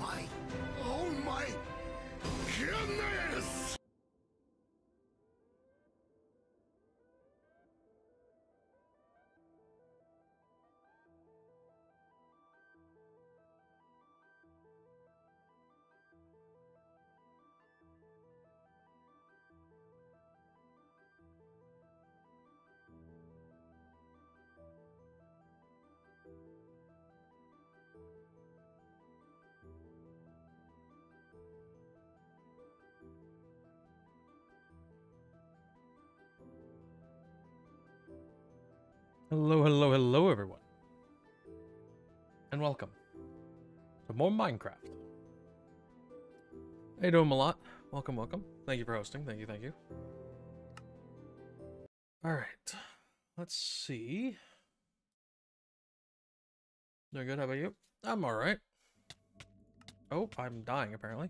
my, oh my goodness! Hello, hello, hello, everyone. And welcome to more Minecraft. Hey doing, Malot? Welcome, welcome. Thank you for hosting. Thank you, thank you. Alright. Let's see. Doing good, how about you? I'm alright. Oh, I'm dying, apparently.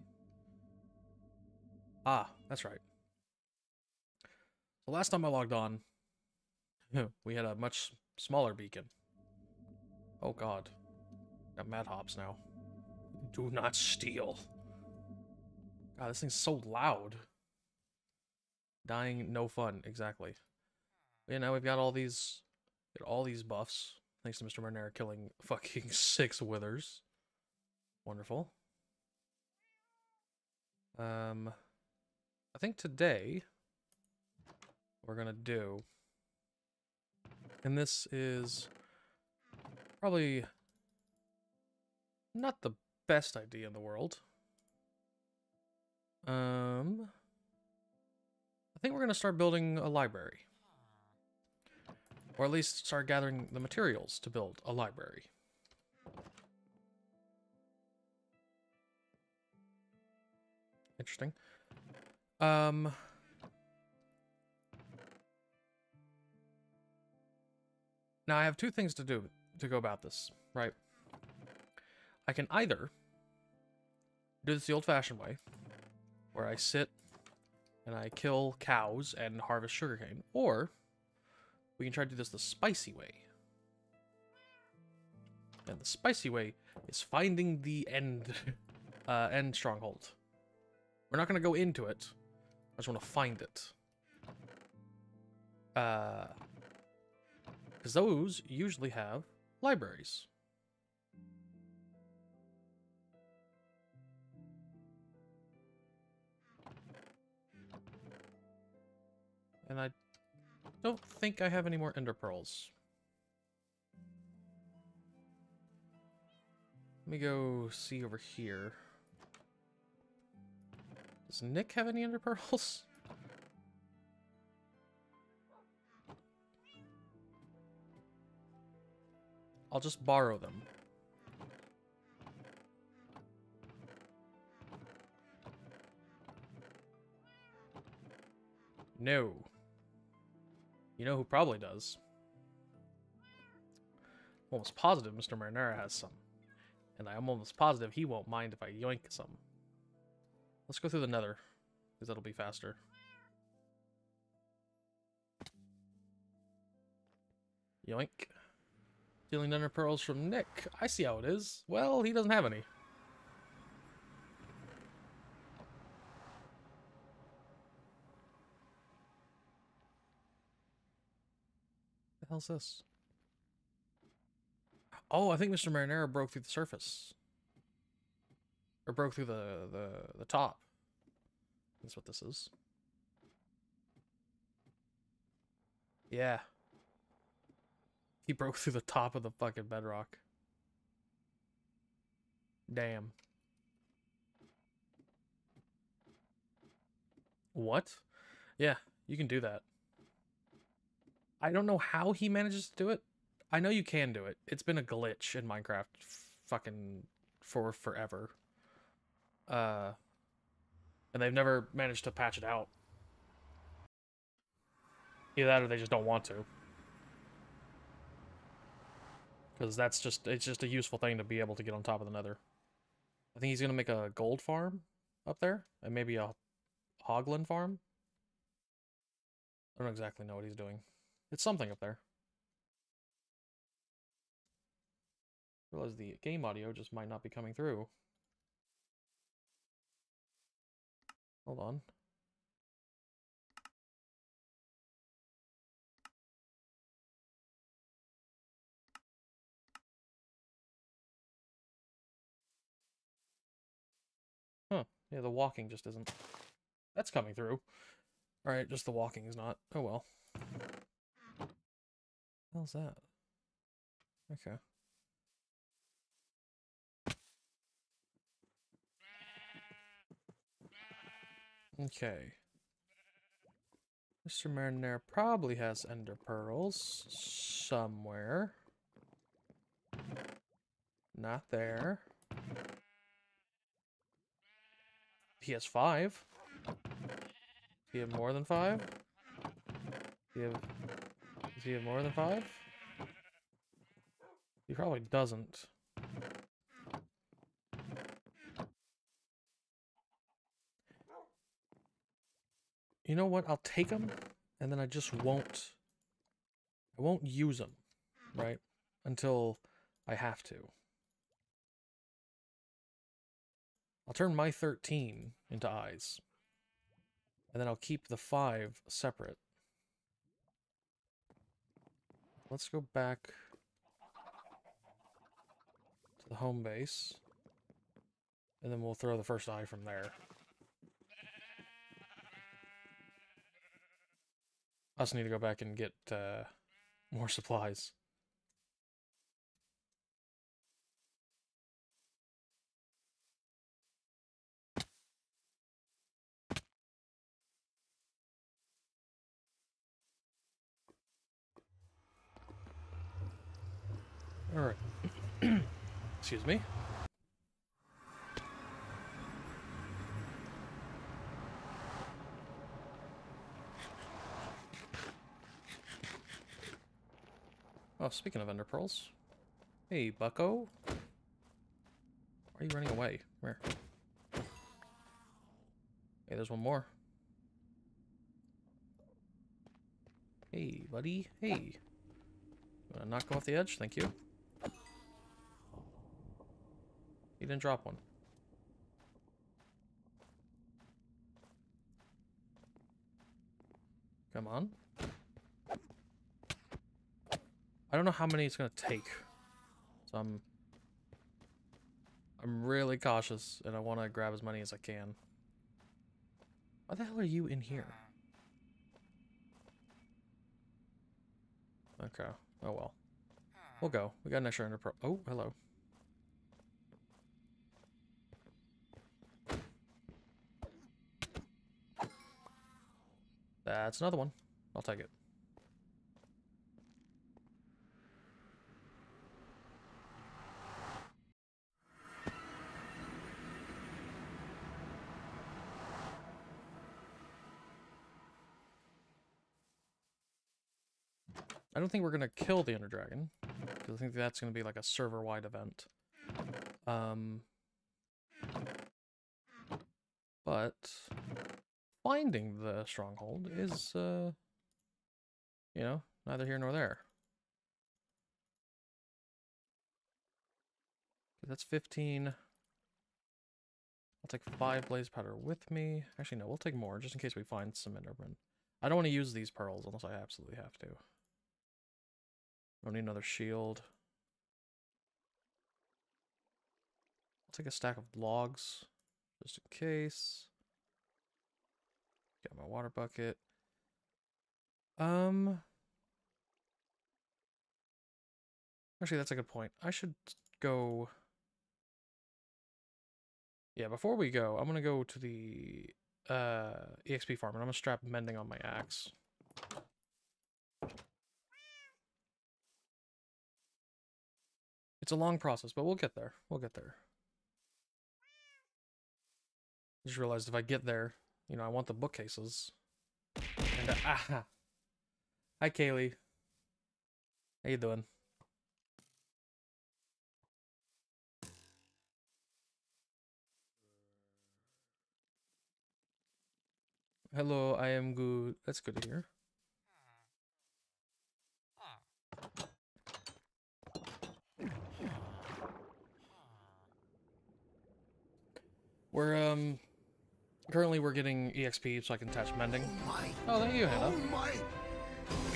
Ah, that's right. The last time I logged on, we had a much smaller beacon. Oh god. Got mad hops now. Do not steal. God, this thing's so loud. Dying, no fun, exactly. Yeah, now we've got all these got all these buffs. Thanks to Mr. Marinara killing fucking six withers. Wonderful. Um I think today we're gonna do and this is probably not the best idea in the world. Um, I think we're going to start building a library. Or at least start gathering the materials to build a library. Interesting. Um, Now I have two things to do to go about this, right? I can either do this the old-fashioned way, where I sit and I kill cows and harvest sugarcane, or we can try to do this the spicy way. And the spicy way is finding the end, uh, end stronghold. We're not going to go into it. I just want to find it. Uh, because those usually have libraries. And I don't think I have any more ender pearls. Let me go see over here. Does Nick have any ender pearls? I'll just borrow them. No. You know who probably does? I'm almost positive Mr. Marinara has some. And I'm almost positive he won't mind if I yoink some. Let's go through the nether, because that'll be faster. Yoink. Stealing Ender Pearls from Nick. I see how it is. Well, he doesn't have any. The hell's this? Oh, I think Mr. Marinara broke through the surface. Or broke through the, the, the top. That's what this is. Yeah. He broke through the top of the fucking bedrock. Damn. What? Yeah, you can do that. I don't know how he manages to do it. I know you can do it. It's been a glitch in Minecraft fucking for forever. Uh and they've never managed to patch it out. Either that or they just don't want to because that's just, it's just a useful thing to be able to get on top of the nether. I think he's going to make a gold farm up there, and maybe a hoglin farm. I don't exactly know what he's doing. It's something up there. I realize the game audio just might not be coming through. Hold on. Yeah, the walking just isn't. That's coming through. Alright, just the walking is not. Oh well. How's that? Okay. Okay. Mr. Marinara probably has ender pearls somewhere. Not there. He has five. Does he have more than five? Does he have, does he have more than five? He probably doesn't. You know what? I'll take them, and then I just won't. I won't use them, right? Until I have to. I'll turn my 13 into eyes. And then I'll keep the 5 separate. Let's go back to the home base. And then we'll throw the first eye from there. I also need to go back and get uh, more supplies. All right. Excuse me. Oh, speaking of ender pearls. Hey, bucko. Why are you running away? Where? Hey, there's one more. Hey, buddy. Hey. Wanna knock off the edge? Thank you. He didn't drop one. Come on. I don't know how many it's gonna take. So I'm I'm really cautious and I wanna grab as many as I can. Why the hell are you in here? Okay. Oh well. We'll go. We got an extra ender pro- Oh, hello. That's another one. I'll take it. I don't think we're gonna kill the Ender Dragon I think that's gonna be like a server-wide event. Um, but finding the stronghold is, uh, you know, neither here nor there. That's 15. I'll take five blaze powder with me. Actually, no, we'll take more just in case we find some Enderman. I don't want to use these pearls unless I absolutely have to. I Don't need another shield. I'll take a stack of logs just in case. Got my water bucket. Um. Actually, that's a good point. I should go. Yeah, before we go, I'm gonna go to the uh, EXP farm and I'm gonna strap mending on my axe. It's a long process, but we'll get there. We'll get there. I Just realized if I get there, you know, I want the bookcases. And, uh, ah. Hi, Kaylee. How you doing? Hello, I am good. That's good to hear. We're um currently we're getting EXP so I can attach mending. Oh my. Oh, thank you, Oh Hannah. my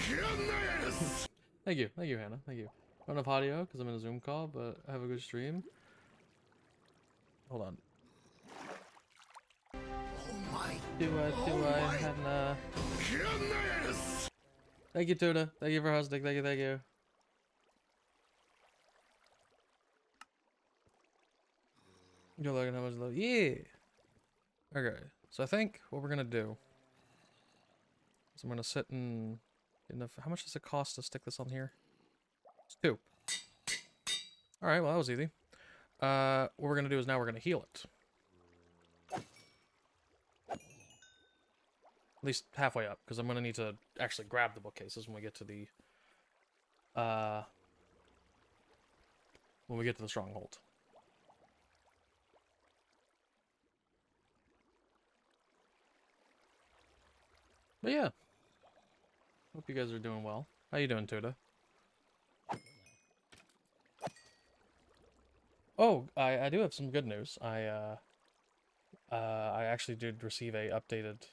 goodness! Thank you, thank you, Hannah. Thank you. I don't have audio because I'm in a Zoom call, but I have a good stream. Hold on. oh my Do I, do Oh I, my. Hannah? goodness! Thank you, Tuna. Thank you for hosting. Thank you, thank you. You're looking how much love. Yeah. Okay. So I think what we're gonna do is I'm gonna sit and in the. How much does it cost to stick this on here? It's two. All right. Well, that was easy. Uh, what we're gonna do is now we're gonna heal it. At least halfway up, because I'm gonna need to actually grab the bookcases when we get to the. Uh. When we get to the stronghold. But yeah. Hope you guys are doing well. How you doing, Tuda? Oh, I, I do have some good news. I uh, uh, I actually did receive a updated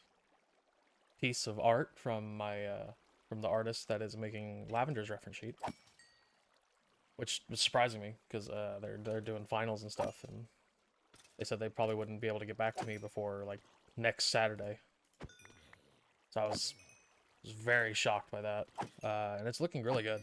piece of art from my uh, from the artist that is making Lavender's reference sheet, which was surprising me because uh, they're they're doing finals and stuff, and they said they probably wouldn't be able to get back to me before like next Saturday. So I was was very shocked by that, uh, and it's looking really good.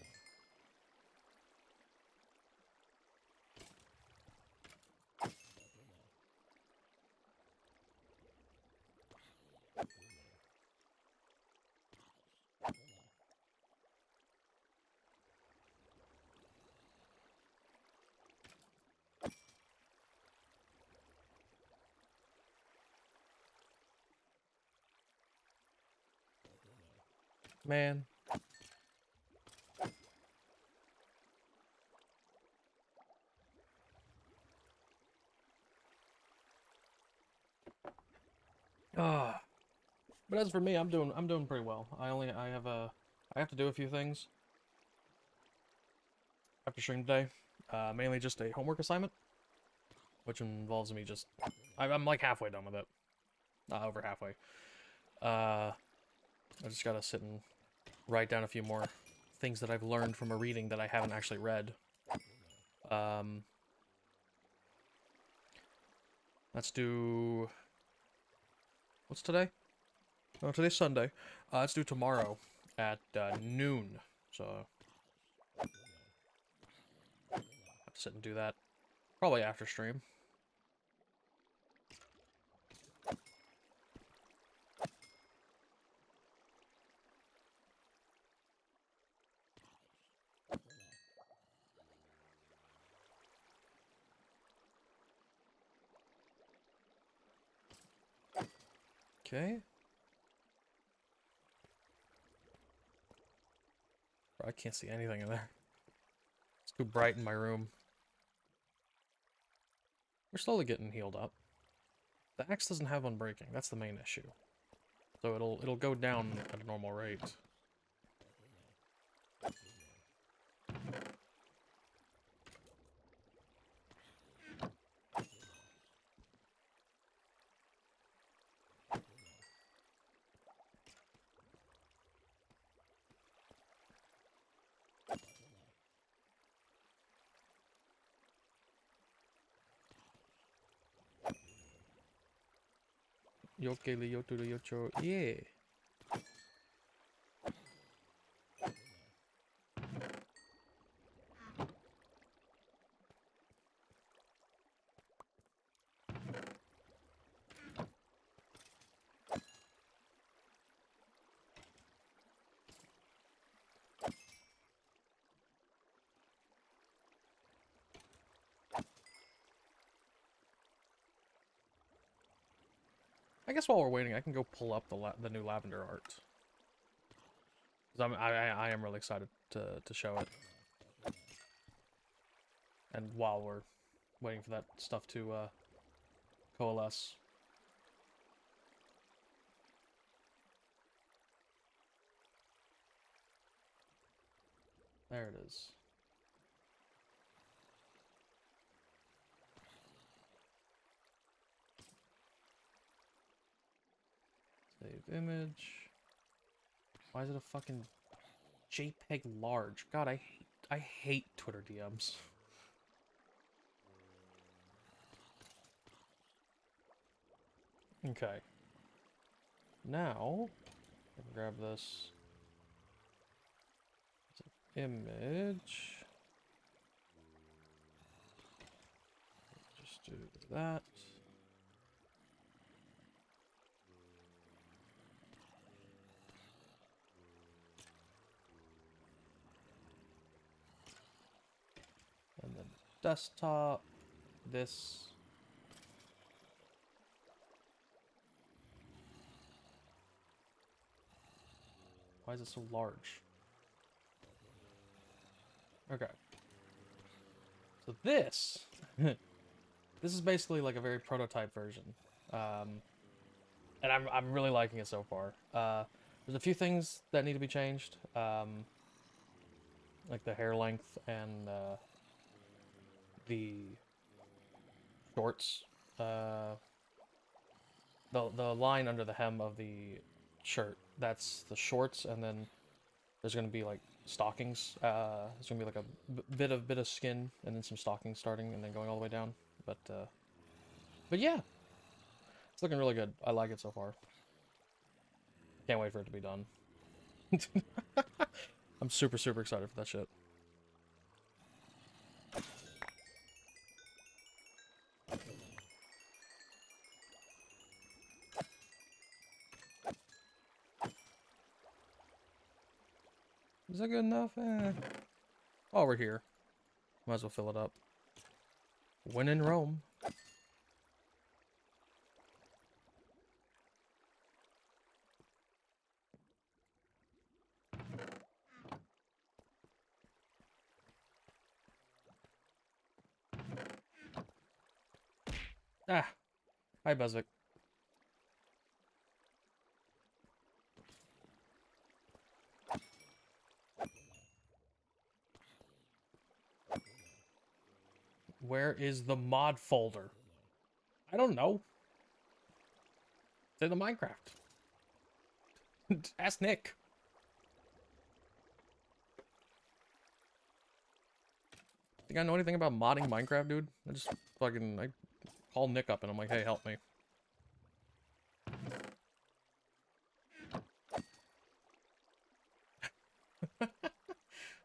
Man. Ah. But as for me, I'm doing I'm doing pretty well. I only I have a I have to do a few things after stream today. Uh, mainly just a homework assignment, which involves me just I, I'm like halfway done with it, not over halfway. Uh, I just gotta sit and write down a few more things that I've learned from a reading that I haven't actually read. Um, let's do. What's today? Oh, today's Sunday. Uh, let's do tomorrow at uh, noon. So, I have to sit and do that. Probably after stream. Okay. I can't see anything in there. It's too bright in my room. We're slowly getting healed up. The axe doesn't have unbreaking. That's the main issue. So it'll it'll go down at a normal rate. Yoke le yoto yocho. Yeah. Guess while we're waiting, I can go pull up the the new lavender art. Cause I'm I I I am really excited to to show it. And while we're waiting for that stuff to uh, coalesce. There it is. Save image. Why is it a fucking JPEG large? God, I hate, I hate Twitter DMs. Okay. Now, grab this image. Just do that. Desktop, this. Why is it so large? Okay. So this, this is basically like a very prototype version, um, and I'm I'm really liking it so far. Uh, there's a few things that need to be changed, um, like the hair length and uh, the shorts. Uh, the the line under the hem of the shirt that's the shorts, and then there's gonna be like stockings. Uh, there's gonna be like a bit of bit of skin, and then some stockings starting, and then going all the way down. But uh, but yeah, it's looking really good. I like it so far. Can't wait for it to be done. I'm super super excited for that shit. Is that good enough? Eh. While we're here, might as well fill it up. When in Rome. Ah. Hi, Buzzvik. Where is the mod folder? I don't know. In the Minecraft. Ask Nick. Think I know anything about modding Minecraft, dude? I just fucking I call Nick up and I'm like, hey, help me.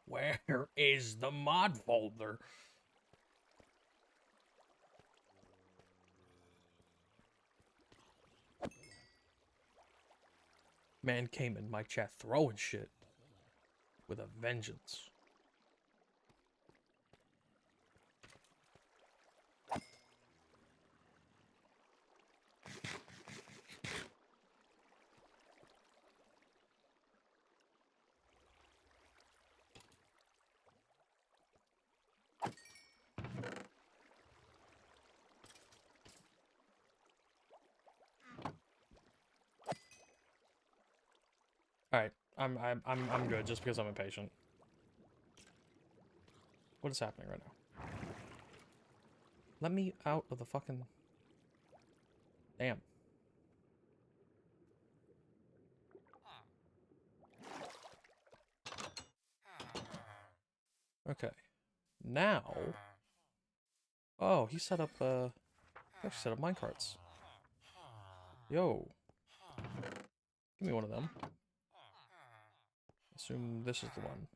Where is the mod folder? Man came in my chat throwing shit with a vengeance. All right, I'm I'm I'm I'm good just because I'm impatient. What is happening right now? Let me out of the fucking. Damn. Okay. Now. Oh, he set up. Uh, he actually set up minecarts. Yo. Give me one of them. Assume this is the one.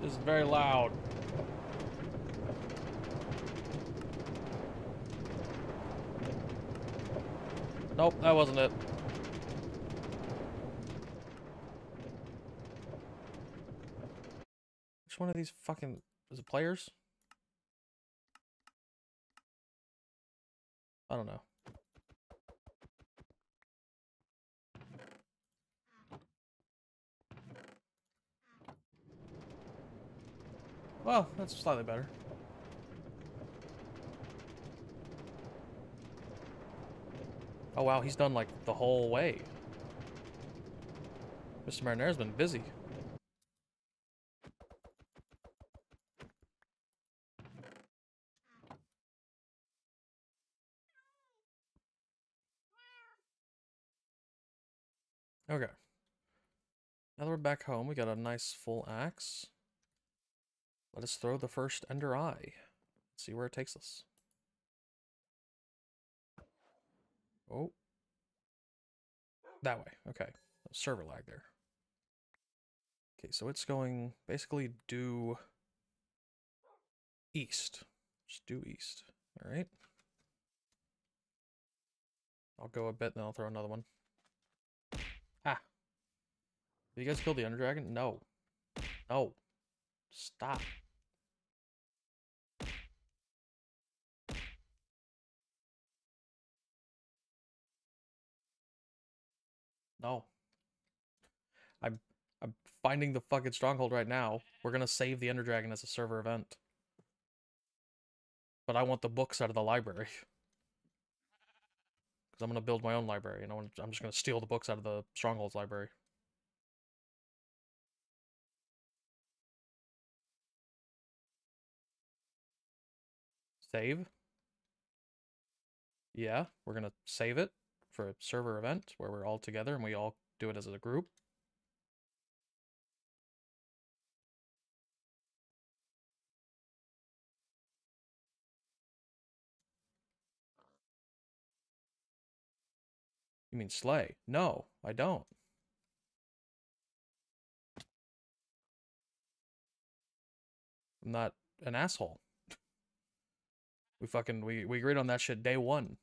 This is very loud. Nope, that wasn't it. Which one of these fucking... Is it players? I don't know. Well, that's slightly better. Oh wow, he's done like the whole way. Mr. Marinara's been busy. Okay. Now that we're back home, we got a nice full axe. Let us throw the first Ender Eye. See where it takes us. Oh. That way. Okay. Server lag there. Okay, so it's going basically due east. Just due east. All right. I'll go a bit, then I'll throw another one. Ah. Did you guys kill the Ender Dragon? No. No. Stop. No. I'm I'm finding the fucking stronghold right now. We're gonna save the Ender Dragon as a server event. But I want the books out of the library. Because I'm gonna build my own library, and I'm just gonna steal the books out of the Strongholds library. Save. Yeah, we're gonna save it for a server event where we're all together and we all do it as a group. You mean slay? No, I don't. I'm not an asshole. We fucking we we agreed on that shit day one.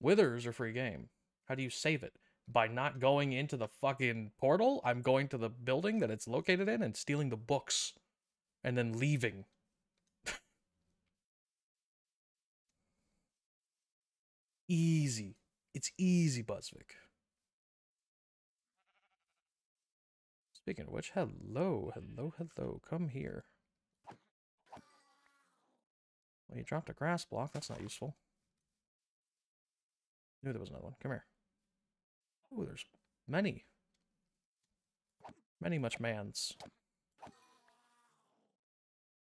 Withers are free game. How do you save it? By not going into the fucking portal? I'm going to the building that it's located in and stealing the books and then leaving. easy. It's easy, Buzzvik. Speaking of which, hello, hello, hello. Come here. Well, you dropped a grass block. That's not useful. Knew there was another one. Come here. Oh, there's many. Many much mans.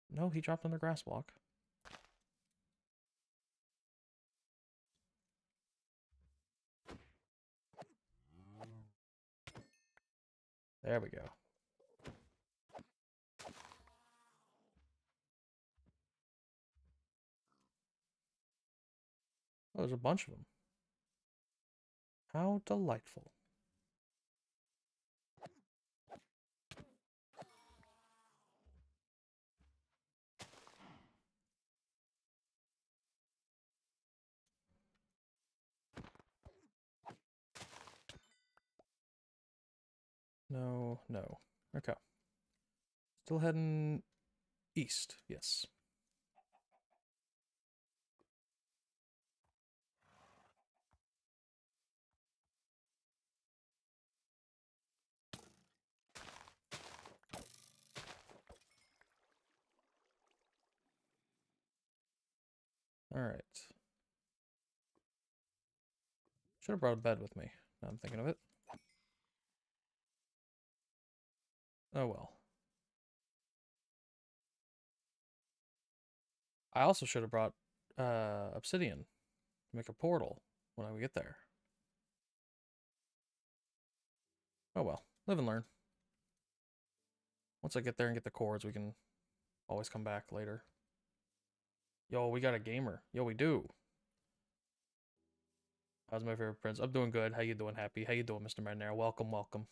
No, he dropped another grass block. There we go. Oh, there's a bunch of them. How delightful. No, no. Okay. Still heading east, yes. All right. Should have brought a bed with me. Now I'm thinking of it. Oh well. I also should have brought uh, obsidian to make a portal when I get there. Oh well, live and learn. Once I get there and get the cords, we can always come back later. Yo, we got a gamer. Yo, we do. How's my favorite prince? I'm doing good. How you doing, Happy? How you doing, Mr. Marinero? Welcome, welcome.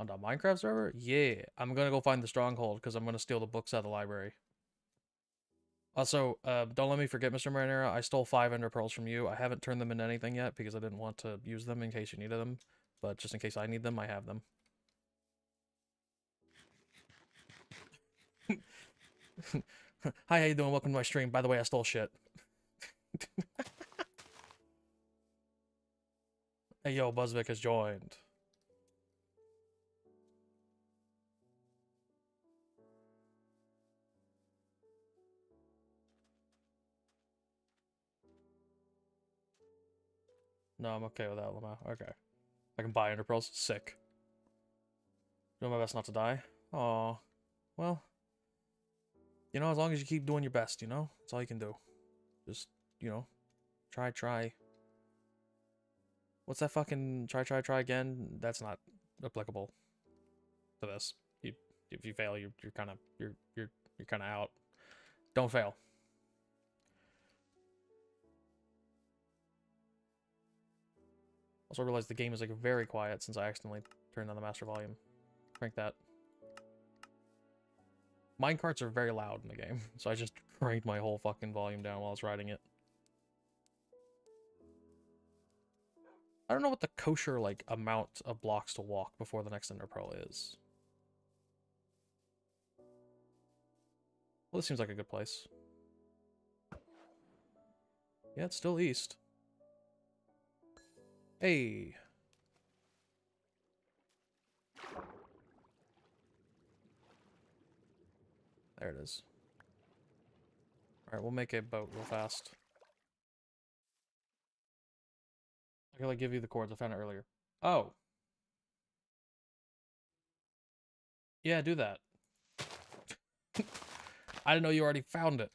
On the Minecraft server? Yeah. I'm gonna go find the stronghold because I'm gonna steal the books out of the library. Also, uh, don't let me forget, Mr. Marinera, I stole five Ender Pearls from you. I haven't turned them into anything yet because I didn't want to use them in case you needed them. But just in case I need them, I have them. Hi, how you doing? Welcome to my stream. By the way, I stole shit. hey, yo, Buzzvik has joined. No, I'm okay with that, Lama. Okay. I can buy Ender Pearls. Sick. Doing my best not to die. Oh, well. You know, as long as you keep doing your best, you know? That's all you can do. Just, you know, try, try. What's that fucking try, try, try again? That's not applicable to this. You, if you fail, you're you're kind of you're you're you're kind of out. Don't fail. Also realized the game is like very quiet since I accidentally turned on the master volume. Crank that. Minecarts are very loud in the game, so I just cranked my whole fucking volume down while I was riding it. I don't know what the kosher like amount of blocks to walk before the next Ender Pearl is. Well, this seems like a good place. Yeah, it's still east. Hey. There it is. Alright, we'll make a boat real fast. I gotta give you the coords. I found it earlier. Oh. Yeah, do that. I didn't know you already found it.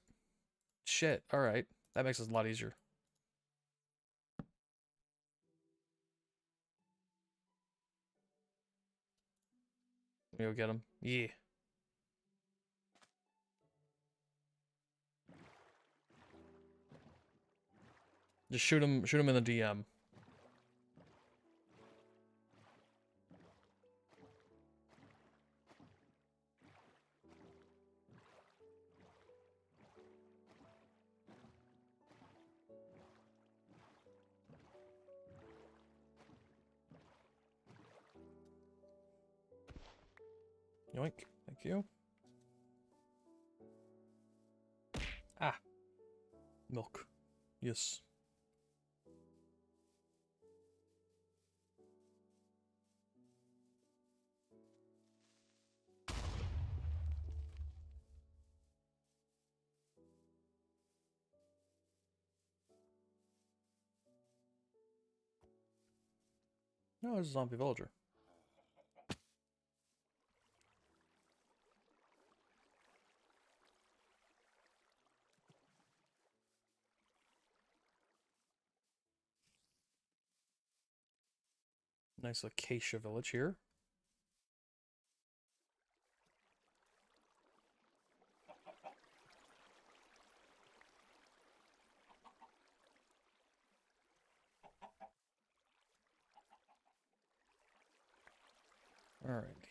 Shit. Alright. That makes it a lot easier. Go get him. Yeah. Just shoot him shoot him in the DM. Yoink. Thank you. Ah. Milk. Yes. No, it's a zombie villager. Nice acacia village here. Alrighty.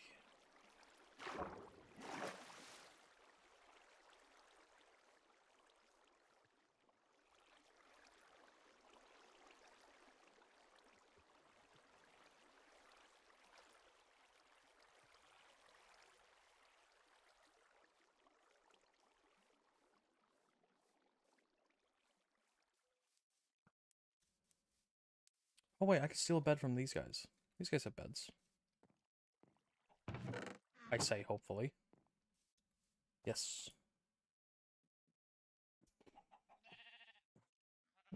Oh wait, I could steal a bed from these guys. These guys have beds. I say hopefully. Yes.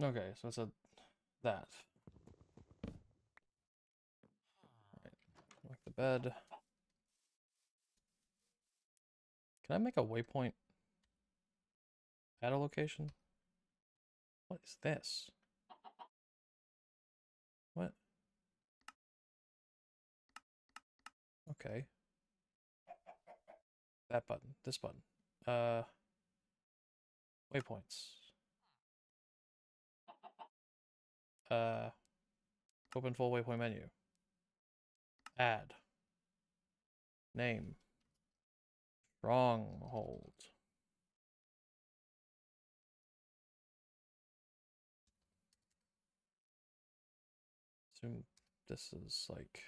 Okay, so it's a that. Like the bed. Can I make a waypoint at a location? What is this? What? Okay. That button. This button. Uh waypoints. Uh open full waypoint menu. Add. Name. Stronghold. Assume this is like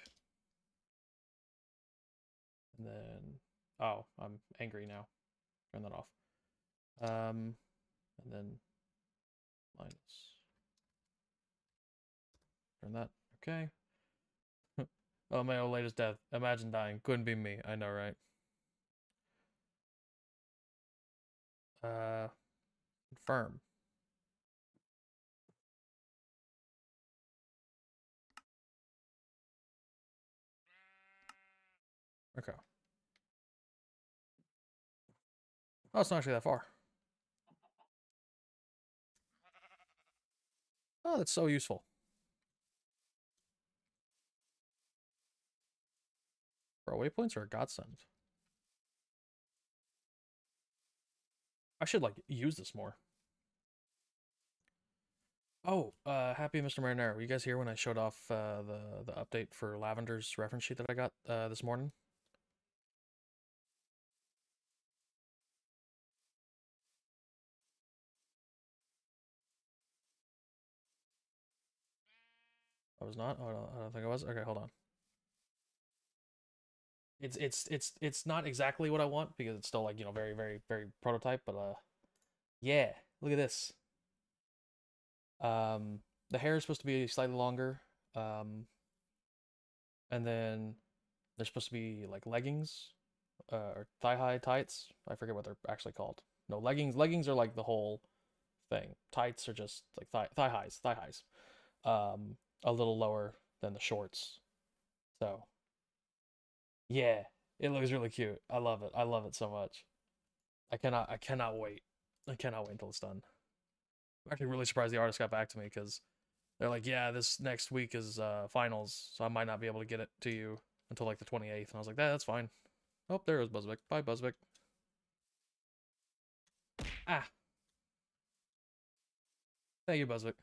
and then oh, I'm angry now. Turn that off. Um and then minus. Turn that okay. oh my old latest death. Imagine dying. Couldn't be me. I know, right? Uh confirm. Okay. Oh, it's not actually that far. Oh, that's so useful. For waypoints are a godsend? I should like use this more. Oh, uh, happy Mr. Marinara. Were you guys here when I showed off uh, the the update for Lavender's reference sheet that I got uh, this morning? I was not. Oh, I don't, think I was. Okay, hold on. It's it's it's it's not exactly what I want because it's still like you know very very very prototype, but uh, yeah. Look at this. Um, the hair is supposed to be slightly longer. Um, and then there's supposed to be like leggings, uh, or thigh high tights. I forget what they're actually called. No, leggings. Leggings are like the whole thing. Tights are just like thigh thigh highs. Thigh highs. Um, a little lower than the shorts. So, yeah, it looks really cute. I love it. I love it so much. I cannot. I cannot wait. I cannot wait until it's done. I'm actually really surprised the artist got back to me because they're like, yeah, this next week is uh, finals, so I might not be able to get it to you until like the 28th. And I was like, that, that's fine. Oh, there is Buzzvic. Bye, Buzzvic. Ah. Thank you, Buzzvic.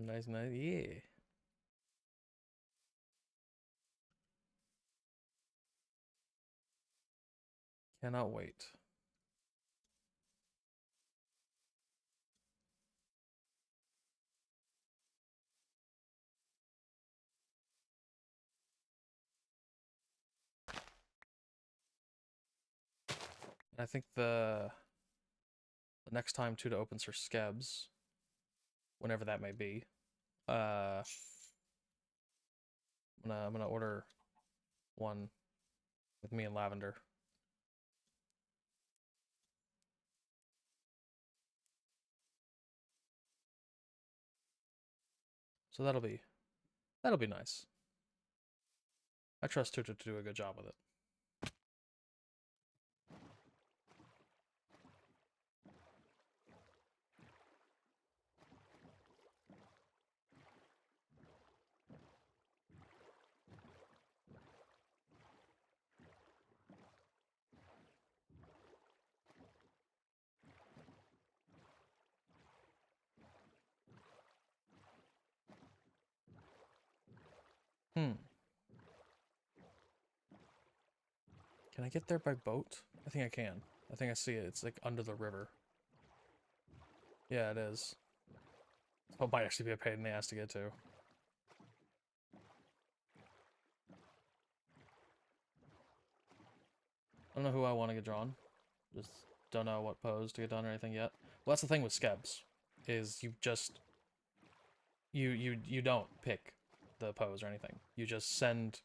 Nice, nice, yeah. Cannot wait. I think the the next time Tuda opens her skebs, whenever that may be, uh, I'm gonna I'm gonna order one with me and Lavender. So that'll be that'll be nice. I trust Tuta to do a good job with it. Can I get there by boat? I think I can. I think I see it. It's like under the river. Yeah, it is. So it might actually be a pain in the ass to get to. I don't know who I want to get drawn. Just don't know what pose to get done or anything yet. Well, that's the thing with Skebs, is you just you you you don't pick the pose or anything. You just send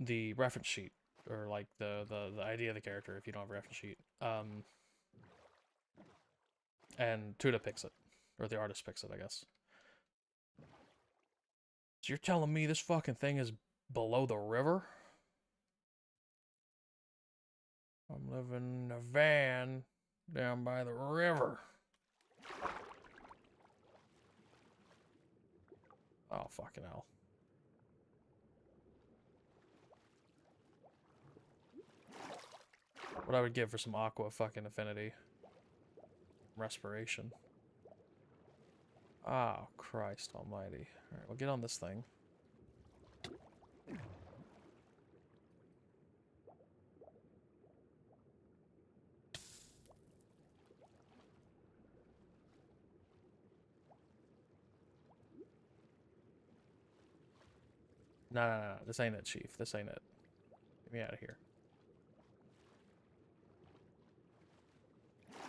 the reference sheet or like the the, the idea of the character if you don't have a reference sheet. Um, and Tuda picks it, or the artist picks it, I guess. So you're telling me this fucking thing is below the river? I'm living in a van down by the river. Oh, fucking hell. What I would give for some aqua fucking affinity. Respiration. Oh, Christ almighty. Alright, we'll get on this thing. No, no, no. This ain't it, Chief. This ain't it. Get me out of here.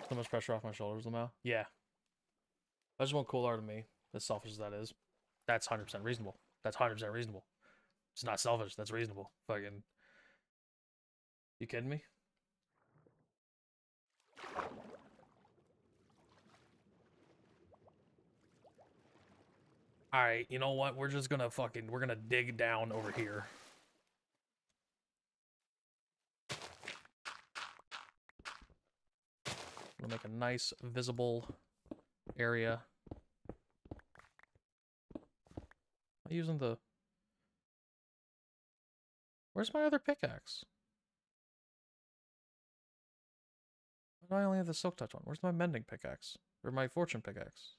So much pressure off my shoulders, Lamau. Yeah. I just want cool art of me, as selfish as that is. That's 100% reasonable. That's 100% reasonable. It's not selfish. That's reasonable. Fucking. You kidding me? Alright, you know what? We're just gonna fucking, we're gonna dig down over here. Gonna make a nice visible area. I'm using the. Where's my other pickaxe? Why do I only have the silk touch one? Where's my mending pickaxe? Or my fortune pickaxe?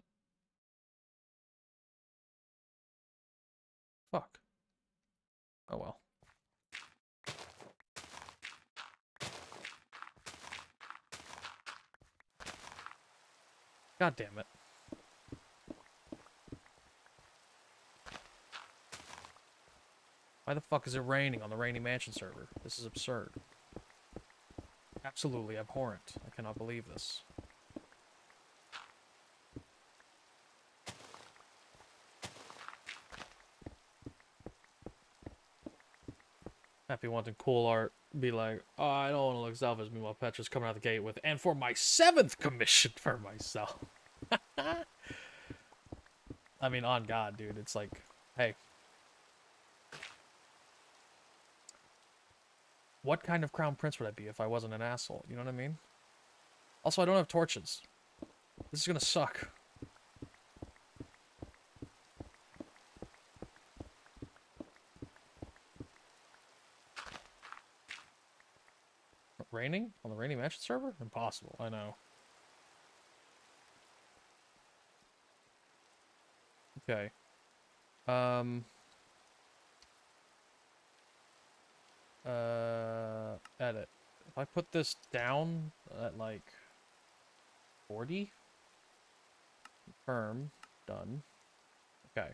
Fuck. Oh well. God damn it. Why the fuck is it raining on the Rainy Mansion server? This is absurd. Absolutely abhorrent. I cannot believe this. Happy wanting cool art. Be like, oh, I don't want to look selfish. Meanwhile, Petra's coming out the gate with, and for my seventh commission for myself. I mean, on God, dude. It's like, hey. What kind of crown prince would I be if I wasn't an asshole? You know what I mean? Also, I don't have torches. This is gonna suck. Raining? On the Rainy Mansion server? Impossible, I know. Okay. Um... Uh, edit. If I put this down at like 40, confirm, done. Okay.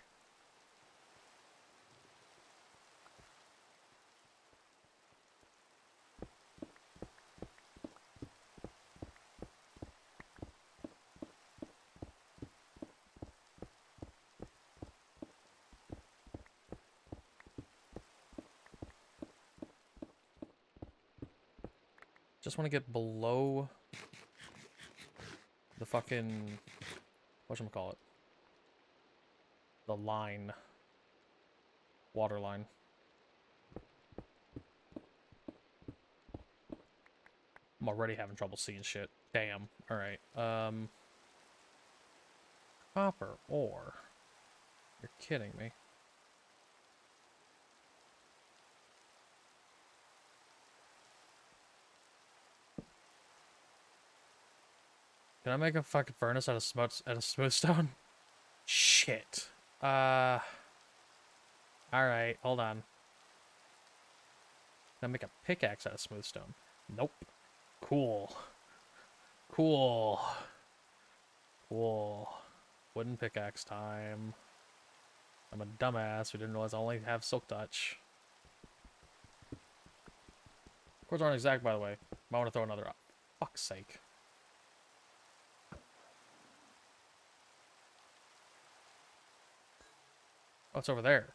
Just want to get below the fucking call it? The line. Water line. I'm already having trouble seeing shit. Damn. Alright. Um Copper ore. You're kidding me. Can I make a fucking furnace out of smooth out of smooth stone? Shit. Uh. All right, hold on. Can I make a pickaxe out of smooth stone? Nope. Cool. Cool. Cool. Wooden pickaxe time. I'm a dumbass who didn't realize I only have silk touch. Coords aren't exact, by the way. Might want to throw another up. Fuck's sake. Oh, it's over there.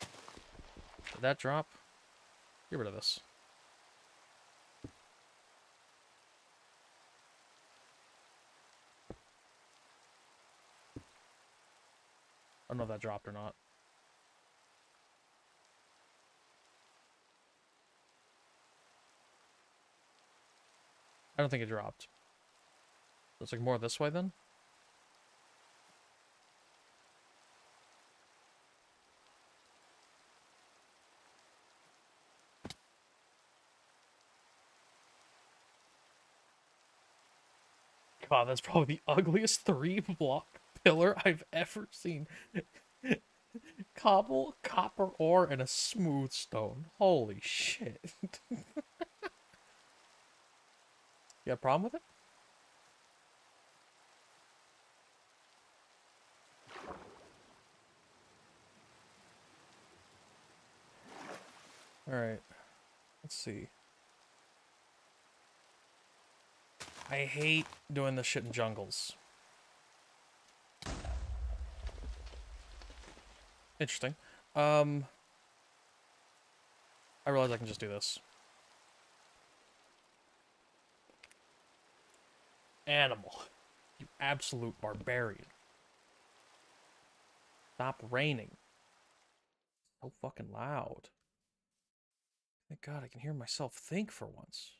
Did that drop? Get rid of this. I don't know if that dropped or not. I don't think it dropped. Looks like more this way then? God, that's probably the ugliest three block pillar I've ever seen. Cobble, copper ore, and a smooth stone. Holy shit. you got a problem with it? Alright. Let's see. I hate doing this shit in jungles. Interesting. Um, I realize I can just do this. Animal. You absolute barbarian. Stop raining. So fucking loud. Thank God I can hear myself think for once.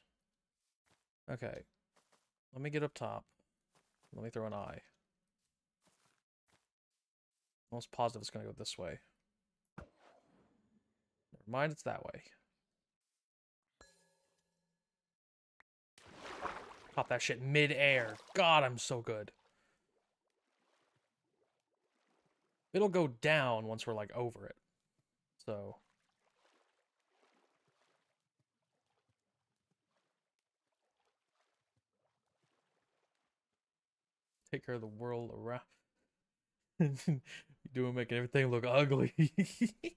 Okay. Let me get up top. Let me throw an eye. Almost positive it's going to go this way. Never mind, it's that way. Pop that shit mid-air. God, I'm so good. It'll go down once we're, like, over it. So... Take care of the world around. doing making everything look ugly. okay,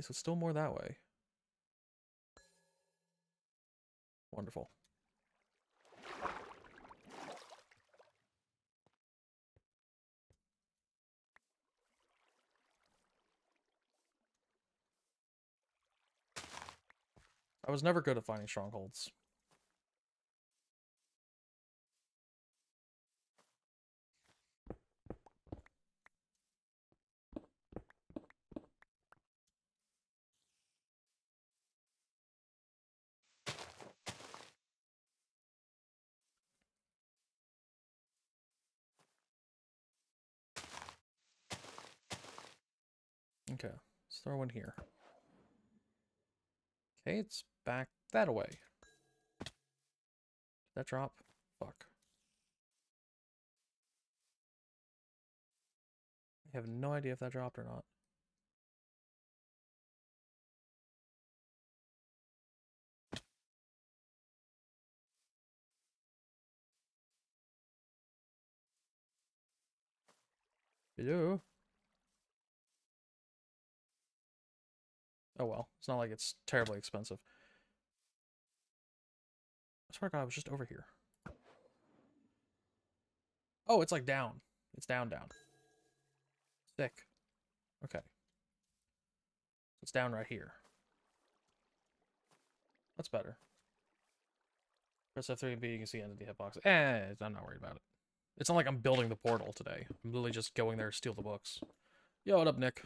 so still more that way. Wonderful. I was never good at finding strongholds. Okay, let's throw one here. Okay, it's back that way. Did that drop? Fuck. I have no idea if that dropped or not. Hello? Oh well, it's not like it's terribly expensive. I swear to God, I was just over here. Oh, it's like down. It's down, down. Sick. Okay. It's down right here. That's better. Press F3 and B, you can see into the hitbox. Eh, I'm not worried about it. It's not like I'm building the portal today. I'm literally just going there to steal the books. Yo, what up, Nick?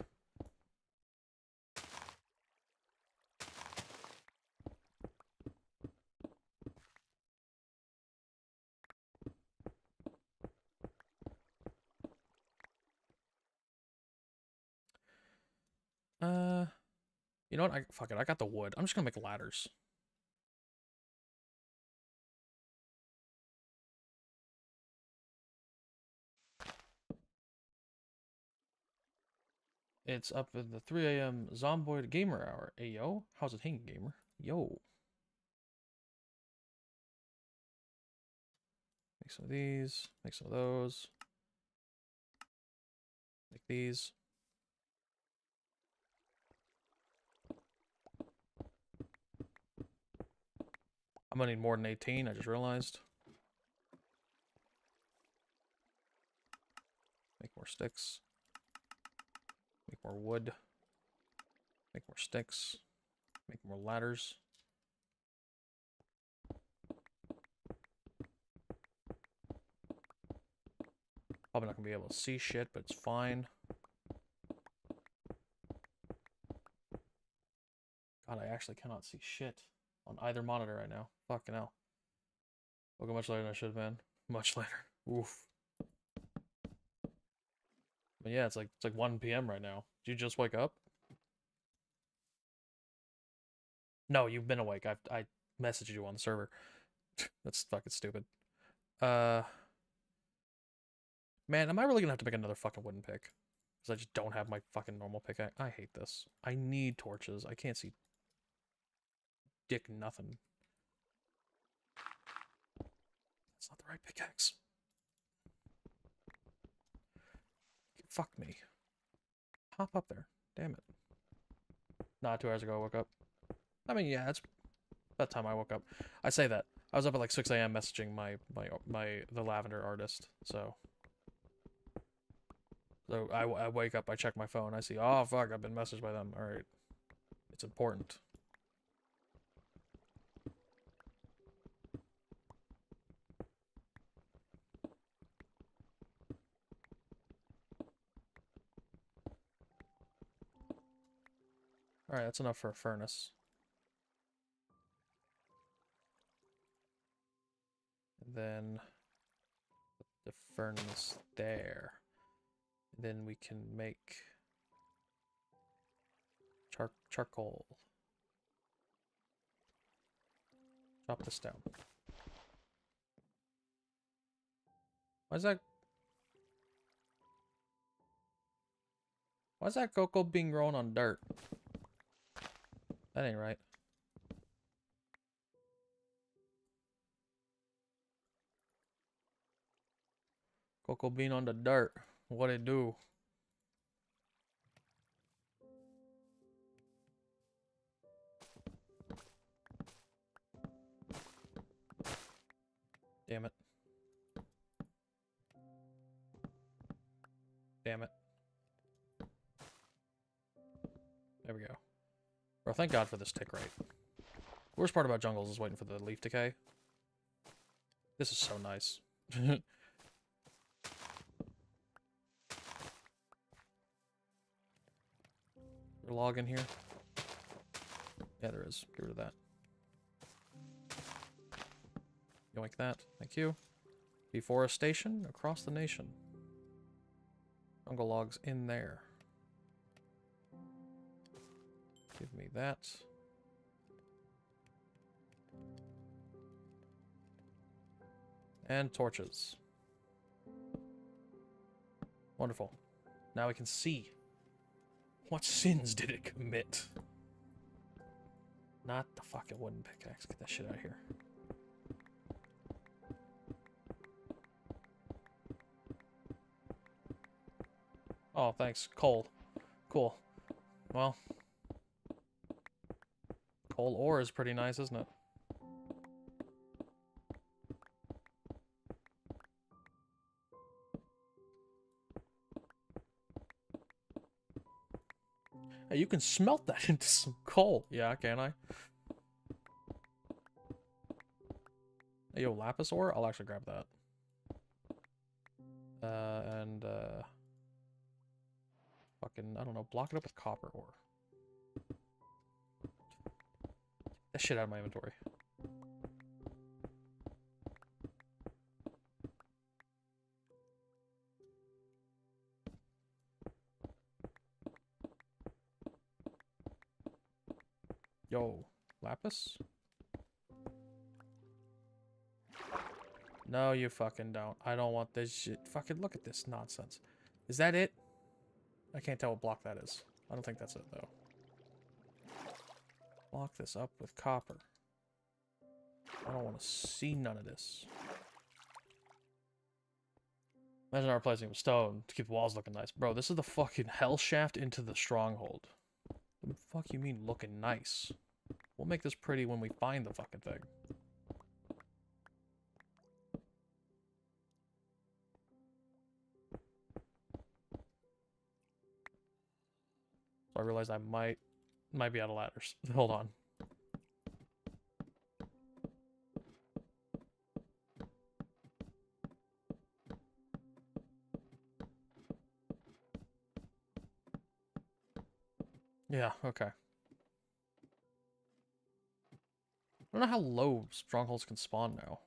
Uh, you know what? I fuck it. I got the wood. I'm just gonna make ladders. It's up in the 3 a.m. Zomboid Gamer Hour. Hey, yo. How's it hanging, gamer? Yo. Make some of these. Make some of those. Make these. I'm gonna need more than 18, I just realized. Make more sticks. Make more wood. Make more sticks. Make more ladders. Probably not gonna be able to see shit, but it's fine. God, I actually cannot see shit on either monitor right now. Fucking hell. Woke much later than I should have been. Much later. Oof. But yeah, it's like it's like 1 p.m. right now. Did you just wake up? No, you've been awake. I I messaged you on the server. That's fucking stupid. Uh Man, am I really gonna have to make another fucking wooden pick? Because I just don't have my fucking normal pickaxe. I hate this. I need torches. I can't see dick nothing. That's not the right pickaxe. Fuck me. Hop up there. Damn it. Not two hours ago I woke up. I mean, yeah, it's that time I woke up. I say that. I was up at like 6 a.m. messaging my, my, my, the lavender artist, so. So I, I wake up, I check my phone, I see, oh fuck, I've been messaged by them. Alright. It's important. Alright, that's enough for a furnace. And then the furnace there. And then we can make char charcoal. Chop this down. Why is that? Why is that cocoa being grown on dirt? That ain't right. Cocoa bean on the dirt. What it do? Damn it. Damn it. There we go. Thank God for this tick rate. Worst part about jungles is waiting for the leaf decay. This is so nice. log in here? Yeah, there is. Get rid of that. You like that. Thank you. Deforestation across the nation. Jungle logs in there. Give me that. And torches. Wonderful. Now we can see. What sins did it commit? Not the fucking wooden pickaxe. Get that shit out of here. Oh, thanks. Coal. Cool. Well. Coal ore is pretty nice, isn't it? Hey, you can smelt that into some coal. Yeah, can I? Hey, yo, lapis ore? I'll actually grab that. Uh, and, uh... Fucking, I don't know, block it up with copper ore. That shit out of my inventory. Yo, lapis? No, you fucking don't. I don't want this shit. Fucking look at this nonsense. Is that it? I can't tell what block that is. I don't think that's it, though. Block this up with copper. I don't want to see none of this. Imagine our replacing with stone to keep the walls looking nice. Bro, this is the fucking hell shaft into the stronghold. What the fuck you mean looking nice? We'll make this pretty when we find the fucking thing. So I realized I might might be out of ladders. Hold on. Yeah, okay. I don't know how low strongholds can spawn now.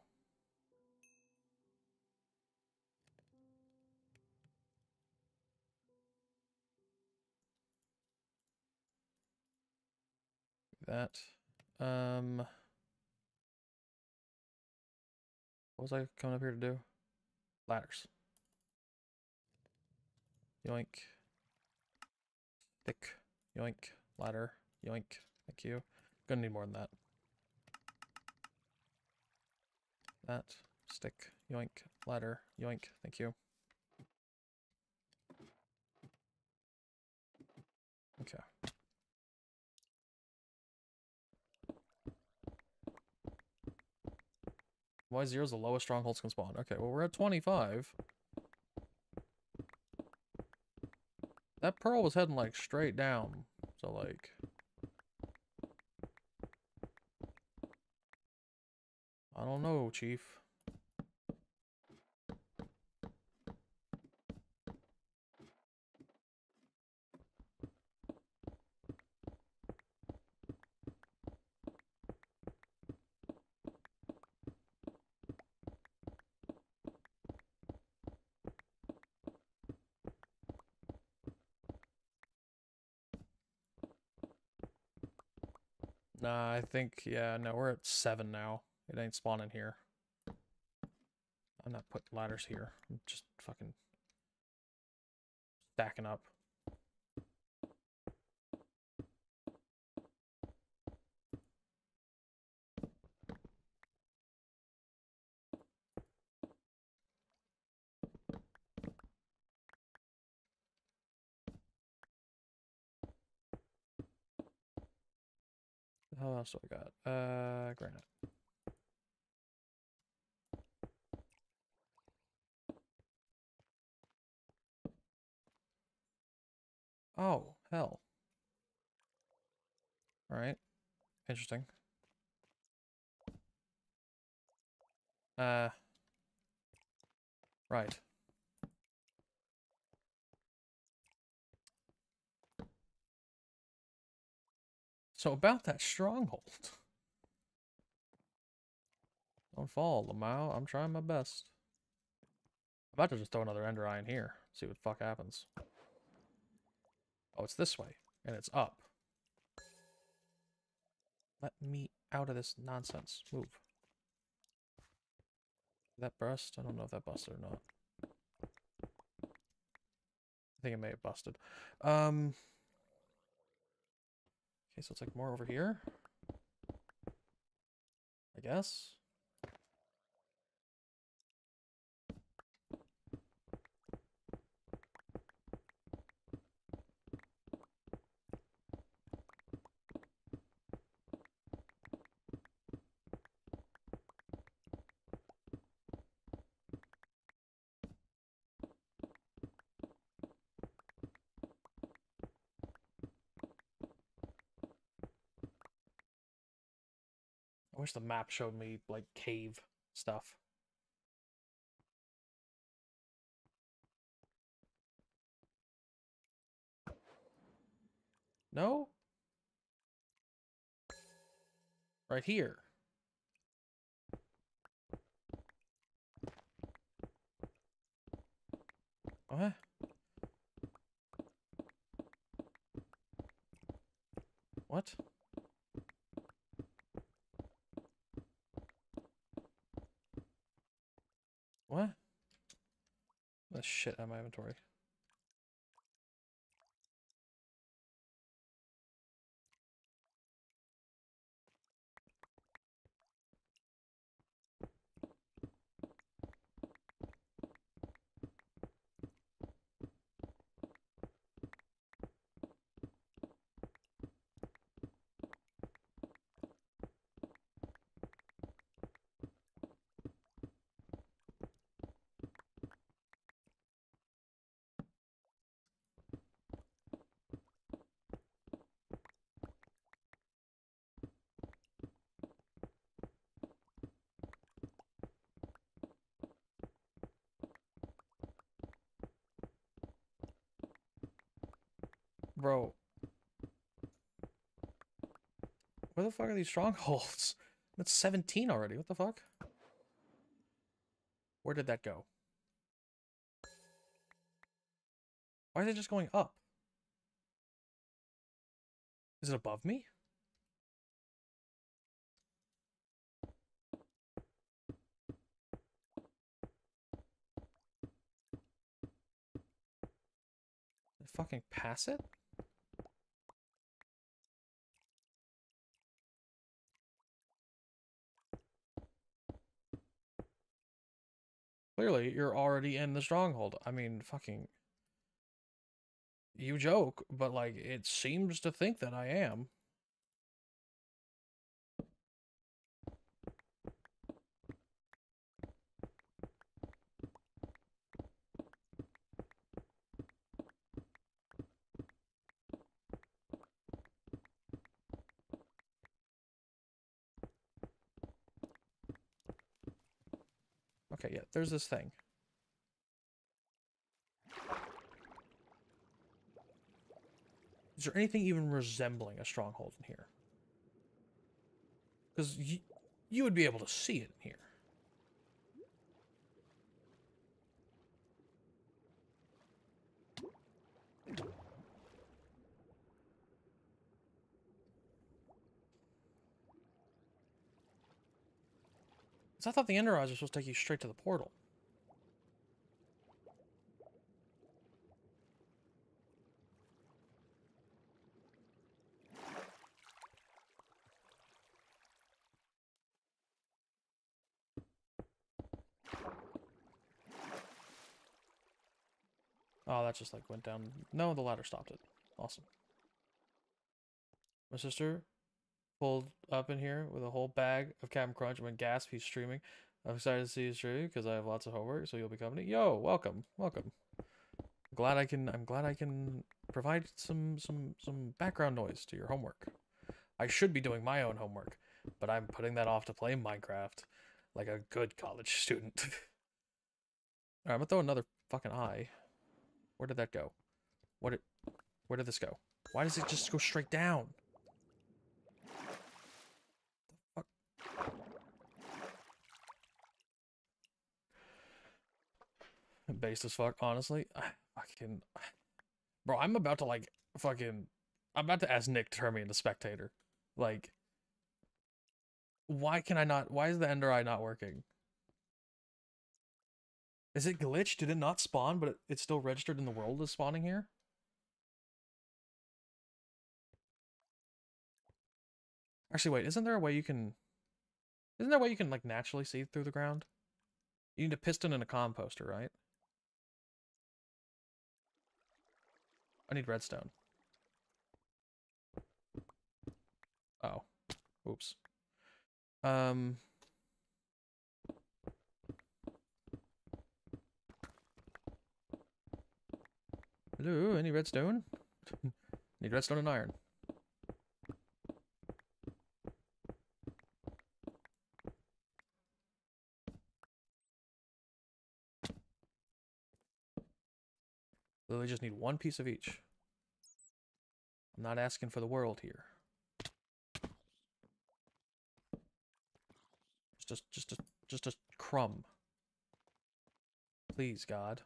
Um. What was I coming up here to do? Ladders. Yoink. Thick. Yoink. Ladder. Yoink. Thank you. Gonna need more than that. That. Stick. Yoink. Ladder. Yoink. Thank you. Okay. Why zero is the lowest strongholds can spawn? Okay, well we're at 25. That pearl was heading like straight down. So like I don't know, chief. Nah, I think, yeah, no, we're at seven now. It ain't spawning here. I'm not putting ladders here. I'm just fucking stacking up. What else do I got? Uh, granite. Oh, hell. Alright. Interesting. Uh. Right. So about that stronghold. Don't fall, Lamau. I'm trying my best. I'm about to just throw another ender eye in here. See what fuck happens. Oh, it's this way. And it's up. Let me out of this nonsense. Move. That burst? I don't know if that busted or not. I think it may have busted. Um... Okay, so it's like more over here. I guess. Wish the map showed me like cave stuff. No? Right here. Uh-huh. What? What? What? That's shit out of my inventory. Bro. Where the fuck are these strongholds? That's 17 already. What the fuck? Where did that go? Why is it just going up? Is it above me? Fucking pass it? Clearly, you're already in the stronghold. I mean, fucking. You joke, but like, it seems to think that I am. Okay, yeah, there's this thing. Is there anything even resembling a stronghold in here? Because you, you would be able to see it in here. I thought the Ender Eyes were supposed to take you straight to the portal. Oh, that just like went down. No, the ladder stopped it. Awesome. My sister pulled up in here with a whole bag of Captain Crunch and went gasp. He's streaming. I'm excited to see you streaming because I have lots of homework, so you'll be company. Yo, welcome, welcome. Glad I can. I'm glad I can provide some some some background noise to your homework. I should be doing my own homework, but I'm putting that off to play Minecraft like a good college student. Alright, I'm gonna throw another fucking eye. Where did that go? What did where did this go? Why does it just go straight down? Based as fuck, honestly. I fucking Bro, I'm about to like fucking I'm about to ask Nick to turn me into spectator. Like why can I not why is the Ender Eye not working? Is it glitched? Did it not spawn, but it, it's still registered in the world as spawning here? Actually, wait, isn't there a way you can... Isn't there a way you can, like, naturally see through the ground? You need a piston and a composter, right? I need redstone. Oh. Oops. Um... Hello, any redstone? Need redstone and iron. Literally just need one piece of each. I'm not asking for the world here. Just a, just a, just a crumb. Please, God.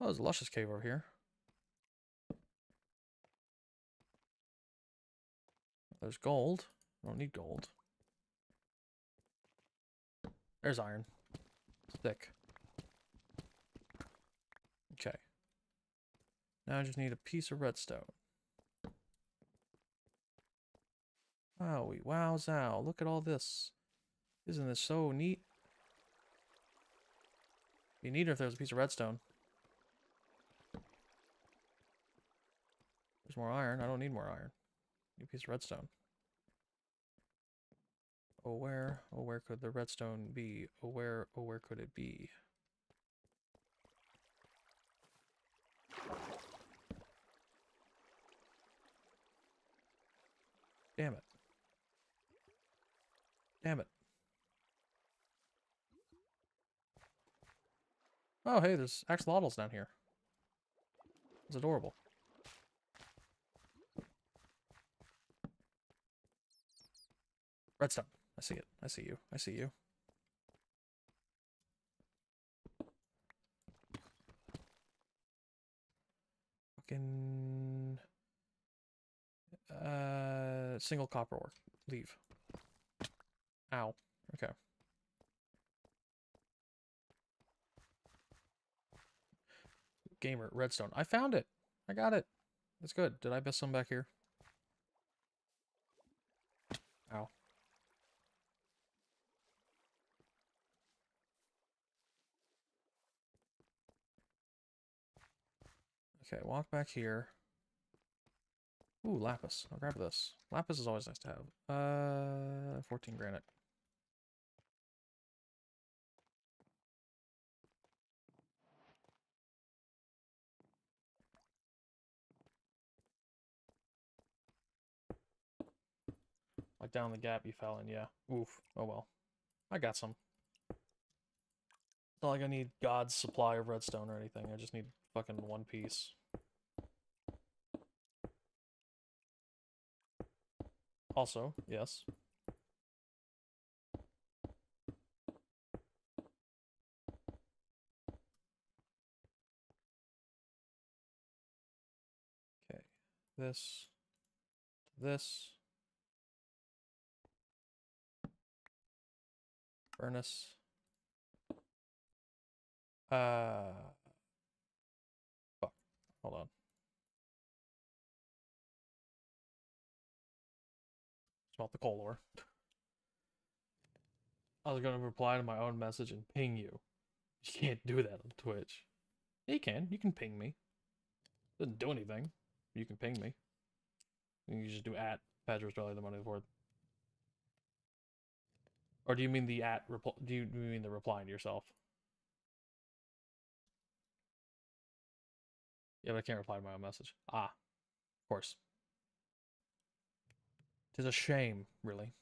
Oh, there's a luscious cave over here. There's gold. I don't need gold. There's iron. It's thick. Okay. Now I just need a piece of redstone. Wowie, wow, zow. Look at all this. Isn't this so neat? Be neater if there was a piece of redstone. More iron. I don't need more iron. Need a piece of redstone. Oh, where? Oh, where could the redstone be? Oh, where? Oh, where could it be? Damn it. Damn it. Oh, hey, there's axolotls down here. It's adorable. Redstone. I see it. I see you. I see you. Fucking... Uh, single copper ore. Leave. Ow. Okay. Gamer, redstone. I found it. I got it. That's good. Did I miss some back here? Ow. Okay, walk back here. Ooh, lapis. I'll grab this. Lapis is always nice to have. Uh, 14 granite. Like down the gap you fell in, yeah. Oof. Oh well. I got some. It's not like I need God's supply of redstone or anything. I just need fucking One Piece. Also, yes. Okay, this, this, furnace, uh, Hold on. Smelt the coal ore. I was gonna reply to my own message and ping you. You can't do that on Twitch. Yeah, you can. You can ping me. Doesn't do anything. You can ping me. You can just do at Pedro Australia the money board. Or do you mean the at reply? Do you, mean the replying to yourself? Yeah, but I can't reply to my own message. Ah, of course. Tis a shame, really.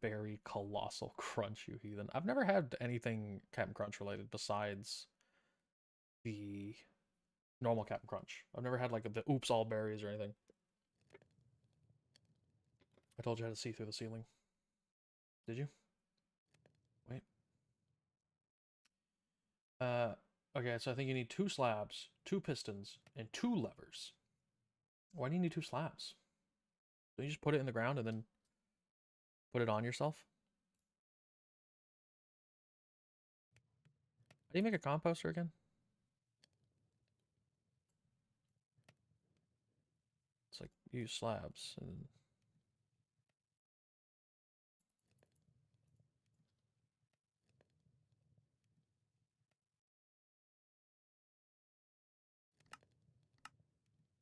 Berry Colossal Crunch, you heathen. I've never had anything Captain Crunch related besides the normal Captain Crunch. I've never had like the oops all berries or anything. I told you how to see through the ceiling. Did you? Wait. Uh, okay, so I think you need two slabs, two pistons, and two levers. Why do you need two slabs? Don't you just put it in the ground and then put it on yourself? How do you make a composter again? It's like use slabs and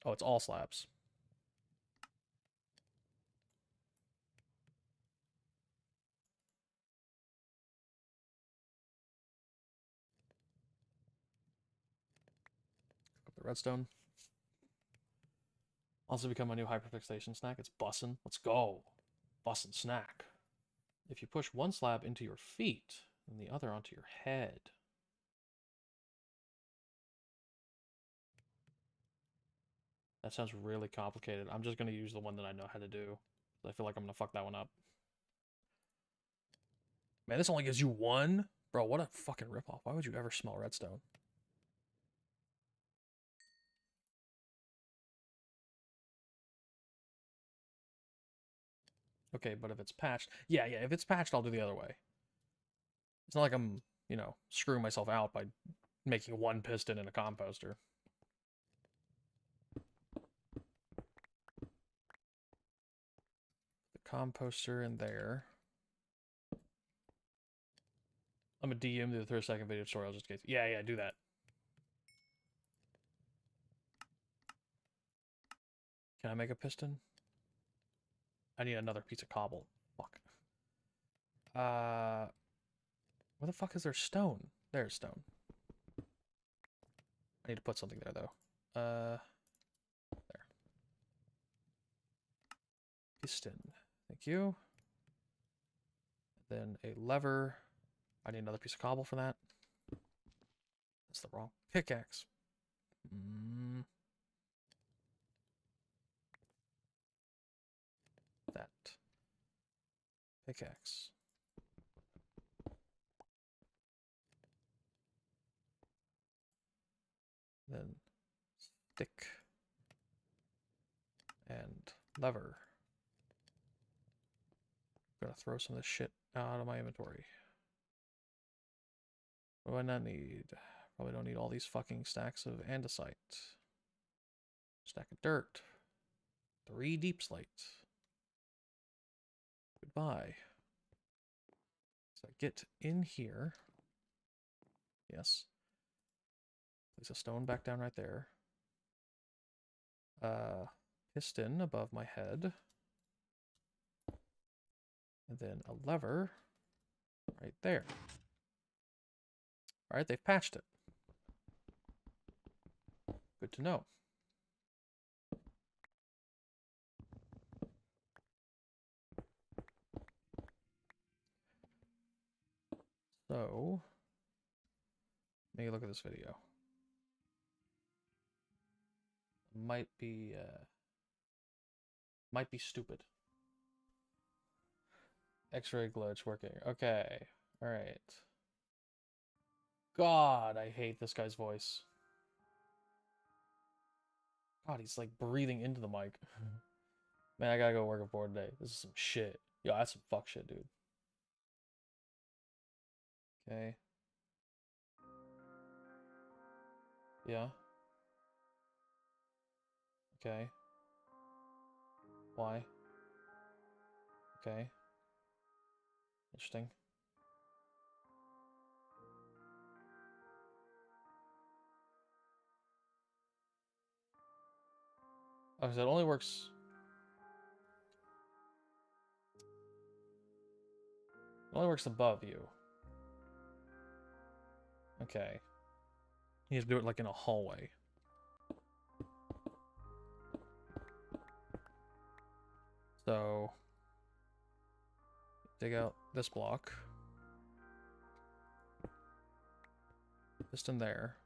Oh, it's all slabs. Cook up the redstone. Also become a new hyperfixation snack. It's bussin'. Let's go. Bussin' snack. If you push one slab into your feet and the other onto your head. That sounds really complicated. I'm just going to use the one that I know how to do. I feel like I'm going to fuck that one up. Man, this only gives you one? Bro, what a fucking ripoff. Why would you ever smell redstone? Okay, but if it's patched... Yeah, yeah, if it's patched, I'll do the other way. It's not like I'm, you know, screwing myself out by making one piston in a composter. Composter in there. I'm a DM the third second video tutorial just in case. Yeah, yeah, do that. Can I make a piston? I need another piece of cobble. Fuck. Uh, where the fuck is there stone? There's stone. I need to put something there though. Uh, there. Piston. Thank you. Then a lever. I need another piece of cobble for that. That's the wrong pickaxe. Mm. That. Pickaxe. Then stick and lever gonna throw some of this shit out of my inventory. What do I not need? Probably don't need all these fucking stacks of andesite. Stack of dirt. Three deep slates. Goodbye. So I get in here. Yes. Place a stone back down right there. Uh, piston above my head and then a lever right there. All right, they've patched it. Good to know. So, maybe look at this video. Might be, uh, might be stupid. X-ray glitch working. Okay. All right. God, I hate this guy's voice. God, he's like breathing into the mic. Man, I gotta go work a board today. This is some shit. Yo, that's some fuck shit, dude. Okay. Yeah. Okay. Why? Okay. Interesting. Oh, it only works. It only works above you. Okay. You have to do it like in a hallway. So dig out this block. Piston there.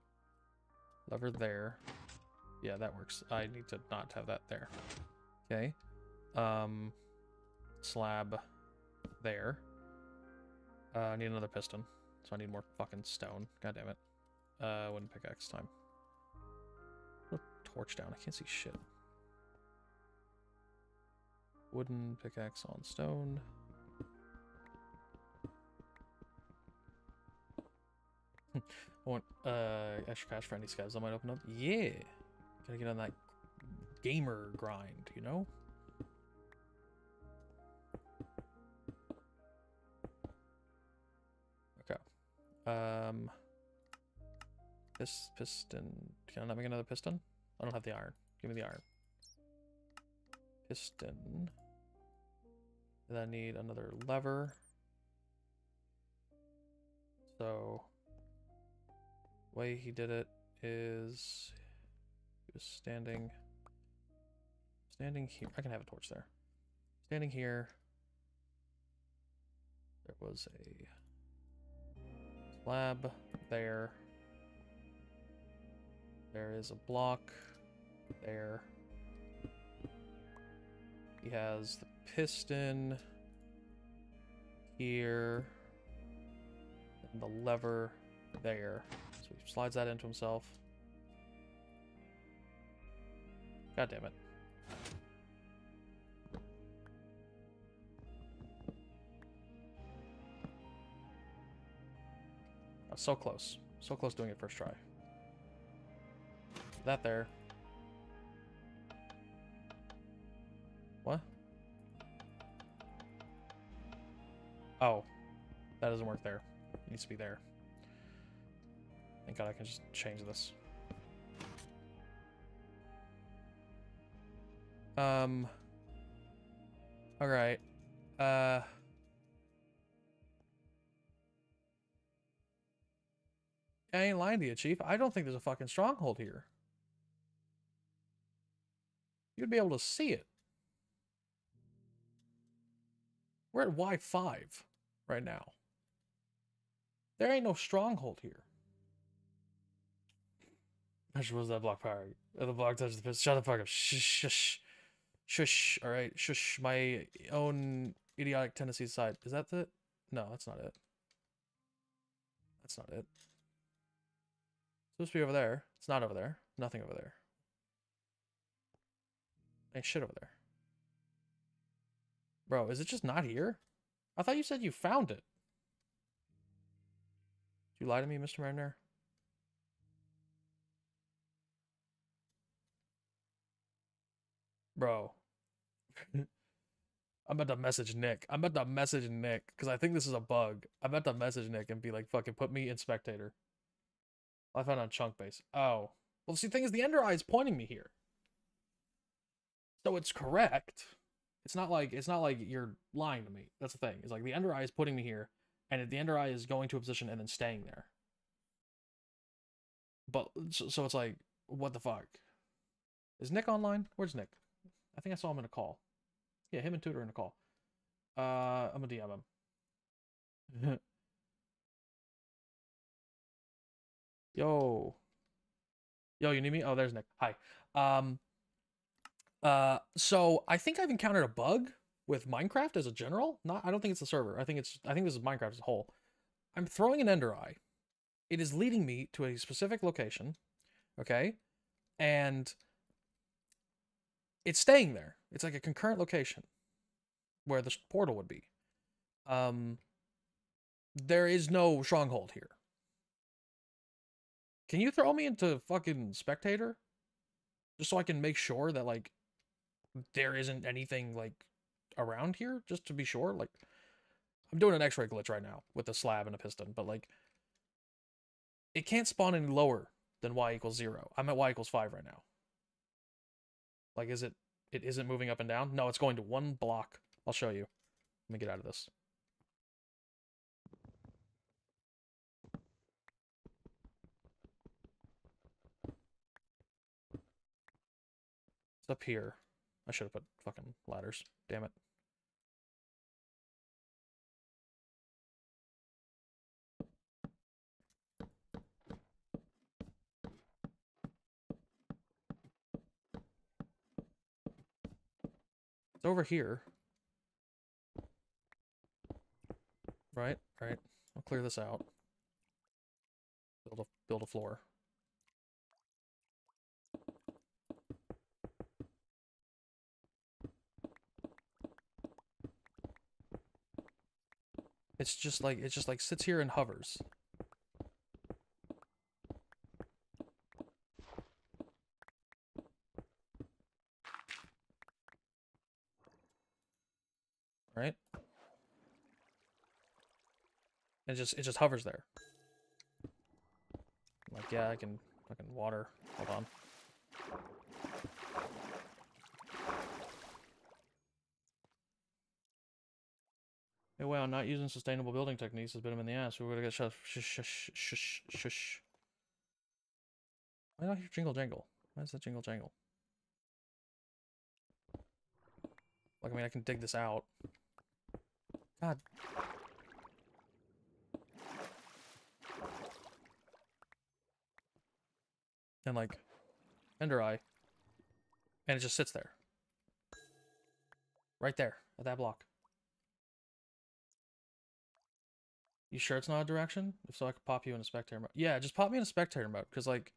Lever there. Yeah, that works. I need to not have that there. Okay. Um slab there. Uh, I need another piston. So I need more fucking stone. God damn it. Uh, wooden pickaxe time. Put a torch down. I can't see shit. Wooden pickaxe on stone. I want uh, extra cash for any scabs I might open up. Yeah. Gotta get on that gamer grind, you know? Okay. Um, this piston. Can I not make another piston? I don't have the iron. Give me the iron. Piston. Then I need another lever. So, way he did it is he was standing standing here. I can have a torch there. Standing here. There was a slab there. There is a block there. He has the piston here. And the lever there. Slides that into himself. God damn it. So close. So close doing it first try. That there. What? Oh. That doesn't work there. It needs to be there. Thank god I can just change this. Um. Alright. Uh. I ain't lying to you, Chief. I don't think there's a fucking stronghold here. You'd be able to see it. We're at Y5 right now. There ain't no stronghold here. Much was that block power? The block touches the piston. Shut the fuck up. Shush, shush. Shush. All right. Shush. My own idiotic tendency side. Is that the... No, that's not it. That's not it. supposed to be over there. It's not over there. Nothing over there. Ain't shit over there. Bro, is it just not here? I thought you said you found it. Did you lie to me, Mr. Marinara? Bro. I'm about to message Nick. I'm about to message Nick because I think this is a bug. I'm about to message Nick and be like, fucking put me in spectator. I found on Chunkbase. Oh. Well, see, the thing is, the ender eye is pointing me here. So it's correct. It's not like it's not like you're lying to me. That's the thing. It's like the ender eye is putting me here, and the ender eye is going to a position and then staying there. But so, so it's like, what the fuck? Is Nick online? Where's Nick? I think I saw him in a call. Yeah, him and Tutor in a call. Uh, I'm gonna DM him. Yo. Yo, you need me? Oh, there's Nick. Hi. Um. Uh. So I think I've encountered a bug with Minecraft as a general. Not. I don't think it's the server. I think it's. I think this is Minecraft as a whole. I'm throwing an Ender Eye. It is leading me to a specific location. Okay. And it's staying there. It's like a concurrent location where the portal would be. Um, there is no stronghold here. Can you throw me into fucking spectator? Just so I can make sure that like there isn't anything like around here, just to be sure. Like I'm doing an X-ray glitch right now with a slab and a piston, but like it can't spawn any lower than y equals zero. I'm at y equals five right now. Like, is it? It isn't moving up and down. No, it's going to one block. I'll show you. Let me get out of this. It's up here. I should have put fucking ladders. Damn it. Over here. Right, right. I'll clear this out. Build a build a floor. It's just like it just like sits here and hovers. Right? It just it just hovers there. like, yeah, I can fucking water. Hold on. Hey, wow, not using sustainable building techniques has been him in the ass. We're gonna get shush, shush, shush, shush, shush. Why do I hear jingle jangle? Why is that jingle jangle? Like, I mean, I can dig this out. God. And, like, Ender Eye. And it just sits there. Right there, at that block. You sure it's not a direction? If so, I could pop you in a spectator mode. Yeah, just pop me in a spectator mode, because, like,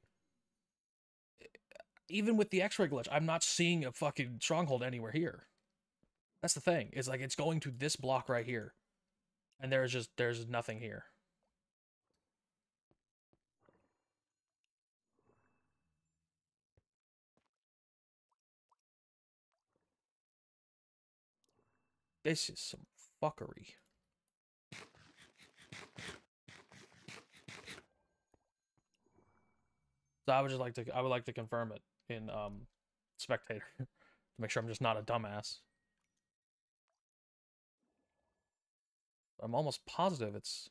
even with the X-ray glitch, I'm not seeing a fucking stronghold anywhere here. That's the thing. It's like it's going to this block right here. And there's just there's nothing here. This is some fuckery. So I would just like to I would like to confirm it in um spectator to make sure I'm just not a dumbass. I'm almost positive it's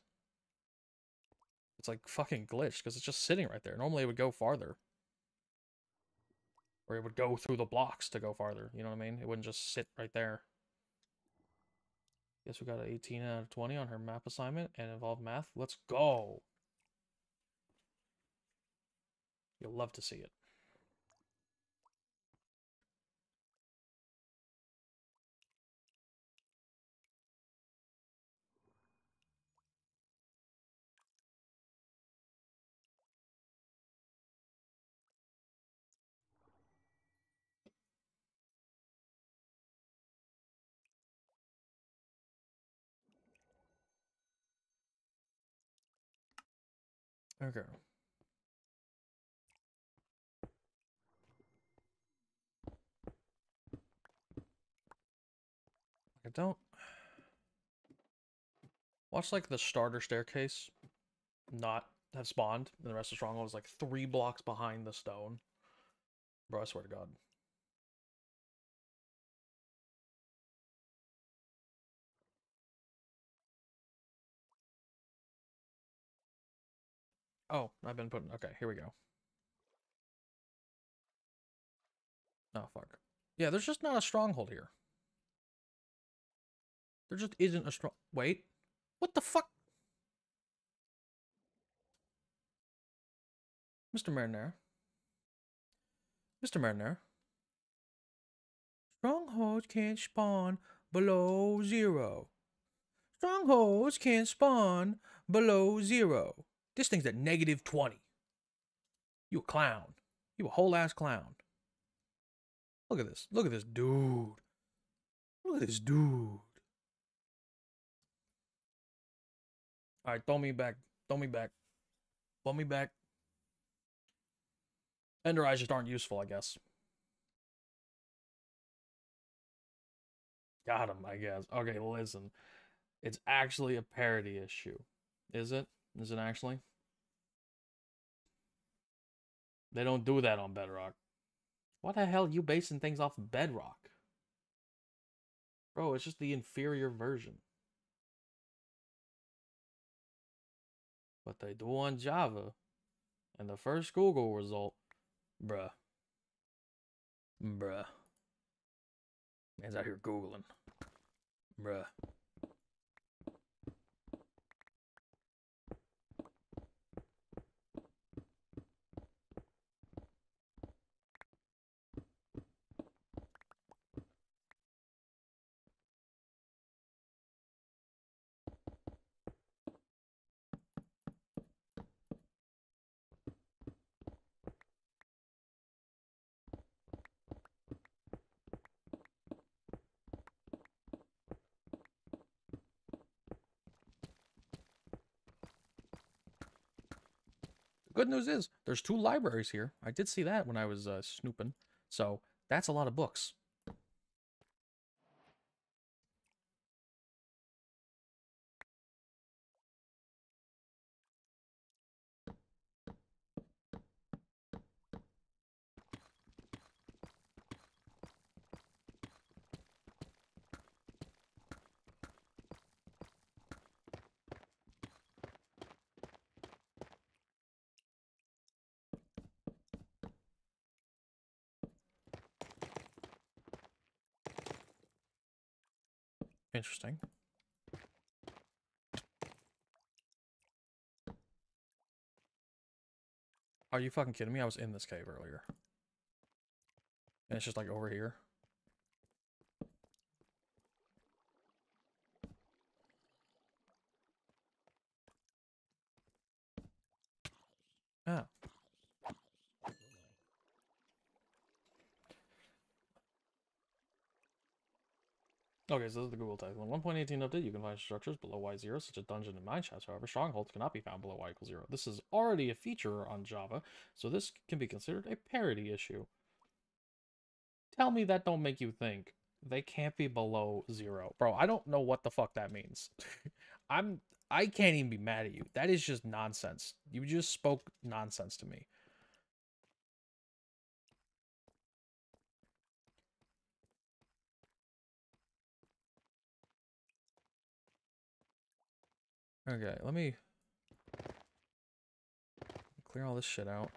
it's like fucking glitched because it's just sitting right there. Normally it would go farther. Or it would go through the blocks to go farther. You know what I mean? It wouldn't just sit right there. Guess we got an 18 out of 20 on her map assignment and involved math. Let's go. You'll love to see it. Okay. I don't watch like the starter staircase not have spawned, and the rest of Stronghold is like three blocks behind the stone. Bro, I swear to God. Oh, I've been putting. Okay, here we go. Oh, fuck. Yeah, there's just not a stronghold here. There just isn't a strong. Wait. What the fuck? Mr. Marinara. Mr. Marinara. Strongholds can't spawn below zero. Strongholds can't spawn below zero. This thing's at negative 20. You a clown. You a whole ass clown. Look at this. Look at this dude. Look at this dude. All right, throw me back. Throw me back. Throw me back. Ender eyes just aren't useful, I guess. Got him, I guess. Okay, listen. It's actually a parity issue. Is it? Is it actually? They don't do that on Bedrock. What the hell you basing things off of Bedrock? Bro, it's just the inferior version. But they do on Java. And the first Google result, bruh. Bruh. Man's out here Googling. Bruh. Good news is there's two libraries here. I did see that when I was uh, snooping. So that's a lot of books. Interesting. Are you fucking kidding me? I was in this cave earlier. And it's just like over here. Oh. Okay, so this is the Google title. In 1.18 update, you can find structures below y0, such as dungeon and mine shafts. However, strongholds cannot be found below y equals 0. This is already a feature on Java, so this can be considered a parity issue. Tell me that don't make you think they can't be below 0. Bro, I don't know what the fuck that means. I'm I can't even be mad at you. That is just nonsense. You just spoke nonsense to me. Okay, let me clear all this shit out.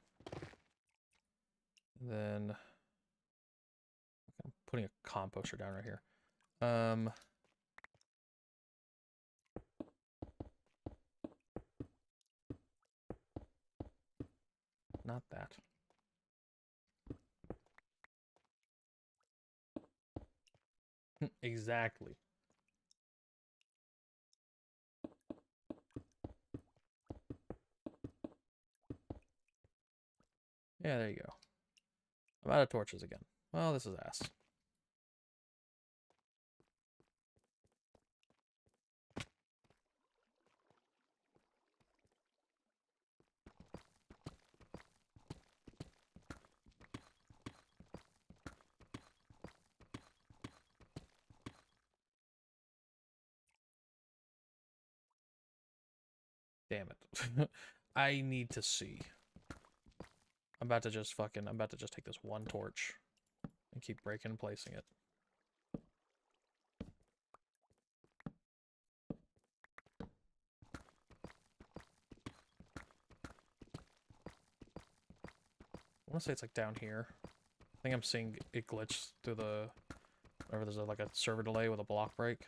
then I'm putting a composter down right here. Um Not that. exactly. Yeah, there you go. I'm out of torches again. Well, this is ass. Damn it. I need to see. I'm about to just fucking, I'm about to just take this one torch and keep breaking and placing it. I want to say it's like down here. I think I'm seeing it glitch through the, whenever there's a, like a server delay with a block break.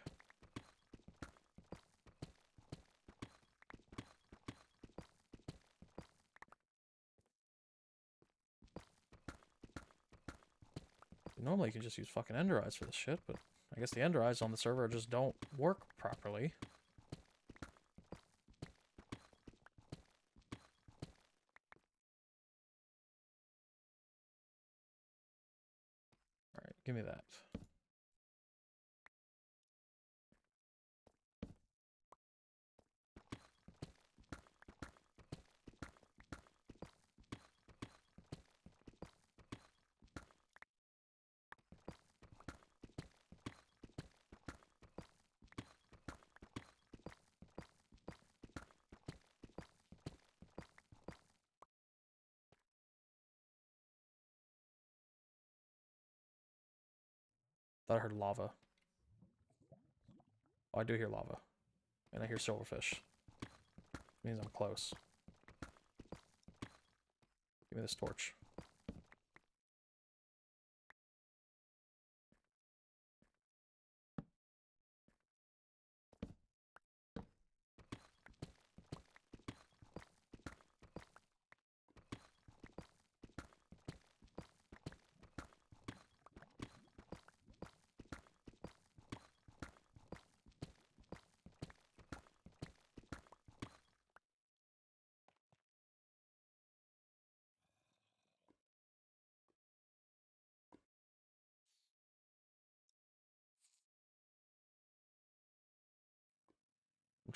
Normally you can just use fucking ender eyes for this shit, but I guess the ender eyes on the server just don't work properly. Alright, give me that. Thought I heard lava. Oh, I do hear lava. And I hear silverfish. Means I'm close. Give me this torch.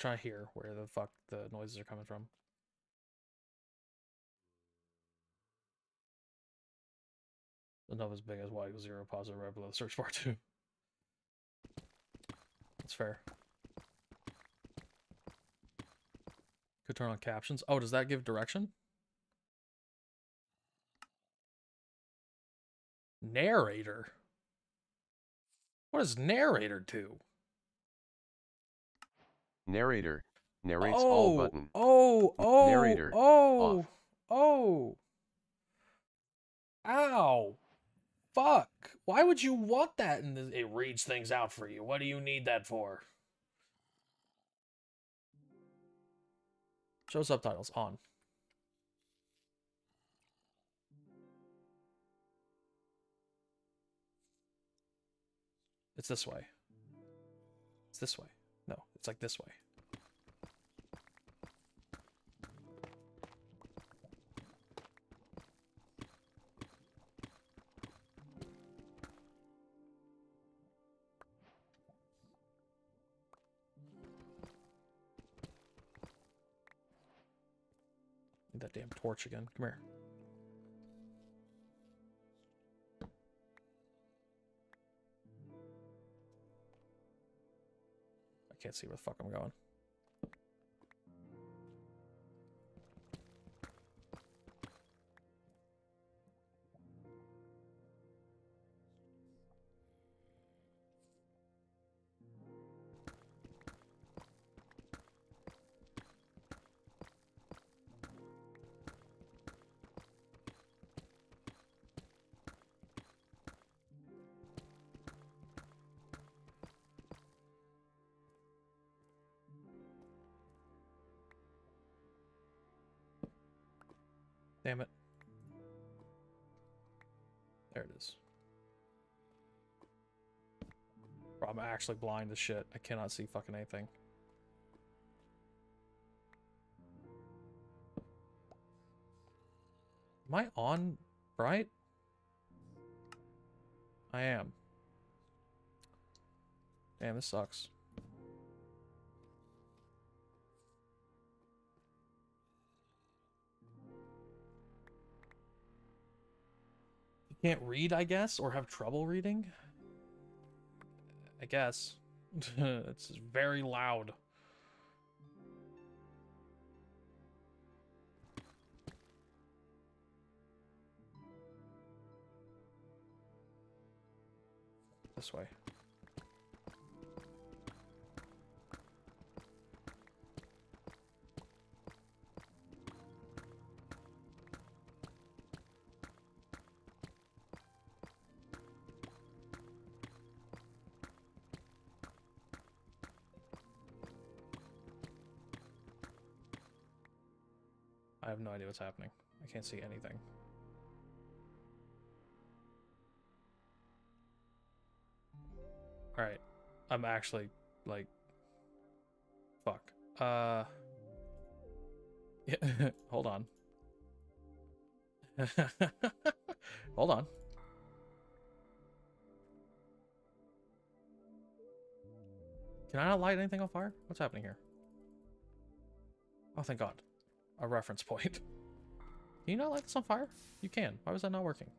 Trying to hear where the fuck the noises are coming from. Enough as big as Y equals zero positive right below the search bar too. That's fair. Could turn on captions. Oh, does that give direction? Narrator. What does narrator do? Narrator. Narrates oh, all button. Oh, oh, Narrator, Oh, off. oh. Ow. Fuck. Why would you want that? And it reads things out for you. What do you need that for? Show subtitles on. It's this way. It's this way. It's like this way. Need that damn torch again. Come here. Can't see where the fuck I'm going. Actually blind as shit. I cannot see fucking anything. Am I on bright? I am. Damn, this sucks. You can't read, I guess, or have trouble reading? I guess. it's very loud. This way. no idea what's happening. I can't see anything. Alright. I'm actually, like... Fuck. Uh... Yeah, hold on. hold on. Can I not light anything on fire? What's happening here? Oh, thank God. A reference point. Can you not light this on fire? You can. Why was that not working?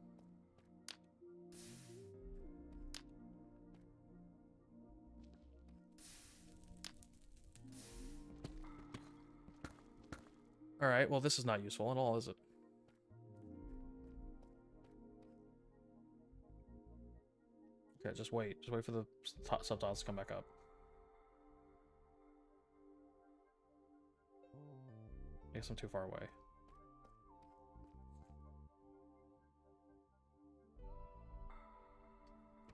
Alright, well this is not useful at all, is it? Okay, just wait. Just wait for the subtitles to come back up. Guess I'm too far away.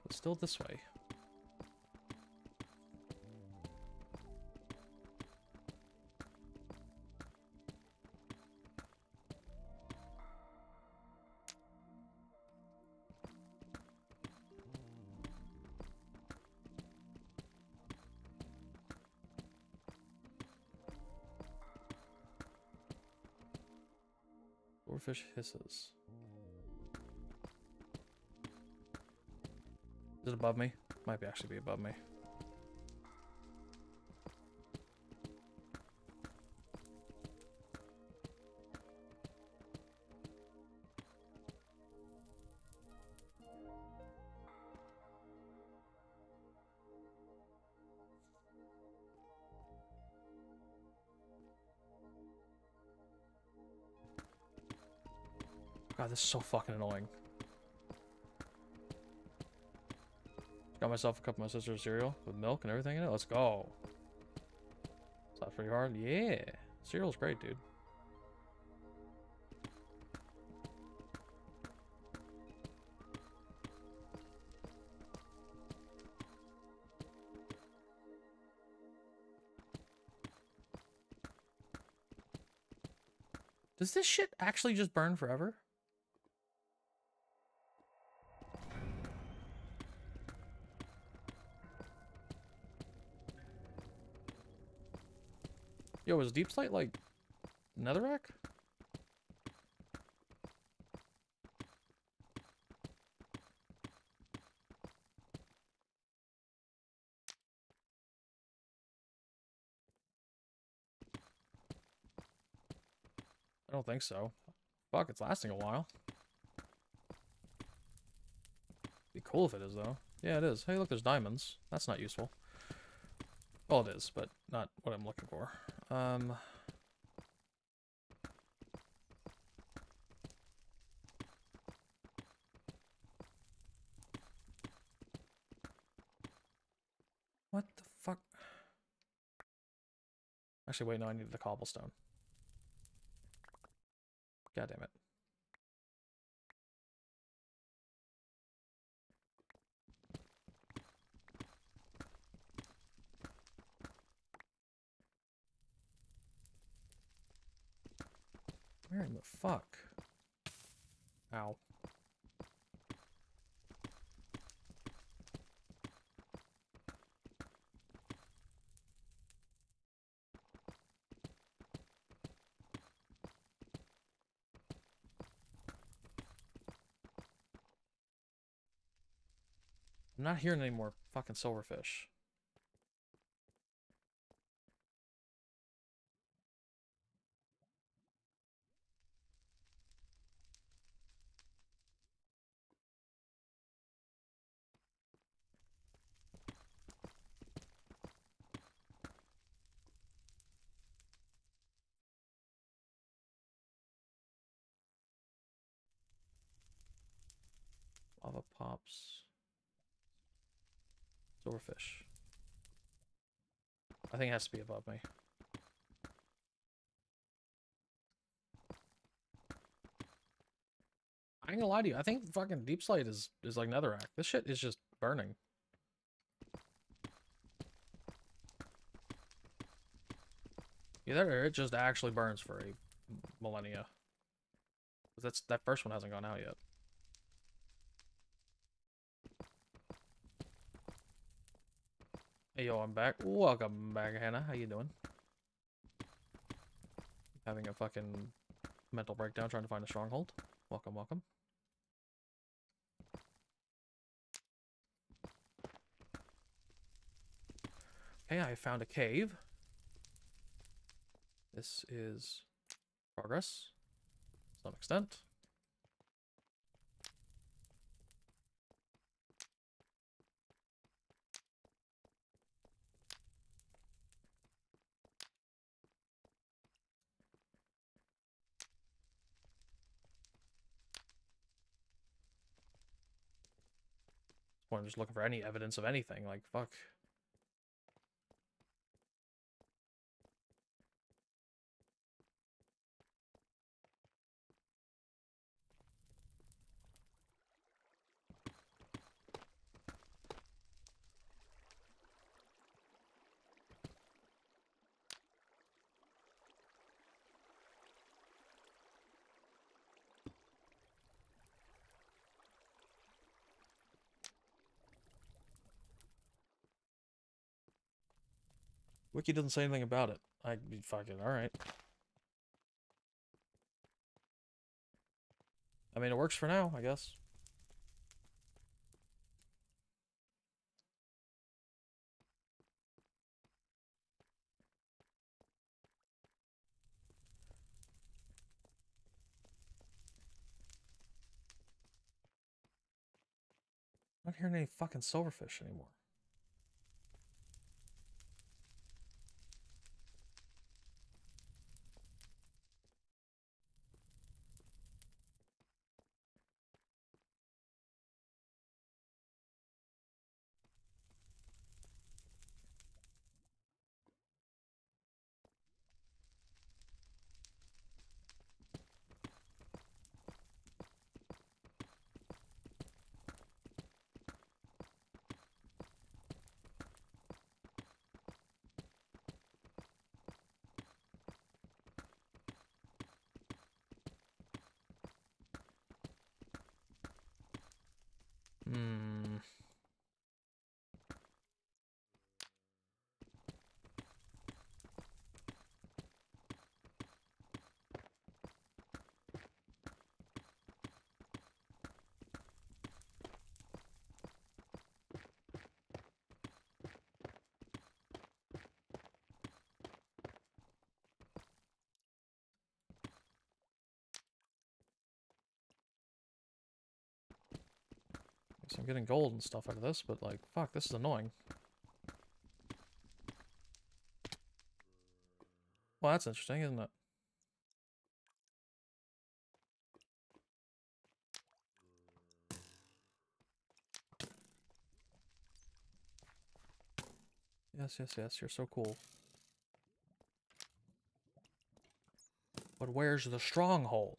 But still this way. Swordfish hisses. Is it above me? Might be actually be above me. Is so fucking annoying. Got myself a cup of my sister's cereal with milk and everything in it. Let's go. Is that pretty hard? Yeah. Cereal's great, dude. Does this shit actually just burn forever? Is Deepslate like Netherrack? I don't think so. Fuck, it's lasting a while. Be cool if it is, though. Yeah, it is. Hey, look, there's diamonds. That's not useful. Well, it is, but not what I'm looking for. Um... What the fuck? Actually, wait, no, I needed the cobblestone. God damn it. Where in the fuck? Ow. I'm not hearing any more fucking silverfish. Lava. Silverfish. I think it has to be above me. I ain't gonna lie to you. I think fucking Deepslate is, is like Netherrack. This shit is just burning. Either it just actually burns for a millennia. That's that first one hasn't gone out yet. Hey yo, I'm back. Welcome back, Hannah. How you doing? Having a fucking mental breakdown trying to find a stronghold. Welcome, welcome. Okay, I found a cave. This is progress to some extent. Or I'm just looking for any evidence of anything. Like, fuck. Wiki doesn't say anything about it. I fuck it. All right. I mean, it works for now, I guess. I'm not hearing any fucking silverfish anymore. Hmm. Guess I'm getting gold and stuff out of this, but like, fuck, this is annoying. Well, that's interesting, isn't it? Yes, yes, yes, you're so cool. But where's the stronghold?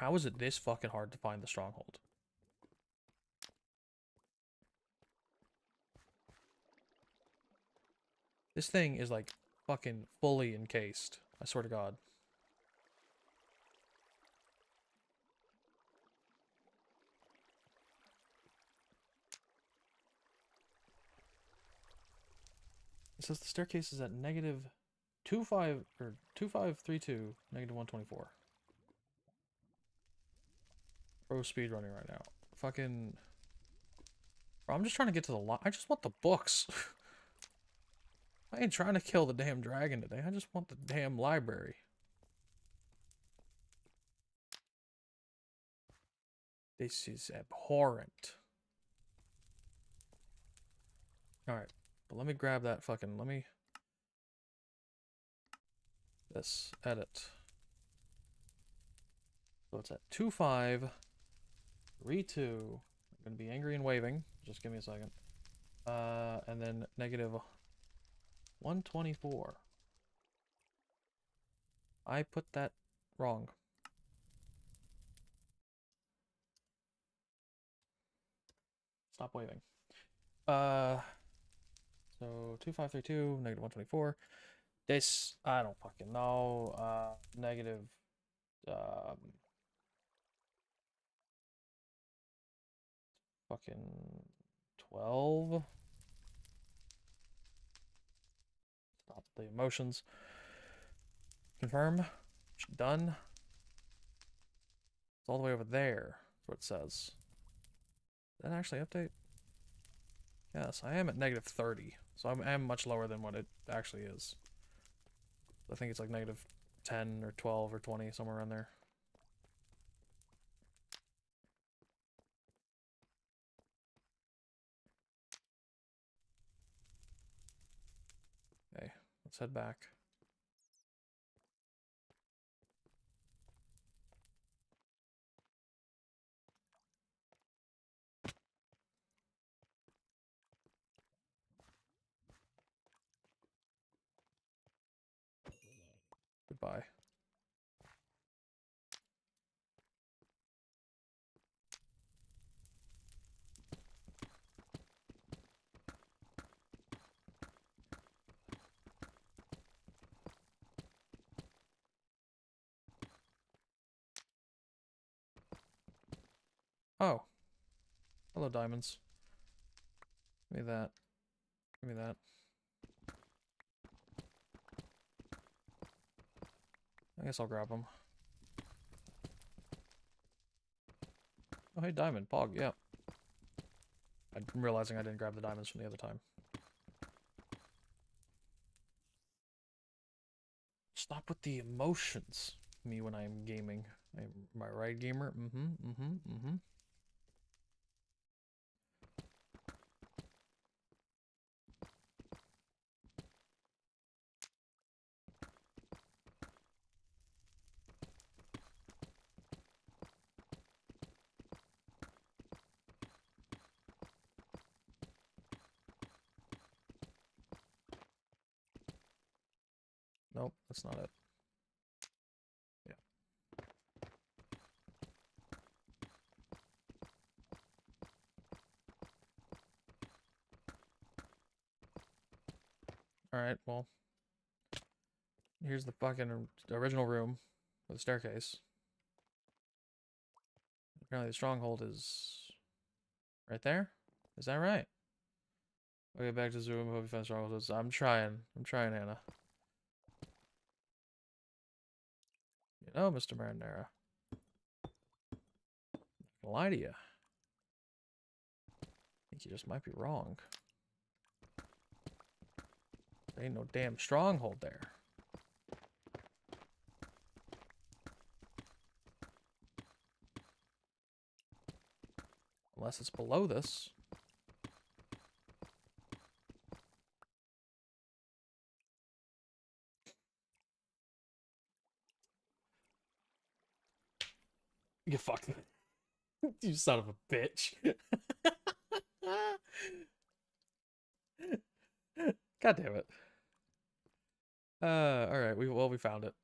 How is it this fucking hard to find the stronghold? This thing is like fucking fully encased. I swear to God. It says the staircase is at negative two five or two five three two negative one twenty four. Pro speed running right now. Fucking. I'm just trying to get to the lot. I just want the books. I ain't trying to kill the damn dragon today. I just want the damn library. This is abhorrent. Alright. But let me grab that fucking. Let me. This. Edit. So it's at 2 5. Re 2. I'm to be angry and waving. Just give me a second. Uh, and then negative 124. I put that wrong. Stop waving. Uh, so 2532, negative 124. This, I don't fucking know. Uh, negative, um, fucking 12 Stop the emotions. Confirm. Done. It's all the way over there. That's what it says. Did that actually update? Yes, I am at negative 30. So I am much lower than what it actually is. I think it's like negative 10 or 12 or 20, somewhere around there. Okay, let's head back. Goodbye. Oh. Hello, diamonds. Give me that. Give me that. I guess I'll grab them. Oh, hey, diamond. Pog, yeah. I'm realizing I didn't grab the diamonds from the other time. Stop with the emotions. Me when I'm gaming. Am I right, gamer? Mm-hmm, mm-hmm, mm-hmm. Nope, that's not it. Yeah. Alright, well. Here's the fucking original room with the staircase. Apparently the stronghold is right there. Is that right? Okay, back to Zoom. Hope you find stronghold. I'm trying. I'm trying, Anna. Oh, know, Mr. Marinara. Gonna lie to you. I think you just might be wrong. There ain't no damn stronghold there. Unless it's below this. You fucked me. you son of a bitch. God damn it. Uh, all right. We well, we found it.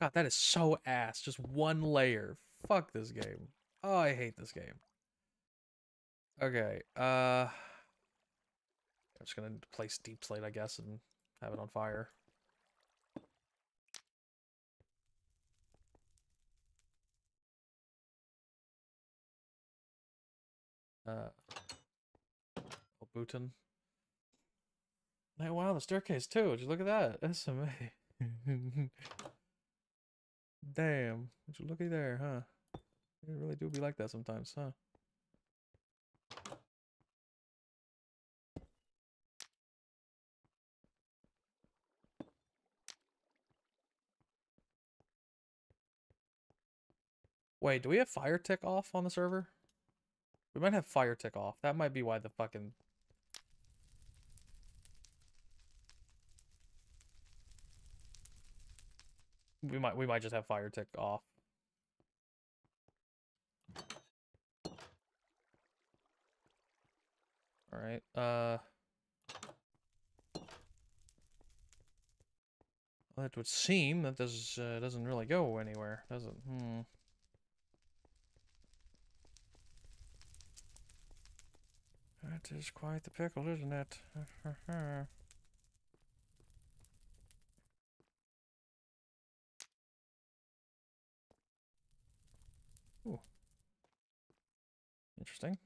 God, that is so ass. Just one layer. Fuck this game. Oh, I hate this game. Okay. Uh, I'm just gonna place deepslate, I guess, and have it on fire. Uh, oh, Bhutan. Hey, wow, the staircase too. Would you look at that? SMA. Damn. Would you looky there, huh? It really do be like that sometimes, huh? Wait, do we have fire tick off on the server? We might have fire tick off. That might be why the fucking... We might we might just have fire tick off. All right. Uh well, It would seem that this uh, doesn't really go anywhere, does it? Hmm. That is quite the pickle, isn't it? Ooh. Interesting.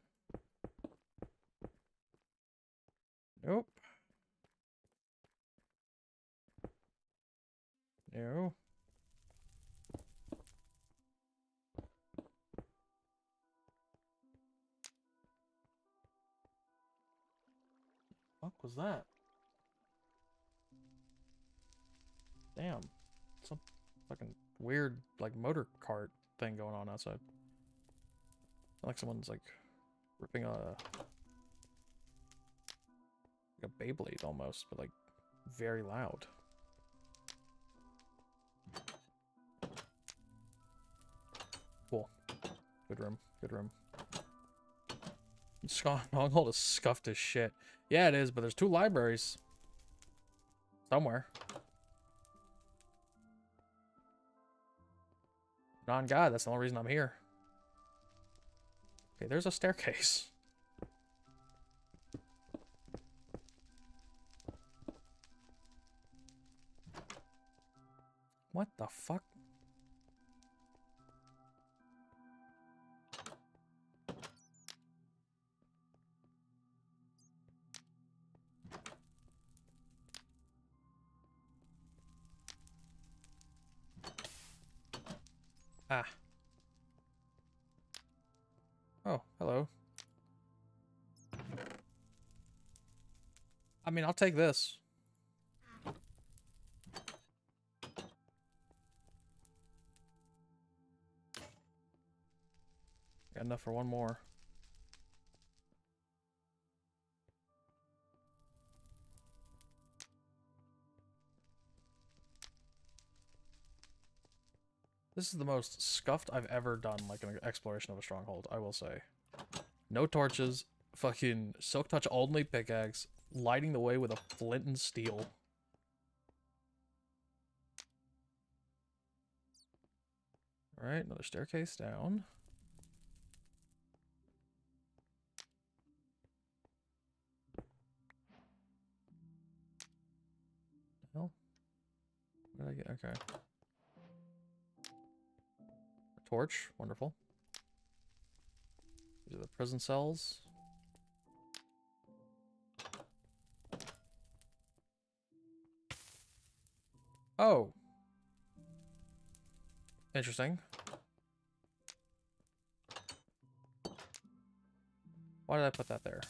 Nope. No. Was that? Damn. Some fucking weird like motor cart thing going on outside. Like someone's like ripping a like a Beyblade almost, but like very loud. Cool. Good room. Good room. Stronghold is scuffed as shit. Yeah, it is, but there's two libraries. Somewhere. Non God, that's the only reason I'm here. Okay, there's a staircase. What the fuck? Ah. Oh, hello. I mean, I'll take this. Got enough for one more. This is the most scuffed I've ever done, like an exploration of a stronghold, I will say. No torches, fucking silk touch only pickaxe, lighting the way with a flint and steel. Alright, another staircase down. What did I get? Okay. Torch, wonderful. These are the prison cells. Oh. Interesting. Why did I put that there?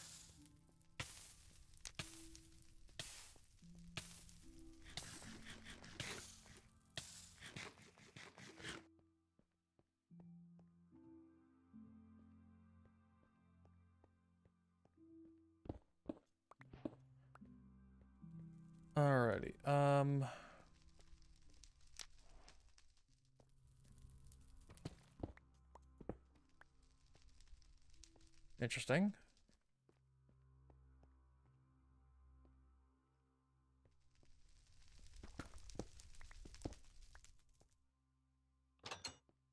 Alrighty. Um. Interesting.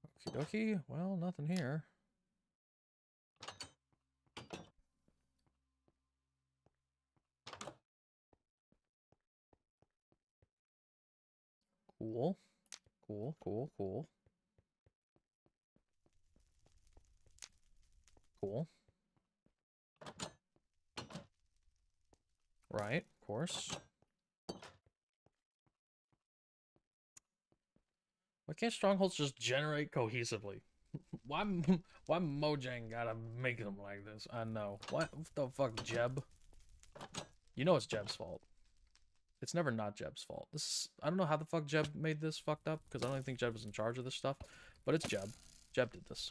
Okie dokie. Well, nothing here. Cool. Cool, cool, cool. Cool. Right, of course. Why can't strongholds just generate cohesively? why why Mojang gotta make them like this? I know. What the fuck, Jeb? You know it's Jeb's fault. It's never not Jeb's fault. This is, I don't know how the fuck Jeb made this fucked up because I don't think Jeb was in charge of this stuff, but it's Jeb. Jeb did this.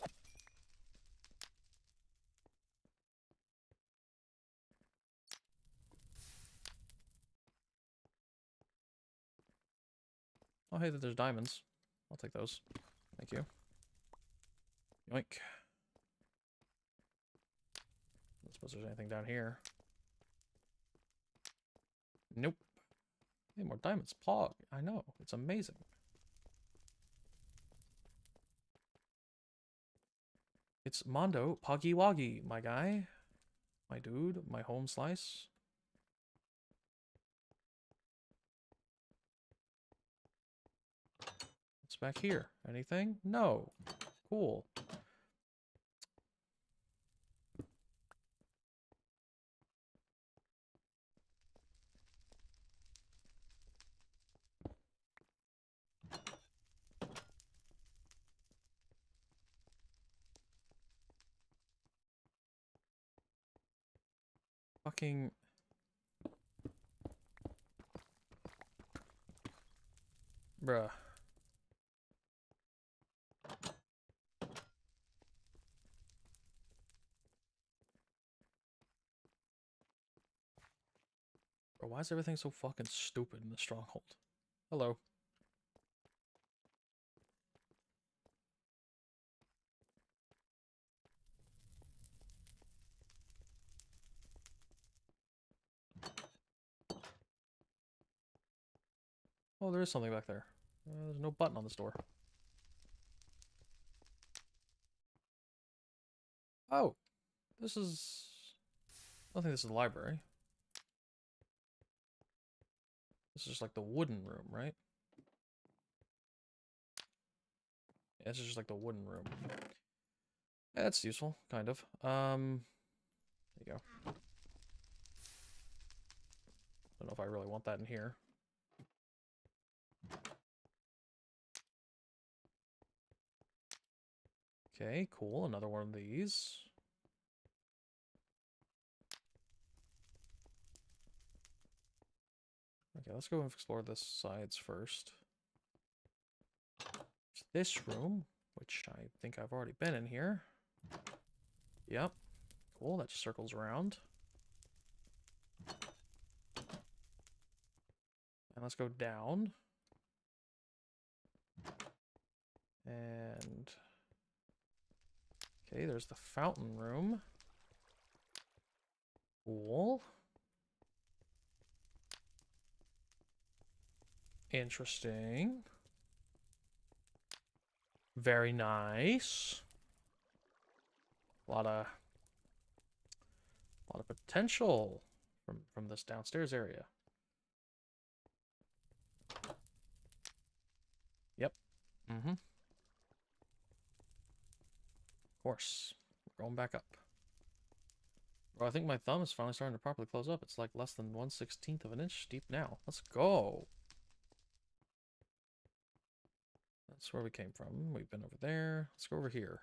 Oh, hey, that there's diamonds. I'll take those. Thank you. Yoink. Don't suppose there's anything down here. Nope. Hey, more diamonds. Pog. I know. It's amazing. It's Mondo Poggy Woggy, my guy. My dude. My home slice. It's back here? Anything? No. Cool. Fucking... Bruh. Bro, why is everything so fucking stupid in the stronghold? Hello. Oh, there is something back there. Uh, there's no button on this door. Oh, this is. I don't think this is the library. This is just like the wooden room, right? Yeah, this is just like the wooden room. Yeah, that's useful, kind of. Um, there you go. I don't know if I really want that in here. Okay, cool. Another one of these. Okay, let's go and explore the sides first. There's this room, which I think I've already been in here. Yep. Cool, that just circles around. And let's go down. And... Okay, there's the fountain room. Cool. Interesting. Very nice. A lot of a lot of potential from from this downstairs area. Yep. Mm-hmm. Of course. We're going back up. I think my thumb is finally starting to properly close up. It's like less than 1 16th of an inch deep now. Let's go. That's where we came from. We've been over there. Let's go over here.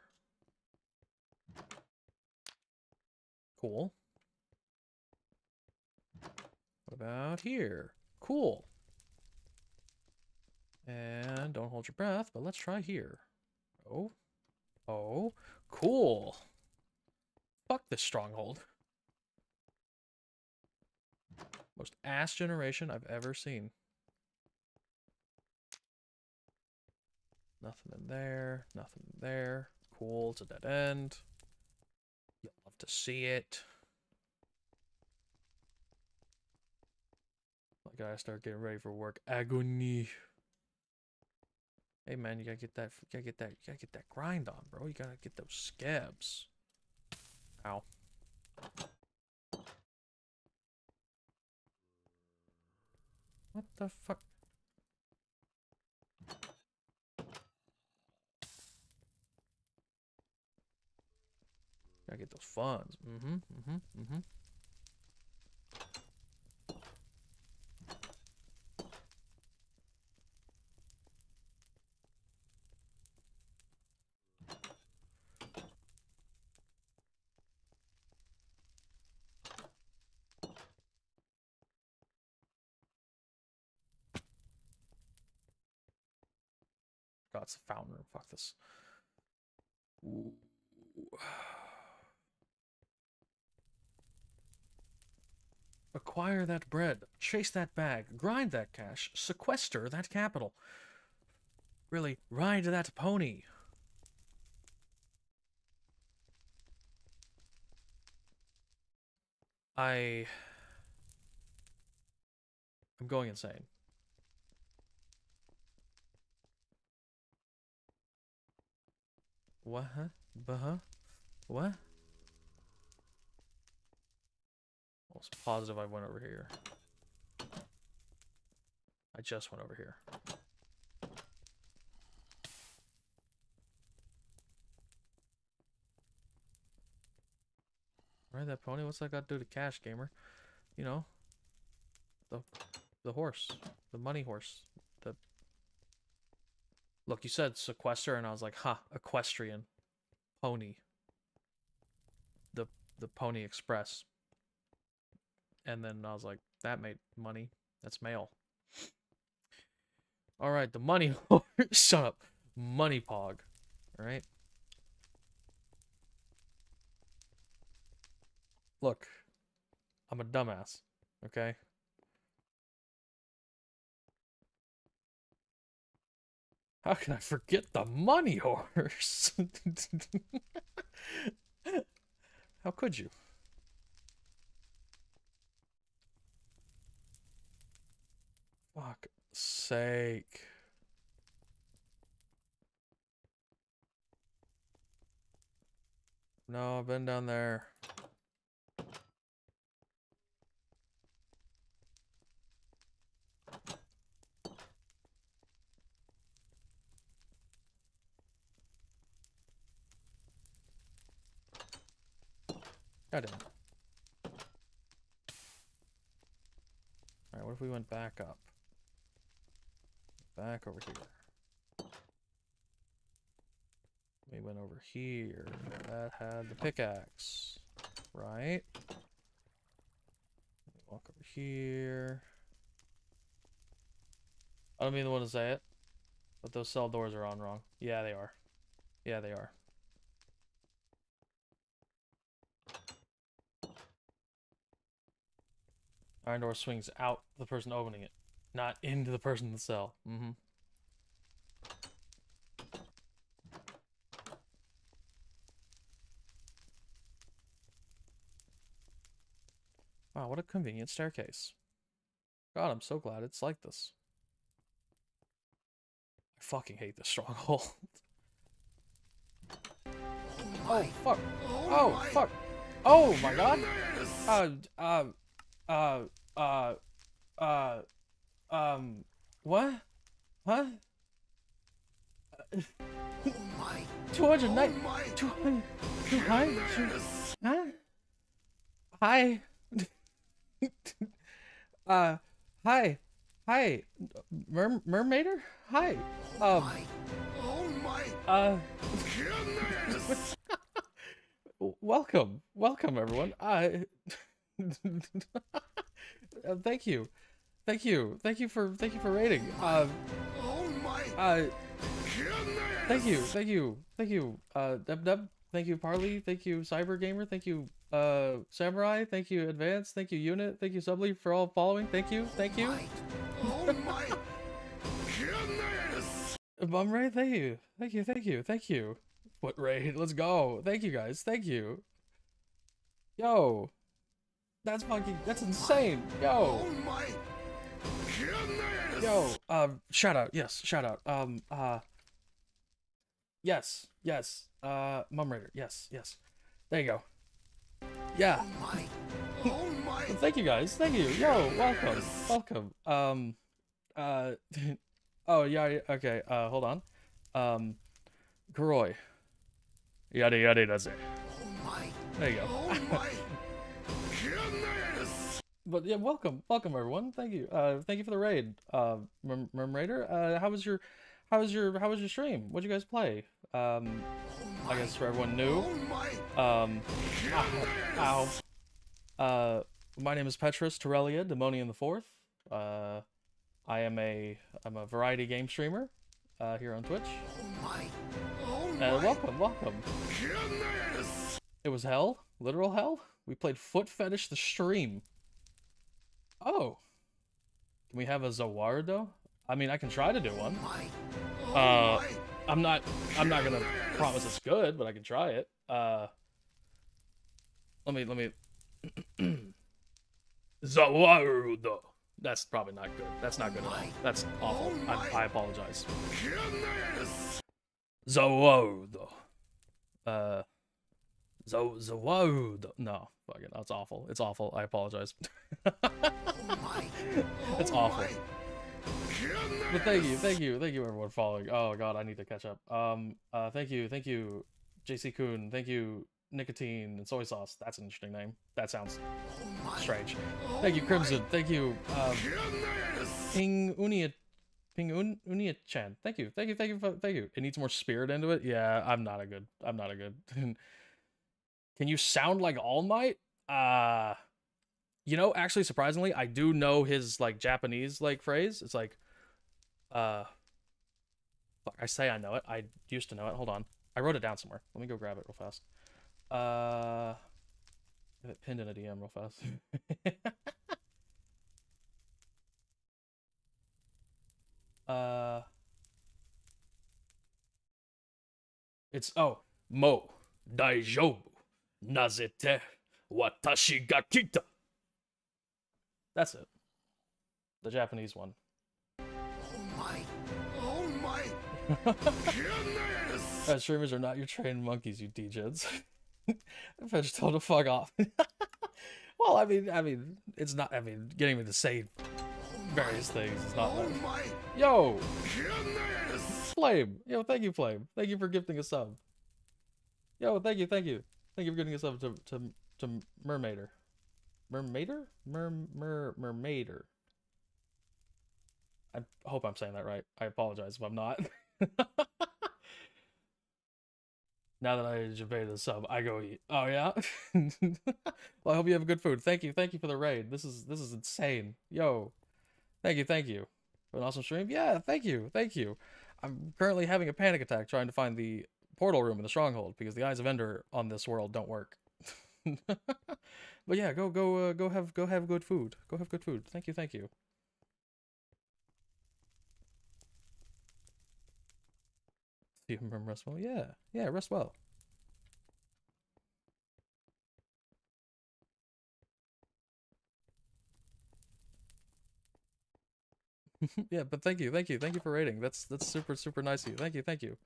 Cool. What about here? Cool. And don't hold your breath, but let's try here. Oh. Oh. Cool. Fuck this stronghold. Most ass generation I've ever seen. Nothing in there. Nothing in there. Cool. It's a dead end. You'll love to see it. I gotta start getting ready for work. Agony. Hey man, you gotta get that. You gotta get that. You gotta get that grind on, bro. You gotta get those scabs. Ow. What the fuck? Gotta get those funds. Mm-hmm, mm-hmm, mm-hmm. It's a fountain room. Fuck this. Acquire that bread, chase that bag, grind that cash, sequester that capital. Really, ride that pony. I... I'm going insane. What? Huh? Buh-huh? What? Almost positive I went over here. I just went over here. Ride that pony? What's that got to do to cash, gamer? You know, the the horse, the money horse. Look, you said sequester, and I was like, huh, equestrian, pony. The the Pony Express. and then I was like, that made money. That's mail. All right, the money. Shut up, money pog. All right. Look, I'm a dumbass. Okay. How can I forget the money horse? How could you? Fuck sake. No, I've been down there. Alright, what if we went back up? Back over here. We went over here. That had the pickaxe. Right? Walk over here. I don't mean the one to say it. But those cell doors are on wrong. Yeah, they are. Yeah, they are. Iron door swings out the person opening it, not into the person in the cell. Mm-hmm. Wow, what a convenient staircase. God, I'm so glad it's like this. I fucking hate this stronghold. oh, fuck. Oh, my fuck. Oh, my god. Uh, uh, uh, uh, uh, um, what? Huh? Oh my. 209, Oh my 200, 200, huh? Hi. uh, hi. Hi. Mer Mermaider? Hi. Oh Um, my. Oh my uh, goodness. welcome. Welcome, everyone. Uh, uh, thank you. Thank you. Thank you for, thank you for rating. Uh, Oh my uh, goodness. Thank you, thank you, thank you, uh, Deb Deb, thank you, Parley, thank you, Cyber Gamer, thank you, uh, Samurai, thank you, Advance, thank you, Unit, thank you, Subly, for all following, thank you, thank you, Oh my goodness. Bum Ray, thank you, thank you, thank you, thank you, Foot Raid, let's go, thank you guys, thank you, yo, that's fucking, that's insane, yo, Oh my goodness. yo, um, shout out, yes, shout out, um, uh, yes, yes, uh, Mum Raider, yes, yes, there you go, yeah. Oh my. Oh thank you guys. Thank you. Yo, welcome. Welcome. Um uh oh yeah, okay. Uh hold on. Um Groy. Yada yada does it. Oh my. There you go. But yeah, welcome. Welcome everyone. Thank you. Uh thank you for the raid. Uh Raider. Uh how was your how was your how was your stream? What'd you guys play? Um Oh I guess for everyone new. Oh my Um ow. ow. Uh my name is Petris Torellia, Demonian the Fourth. Uh I am a I'm a variety game streamer uh here on Twitch. Oh my. Oh Uh, my welcome, welcome. goodness. It was hell, literal hell. We played Foot Fetish the stream. Oh. Can we have a Za Warudo? I mean, I can try to do one. Uh, Oh. I'm not I'm not going to promise it's good, but I can try it. Uh Let me let me Za Warudo. That's probably not good. That's not good at all. That's awful. I, I apologize. Goodness. Za Warudo. Uh Zo Za Warudo. No, fuck it. That's awful. It's awful. I apologize. Oh my. It's Oh awful. my But thank you, thank you, thank you everyone following. Oh god, I need to catch up. Um uh thank you, thank you, JC Kuhn, thank you, Nicotine and Soy Sauce. That's an interesting name. That sounds Oh strange. Oh Thank you, Crimson. Thank you, um. Ping Unia Ping Un Unia Chan. Thank you, thank you, thank you, thank you. It needs more spirit into it. Yeah, I'm not a good I'm not a good Can you sound like All Might? Uh You know, actually, surprisingly, I do know his like Japanese like phrase. It's like, uh, fuck. I say I know it. I used to know it. Hold on. I wrote it down somewhere. Let me go grab it real fast. Uh, have it pinned in a DM real fast. uh, it's oh mo daijoubu nazete watashi ga kita. That's it. The Japanese one. Oh my. Oh my. Goodness. Streamers are not your trained monkeys, you degens. Fetch told to fuck off. well, I mean, I mean, it's not. I mean, getting me to say various things is not. Oh my. Yo, Goodness. Flame. Yo, thank you, Flame. Thank you for gifting a sub. Yo, thank you, thank you, thank you for giving a sub to to to Mermaider. Mermaider? Mer mer mermaider. I hope I'm saying that right. I apologize if I'm not. now that I debated the sub, I go eat. Oh yeah. well, I hope you have good food. Thank you, thank you for the raid. This is this is insane. Yo, thank you, thank you. For an awesome stream. Yeah, thank you, thank you. I'm currently having a panic attack trying to find the portal room in the stronghold because the eyes of Ender on this world don't work. but yeah, go go uh, go have go have good food. Go have good food. Thank you, thank you. See him from rest well. Yeah, yeah, rest well. yeah, but thank you, thank you, thank you for rating. That's that's super super nice of you. Thank you, thank you.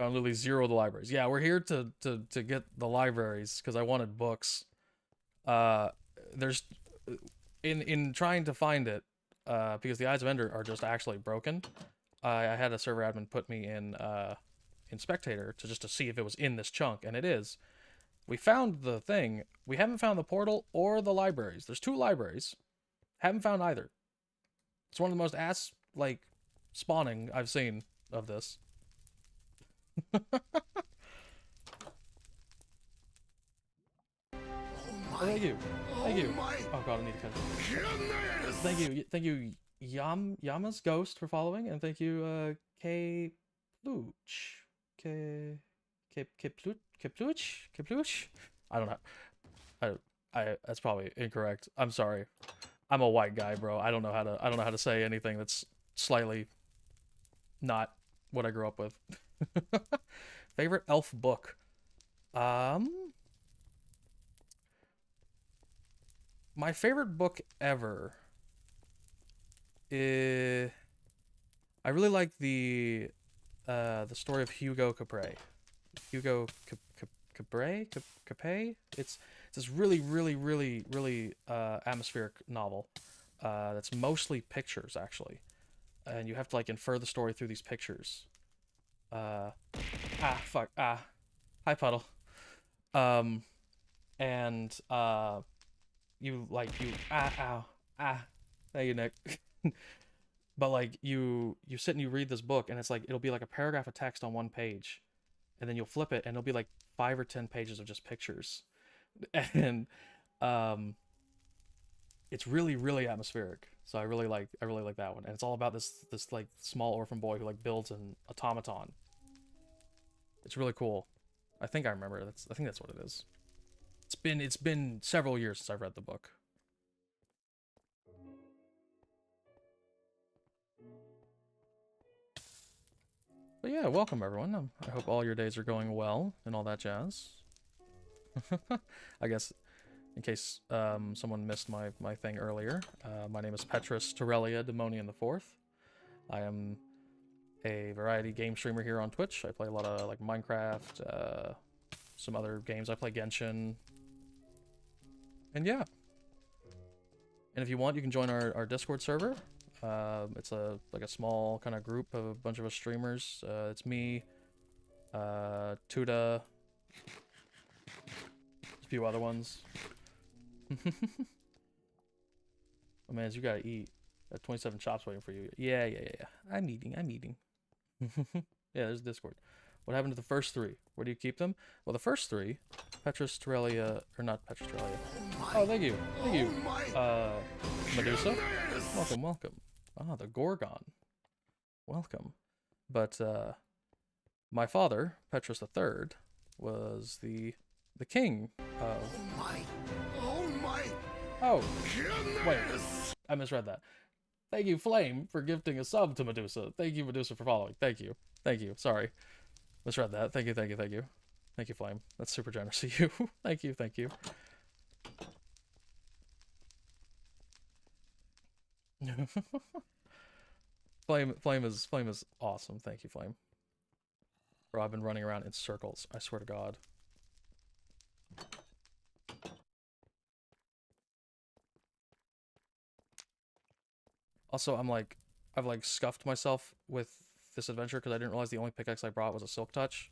Found literally zero the libraries. Yeah, we're here to to to get the libraries because I wanted books. Uh, there's in in trying to find it, uh, because the eyes of Ender are just actually broken. I I had a server admin put me in uh in spectator to just to see if it was in this chunk, and it is. We found the thing. We haven't found the portal or the libraries. There's two libraries. Haven't found either. It's one of the most ass like spawning I've seen of this. Oh Oh, thank you. Thank Oh you. Oh god, I need to it. Thank you. Thank you, Yam Yama's Ghost for following, and thank you, uh K Pluch. K K K Pluch K Pluch K Pluch? I don't know. I I that's probably incorrect. I'm sorry. I'm a white guy, bro. I don't know how to I don't know how to say anything that's slightly not what I grew up with. Favorite elf book. Um my favorite book ever uh, I really like the uh the story of Hugo Capre. Hugo Cap- Cap- Capre Cap- Capre. It's it's this really really really really uh atmospheric novel. Uh, that's mostly pictures actually, and you have to like infer the story through these pictures. Uh, ah fuck ah, hi puddle. Um, and uh, you like you ah ow ah. Thank you, Nick. but like you you sit and you read this book and it's like it'll be like a paragraph of text on one page and then you'll flip it and it'll be like five or ten pages of just pictures and um it's really really atmospheric. So i really like i really like that one. And it's all about this this like small orphan boy who like builds an automaton. It's really cool. I think i remember. That's i think that's what it is. It's been it's been several years since i've read the book. But yeah, welcome everyone. Um, I hope all your days are going well and all that jazz. I guess, in case um, someone missed my, my thing earlier, uh, my name is Petris Teraelia Deamionan the Fourth. I am a variety game streamer here on Twitch. I play a lot of like Minecraft, uh, some other games. I play Genshin, and yeah. And if you want, you can join our, our Discord server. Uh, it's a like a small kind of group of a bunch of us streamers. Uh, it's me, uh, Tuda, a few other ones. oh man, you gotta eat. Got 27 chops waiting for you. Yeah, yeah, yeah, yeah. I'm eating. I'm eating. yeah, there's Discord. What happened to the first three? Where do you keep them? Well, the first three, Petris Teraelia, or not Petris Teraelia. Oh, thank you, thank you, my uh, Medusa. goodness. Welcome, welcome. Ah, the Gorgon. Welcome. But uh my father, Petris III, was the the king of Oh. Oh my Oh, goodness. I misread that. Thank you, Flame, for gifting a sub to Medusa. Thank you, Medusa, for following. Thank you. Thank you. Sorry. Misread that. Thank you, thank you, thank you. Thank you, Flame. That's super generous of you. thank you, thank you. Flame Flame is Flame is awesome. Thank you, Flame. Bro, I've been running around in circles. I swear to God. Also, I'm like, I've like scuffed myself with this adventure because I didn't realize the only pickaxe I brought was a silk touch.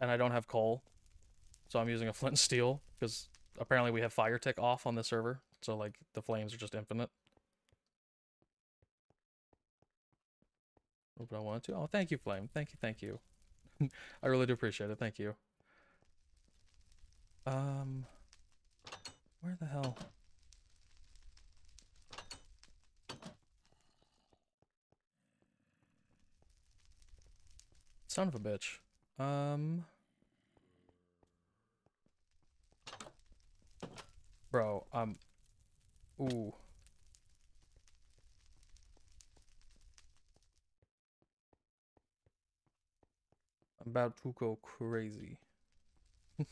And I don't have coal. So I'm using a flint and steel because apparently we have fire tick off on the server. So like the flames are just infinite. Oh, But I wanted to. Oh, thank you, Flame. Thank you, thank you. I really do appreciate it. Thank you. Um, where the hell? Son of a bitch. Um. Bro, um. Ooh. I'm about to go crazy. I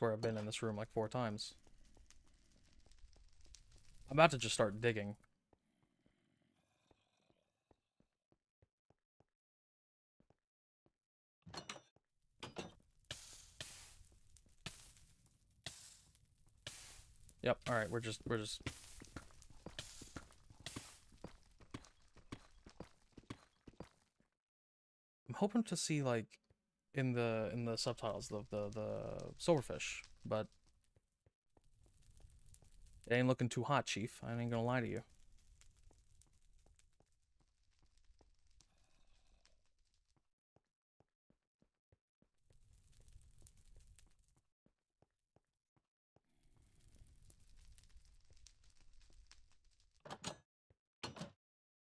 where I've been in this room like four times. I'm about to just start digging. Yep, alright, we're just we're just I'm hoping to see like in the in the subtitles the the, the silverfish, but it ain't looking too hot, Chief. I ain't gonna lie to you.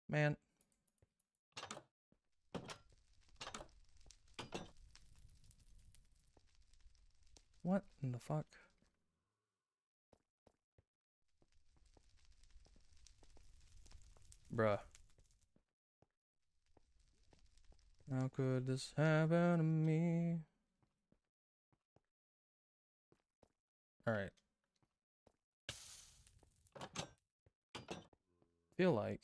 Man. What in the fuck? Bruh. How could this happen to me? Alright. Feel like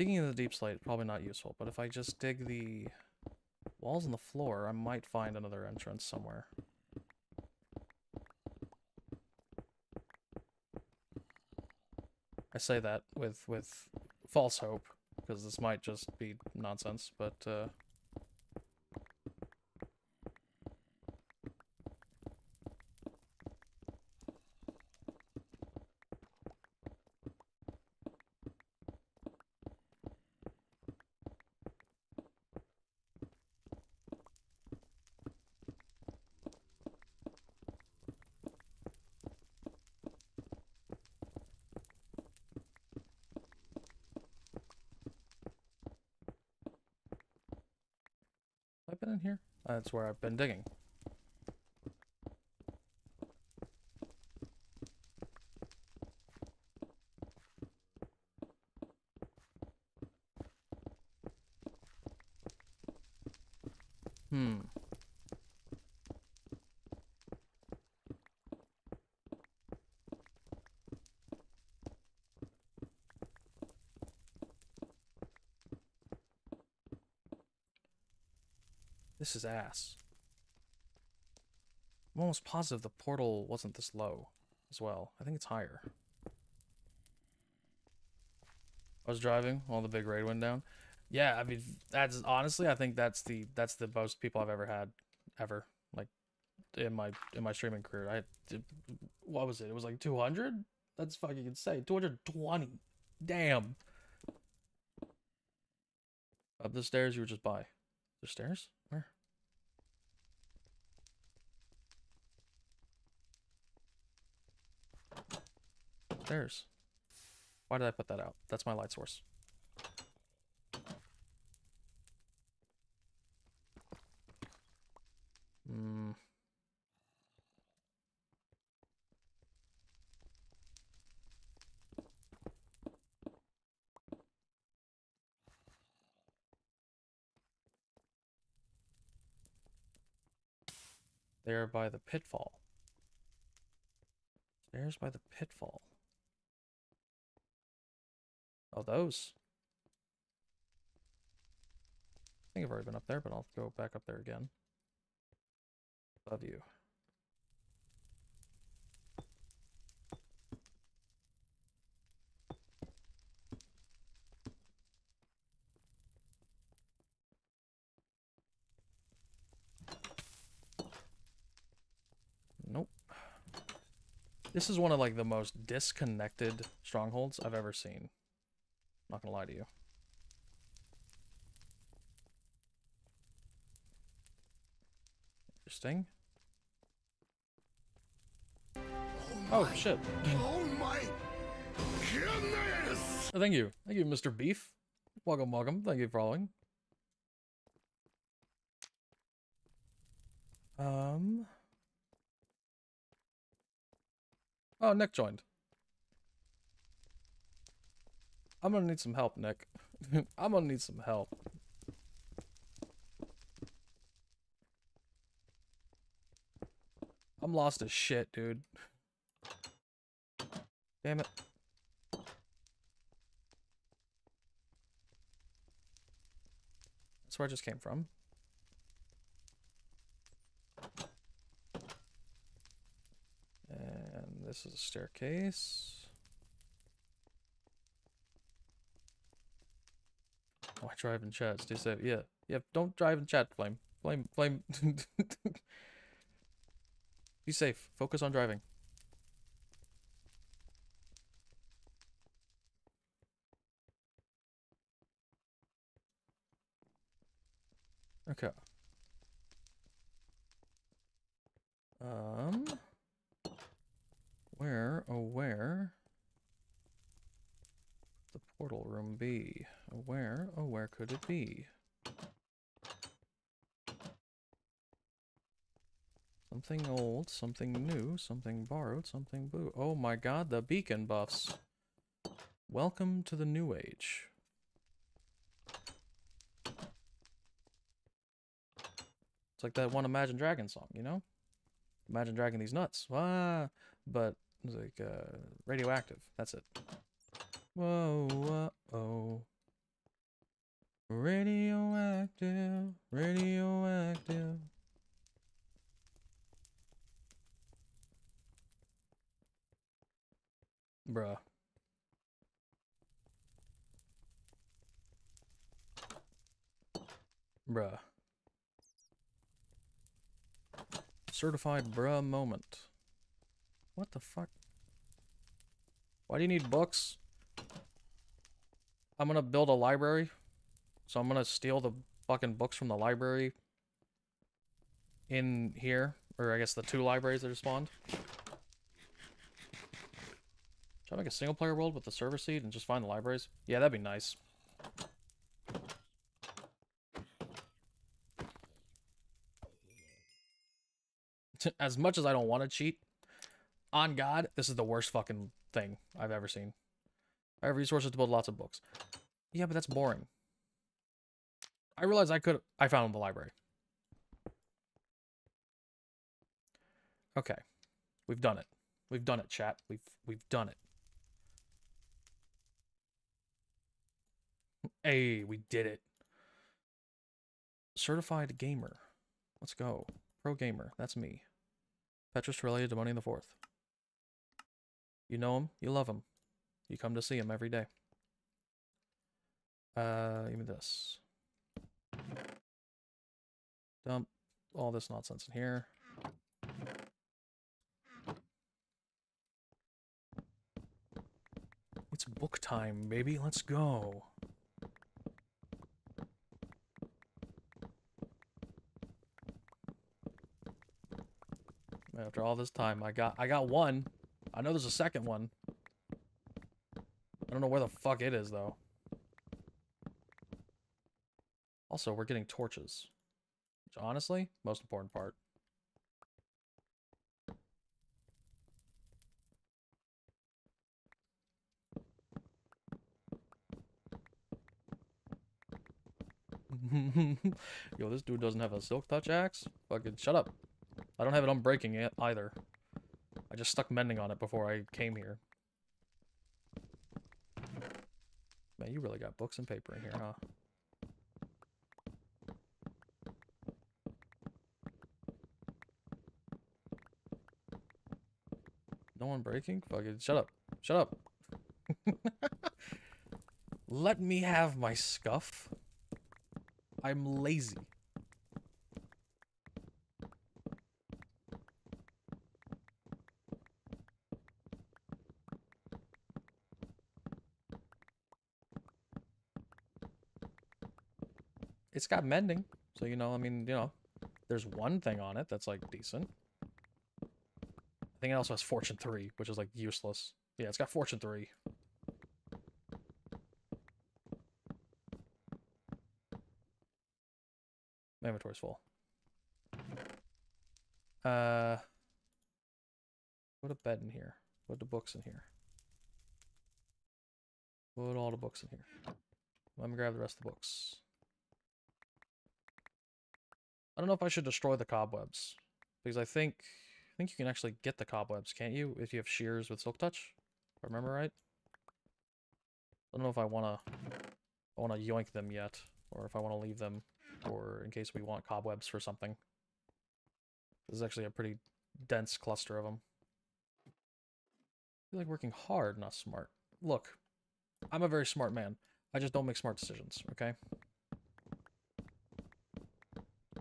Digging in the deepslate, probably not useful, but if I just dig the walls and the floor, I might find another entrance somewhere. I say that with with false hope, because this might just be nonsense, but uh Have I been in here? That's where I've been digging. Hmm. This is ass. I'm almost positive the portal wasn't this low as well. I think it's higher. I was driving while the big raid went down. Yeah, I mean that's honestly I think that's the that's the most people I've ever had ever like in my in my streaming career. I what was it? It was like 200. That's fucking insane. 220. Damn. Up the stairs you were just by. The stairs? Where? Stairs. Why did I put that out? That's my light source. Hmm. There by the pitfall. There's by the pitfall. Oh, those. I think I've already been up there, but I'll go back up there again. Love you. Nope. This is one of like the most disconnected strongholds I've ever seen. Not gonna lie to you. Interesting. Oh my- shit. Oh my goodness! Thank you. Thank you, Mr. Beef. Welcome, welcome. Thank you for following. Um. Oh, Nick joined. I'm gonna need some help, Nick. I'm gonna need some help. I'm lost as shit, dude. Damn it. That's where I just came from. And this is a staircase. Oh, I drive in chat. Stay safe. Yeah. Yeah, don't drive in chat, Flame. Flame, Flame. Be safe. Focus on driving. Okay. Um, where, oh, where the portal room be? Where, oh, where could it be? Something old, something new, something borrowed, something blue. Oh my god, the beacon buffs. Welcome to the new age. It's like that one Imagine Dragon song, you know? Imagine Dragon these nuts. Ah, but it's like uh, radioactive. That's it. Whoa, whoa, oh. Radioactive, radioactive. Bruh. Bruh. Certified bruh moment. What the fuck? Why do you need books? I'm gonna build a library. So I'm gonna steal the fucking books from the library in here. Or I guess the two libraries that are spawned. Should I make a single player world with the server seed and just find the libraries? Yeah, that'd be nice. As much as I don't want to cheat, on God, this is the worst fucking thing I've ever seen. I have resources to build lots of books. Yeah, but that's boring. I realized I could I found in the library. Okay. We've done it. We've done it, chat. We've we've done it. Hey, we did it. Certified gamer. Let's go. Pro gamer. That's me. Petris related to Money in the Fourth. You know him. You love him. You come to see him every day. Uh, give me this. Dump all this nonsense in here. It's book time, baby. Let's go. After all this time, I got I got one. I know there's a second one. I don't know where the fuck it is though. Also, we're getting torches. Which honestly, most important part. Yo, this dude doesn't have a silk touch axe? Fucking shut up. I don't have it unbreaking it either. I just stuck mending on it before I came here. Man, you really got books and paper in here, huh? No one breaking? Fuck it. shut up. Shut up. Let me have my scuff. I'm lazy. It's got mending. So, you know, I mean, you know, there's one thing on it that's like decent. I think it also has Fortune 3, which is like useless. Yeah, it's got Fortune 3. My inventory's full. Uh, put a bed in here. Put the books in here. Put all the books in here. Let me grab the rest of the books. I don't know if I should destroy the cobwebs because I think think you can actually get the cobwebs, can't you? If you have shears with silk touch, if I remember right. I don't know if I wanna I wanna yoink them yet, or if I want to leave them, or in case we want cobwebs for something. This is actually a pretty dense cluster of them. I feel like working hard, not smart. Look, I'm a very smart man. I just don't make smart decisions, okay?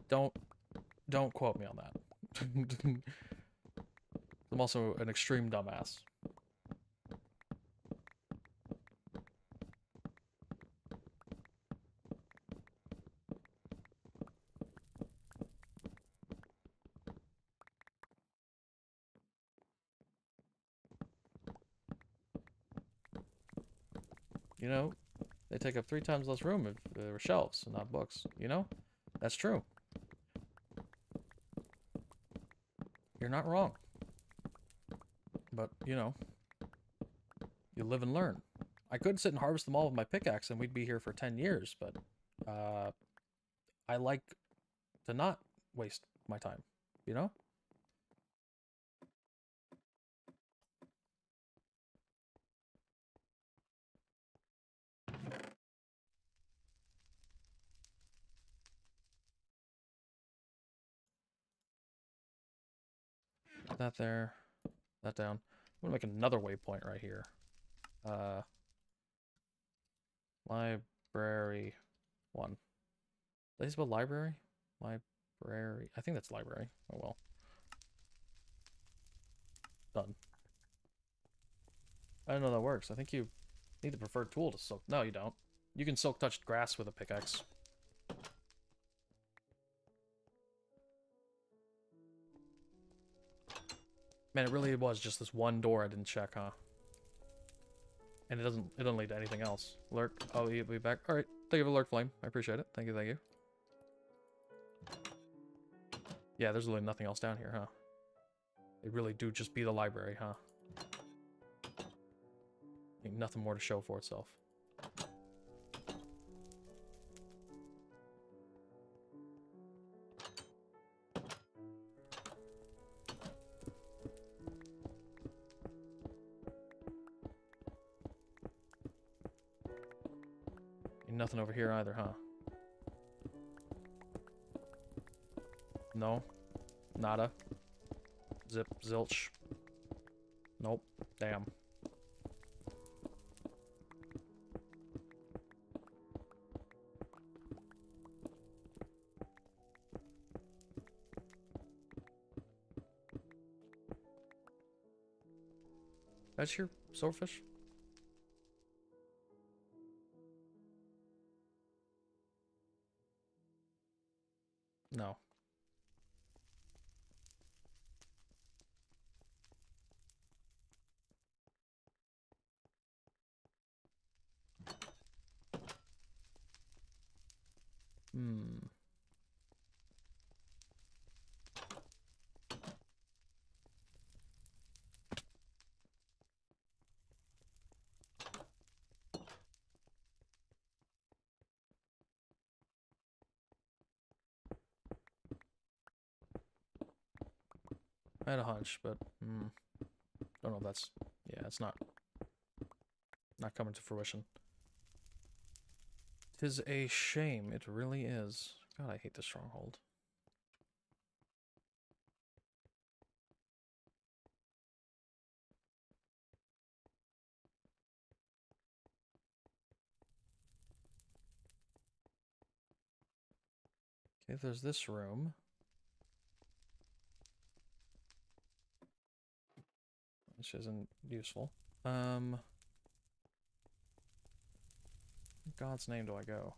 Don't don't quote me on that. I'm also an extreme dumbass. You know, they take up three times less room if there were shelves and not books. You know, that's true. You're not wrong. You know, you live and learn. I could sit and harvest them all with my pickaxe and we'd be here for 10 years, but uh, I like to not waste my time, you know? that there, that down. I'm gonna make another waypoint right here. Uh, library one. Did I spell library? Library. I think that's library. Oh well. Done. I don't know that works. I think you need the preferred tool to silk. No, you don't. You can silk touch grass with a pickaxe. Man, it really was just this one door I didn't check, huh? And it doesn't it doesn't lead to anything else. Lurk. Oh, you'll be back. Alright. Thank you for lurk flame. I appreciate it. Thank you, thank you. Yeah, there's really nothing else down here, huh? They really do just be the library, huh? Ain't nothing more to show for itself. nothing over here either, huh? No. Nada. Zip. Zilch. Nope. Damn. That's your swordfish? But hmm, don't know if that's yeah, it's not not coming to fruition. Tis a shame, it really is. God, I hate the stronghold. Okay, there's this room. Which isn't useful. Um God's name do I go?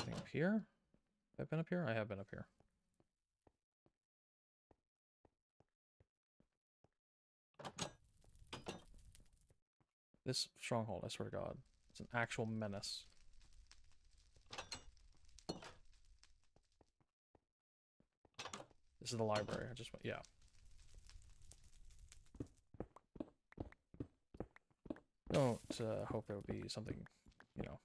Anything up here? Have I been up here? I have been up here. This stronghold, I swear to God, it's an actual menace. This is the library. I just went, yeah. Don't uh, hope there would be something, you know,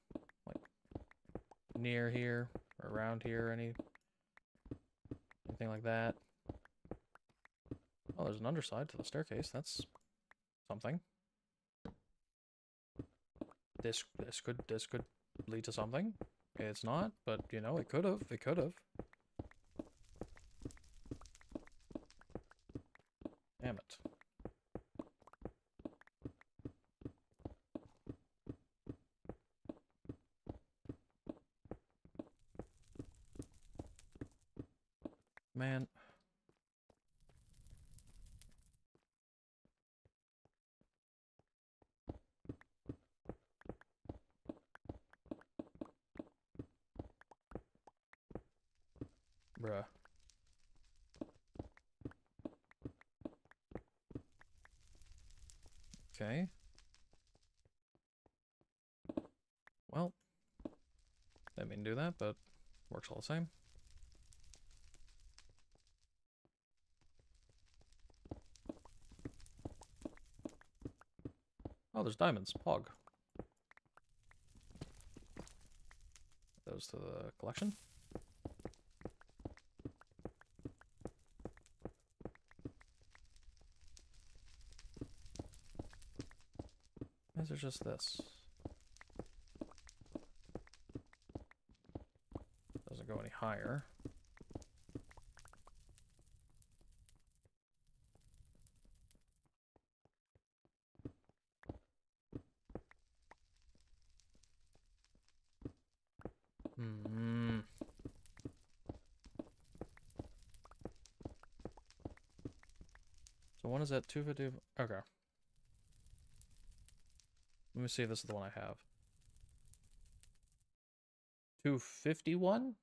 near here or around here, any anything like that. Oh, there's an underside to the staircase. That's something. This this could this could lead to something. It's not, but you know, it could have. It could have. Damn it. Man. Bruh. Okay. Well, didn't mean to do that, but works all the same. Oh, there's diamonds. Pog. Those to the collection. Is there just this? Doesn't go any higher. Hmm. So one is at 250. Okay. Let me see if this is the one I have. 251?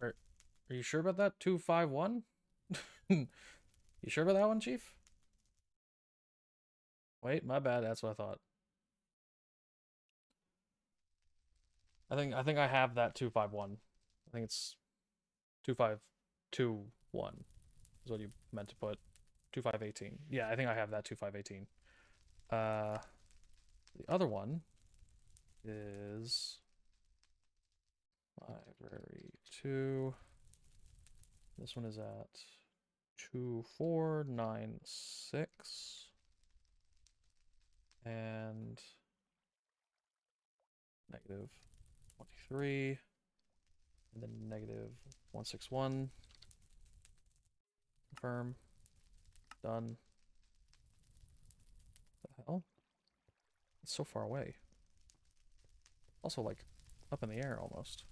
Are, are you sure about that? 251? you sure about that one, Chief? Wait, my bad. That's what I thought. I think I think I have that 251. I think it's 2521 is what you meant to put. 2518. Yeah, I think I have that 2518. Uh the other one is library 2. This one is at two, four, nine, six, and negative 23, and then negative 161. Confirm. Done. What The hell? It's so far away. Also, like, up in the air almost.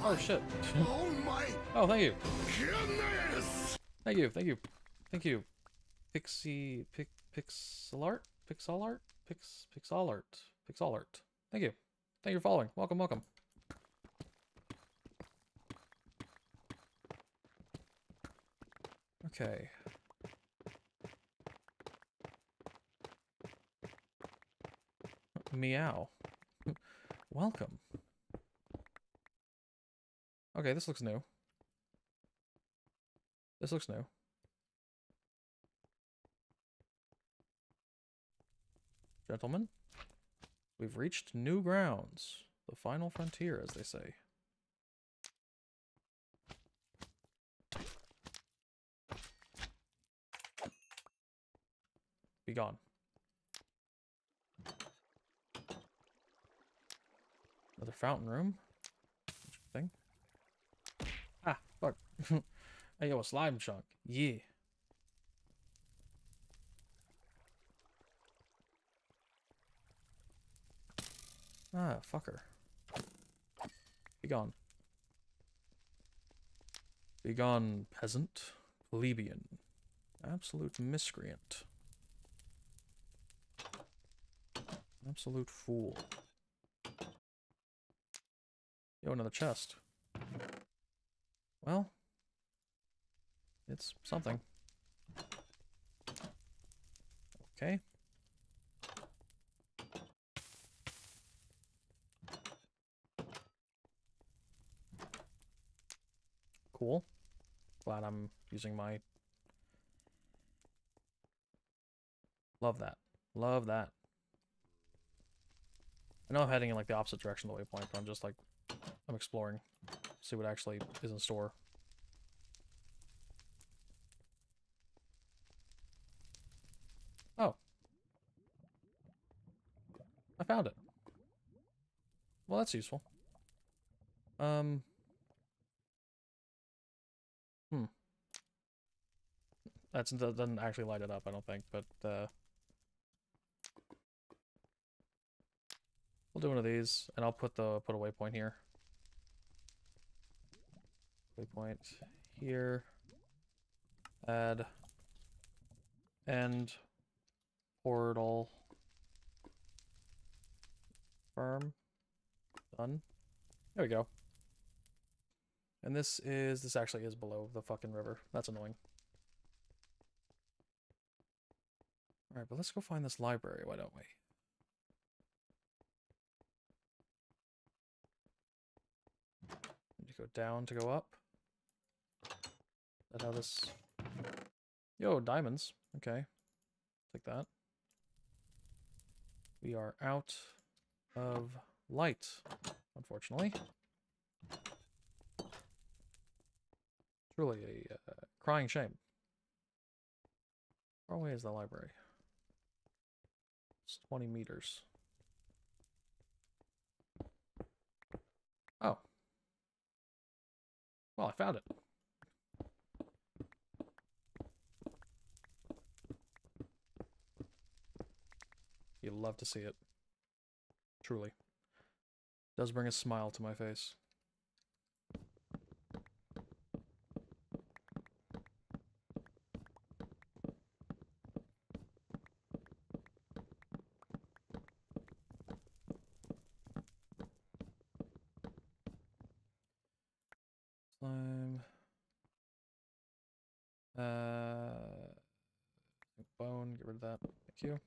Oh Oh, shit. Oh my oh, thank you. goodness! Thank you. Thank you. Thank you. Pixie pic pixel art? Pixel art? Pix pixel art. Pixel art. Thank you. Thank you for following. Welcome, welcome. Okay. Meow. welcome. Okay, this looks new. This looks new. Gentlemen, we've reached new grounds. The final frontier, as they say. Be gone. Another fountain room. Thing. Ah, fuck. hey, yo, a slime chunk. Yeah. Ah, fucker. Be gone. Be gone, peasant. Plebeian. Absolute miscreant. Absolute fool. Yo, another chest. Well, it's something. Okay. Cool. Glad I'm using my... Love that. Love that. I know I'm heading in like the opposite direction of the waypoint, but I'm just like, I'm exploring. See what actually is in store. Found it. Well, that's useful. Um... Hmm. That's, that doesn't actually light it up, I don't think, but, uh... We'll do one of these, and I'll put the put a waypoint here. Waypoint here. Add. End. Portal. Firm. Done. There we go. And this is, this actually is below the fucking river. That's annoying. Alright, but let's go find this library, why don't we? Go down to go up. Is that how this... Yo, diamonds. Okay. Take that. We are out of light, unfortunately. Truly a uh, crying shame. How Far away is the library? It's 20 meters. Oh. Well, I found it. You'd love to see it. Truly. Does bring a smile to my face. Slime. Uh, bone, get rid of that. Thank you.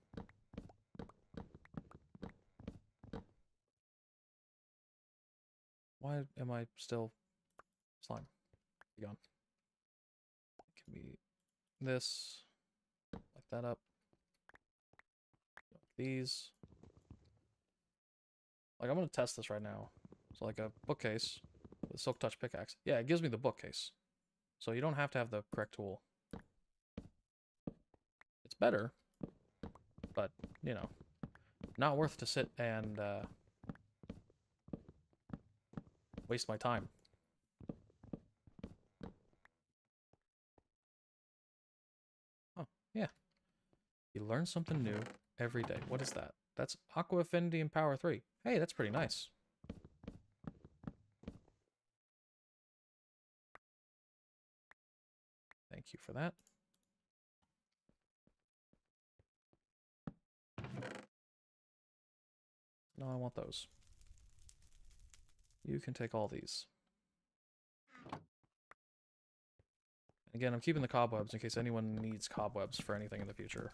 Why am I still slime? Be gone. Can we this, like that up. These. Like, I'm to test this right now. So, like a bookcase with Silk Touch pickaxe. Yeah, it gives me the bookcase. So, you don't have to have the correct tool. It's better, but, you know, not worth to sit and uh, waste my time. Oh, yeah. You learn something new every day. What is that? That's Aqua Affinity and Power 3. Hey, that's pretty nice. Thank you for that. No, I want those. You can take all these. Again, I'm keeping the cobwebs in case anyone needs cobwebs for anything in the future.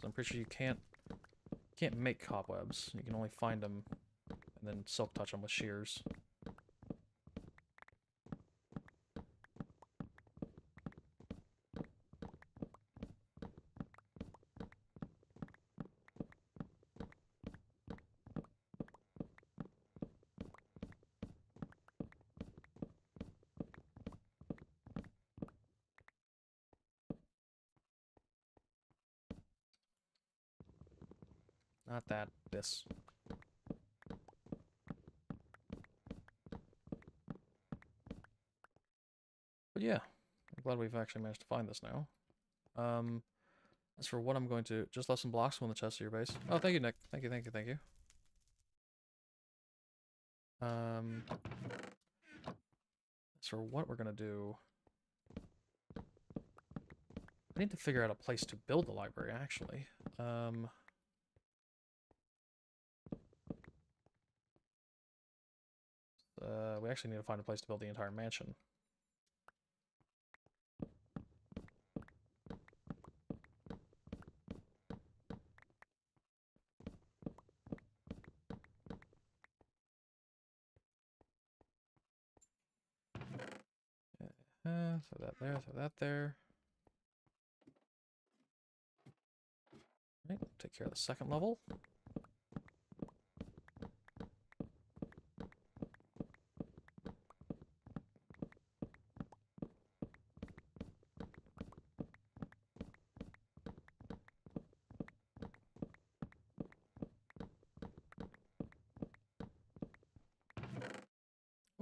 So I'm pretty sure you can't can't make cobwebs. You can only find them and then silk touch them with shears. That, this. But yeah, I'm glad we've actually managed to find this now. Um, as for what I'm going to, just left some blocks on the chest of your base. Oh, thank you, Nick. Thank you, thank you, thank you. Um, as for what we're gonna do, I need to figure out a place to build the library, actually. Um, uh, we actually need to find a place to build the entire mansion. Uh, throw that there, throw that there. Right, take care of the second level.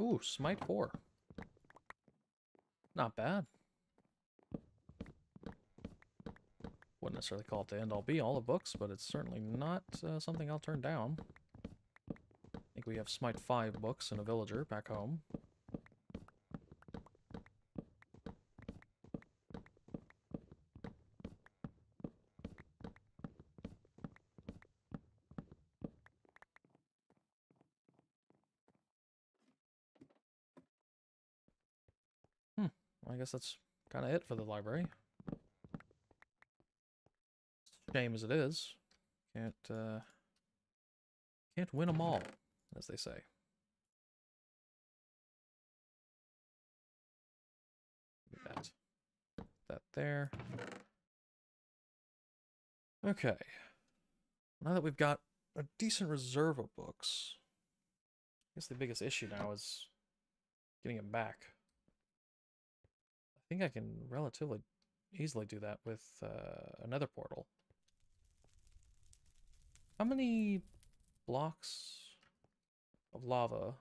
Ooh, Smite 4. Not bad. Wouldn't necessarily call it the end all be all of books, but it's certainly not uh, something I'll turn down. I think we have Smite 5 books and a villager back home. Guess that's kind of it for the library. Shame as it is, can't uh, can't win them all, as they say. That, that there. Okay. Now that we've got a decent reserve of books, I guess the biggest issue now is getting them back. I think I can relatively easily do that with uh, another portal. How many blocks of lava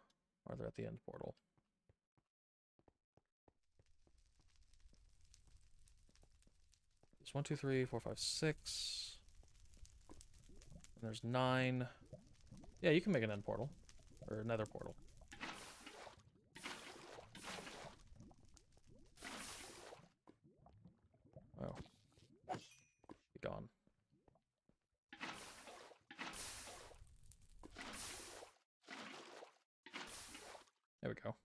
are there at the end portal? There's one, two, three, four, five, six. And there's nine. Yeah, you can make an end portal. Or another portal. Oh. Be gone. There we go.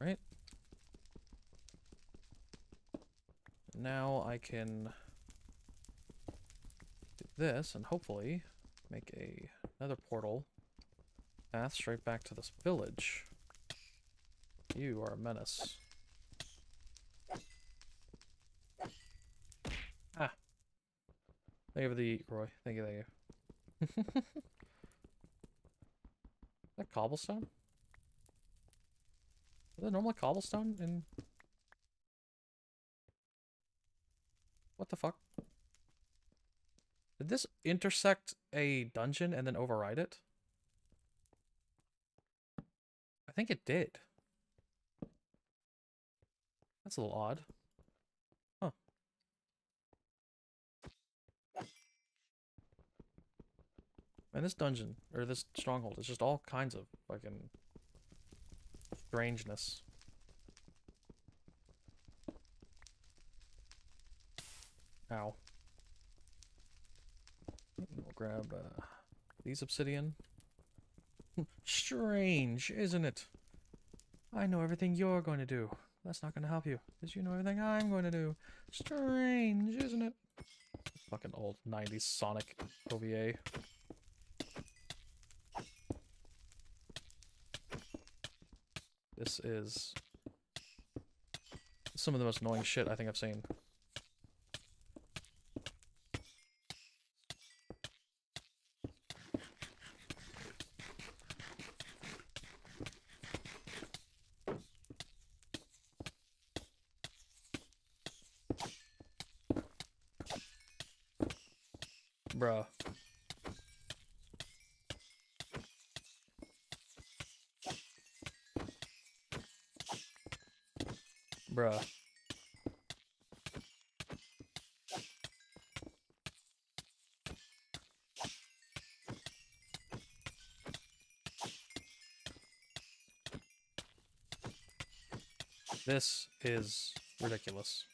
Right. Now I can do this and hopefully make a another portal path straight back to this village. You are a menace. Ah. Thank you for the Roy. Thank you, thank you. that cobblestone? Is there normally cobblestone in... What the fuck? Did this intersect a dungeon and then override it? I think it did. That's a little odd. Huh. And this dungeon, or this stronghold, is just all kinds of fucking strangeness. Ow. We'll grab uh, these obsidian. Strange, isn't it? I know everything you're going to do. That's not going to help you, because you know everything I'm going to do. Strange, isn't it? Fucking old 90s Sonic OVA. This is some of the most annoying shit I think I've seen. This is ridiculous.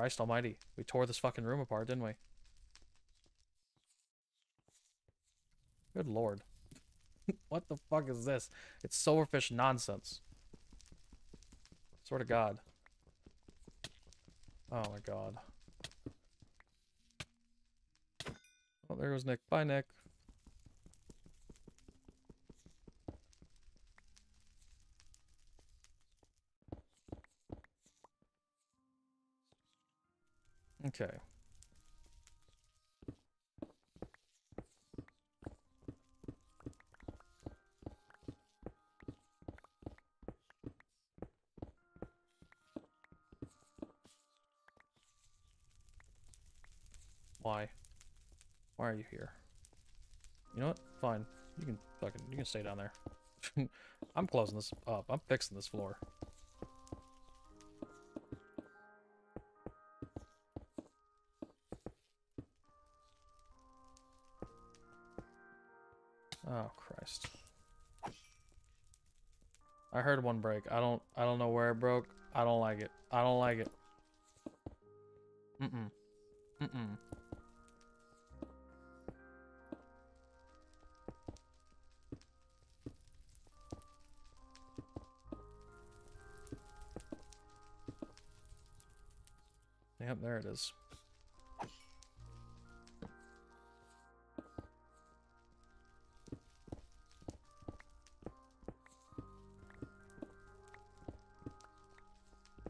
Christ almighty. We tore this fucking room apart, didn't we? Good lord. what the fuck is this? It's silverfish nonsense. Swear to God. Oh my god. Oh, there goes Nick. Bye, Nick. Okay. Why? Why are you here? You know what? Fine. You can fucking you can stay down there. I'm closing this up. I'm fixing this floor. Break. I don't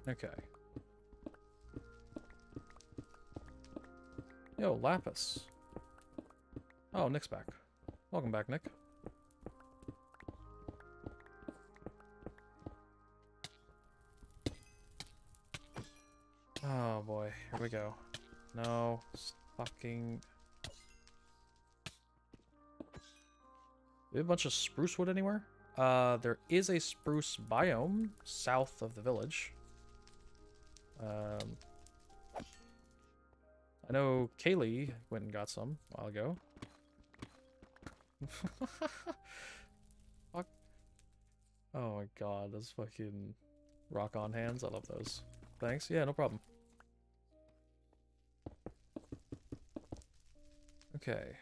Okay. Yo, Lapis. Oh, Nick's back. Welcome back, Nick. Oh boy, here we go. No, fucking. We have a bunch of spruce wood anywhere? Uh, there is a spruce biome south of the village. Um, I know Kaylee went and got some a while ago. Oh my god, those fucking rock on hands. I love those. Thanks. Yeah, no problem. Okay.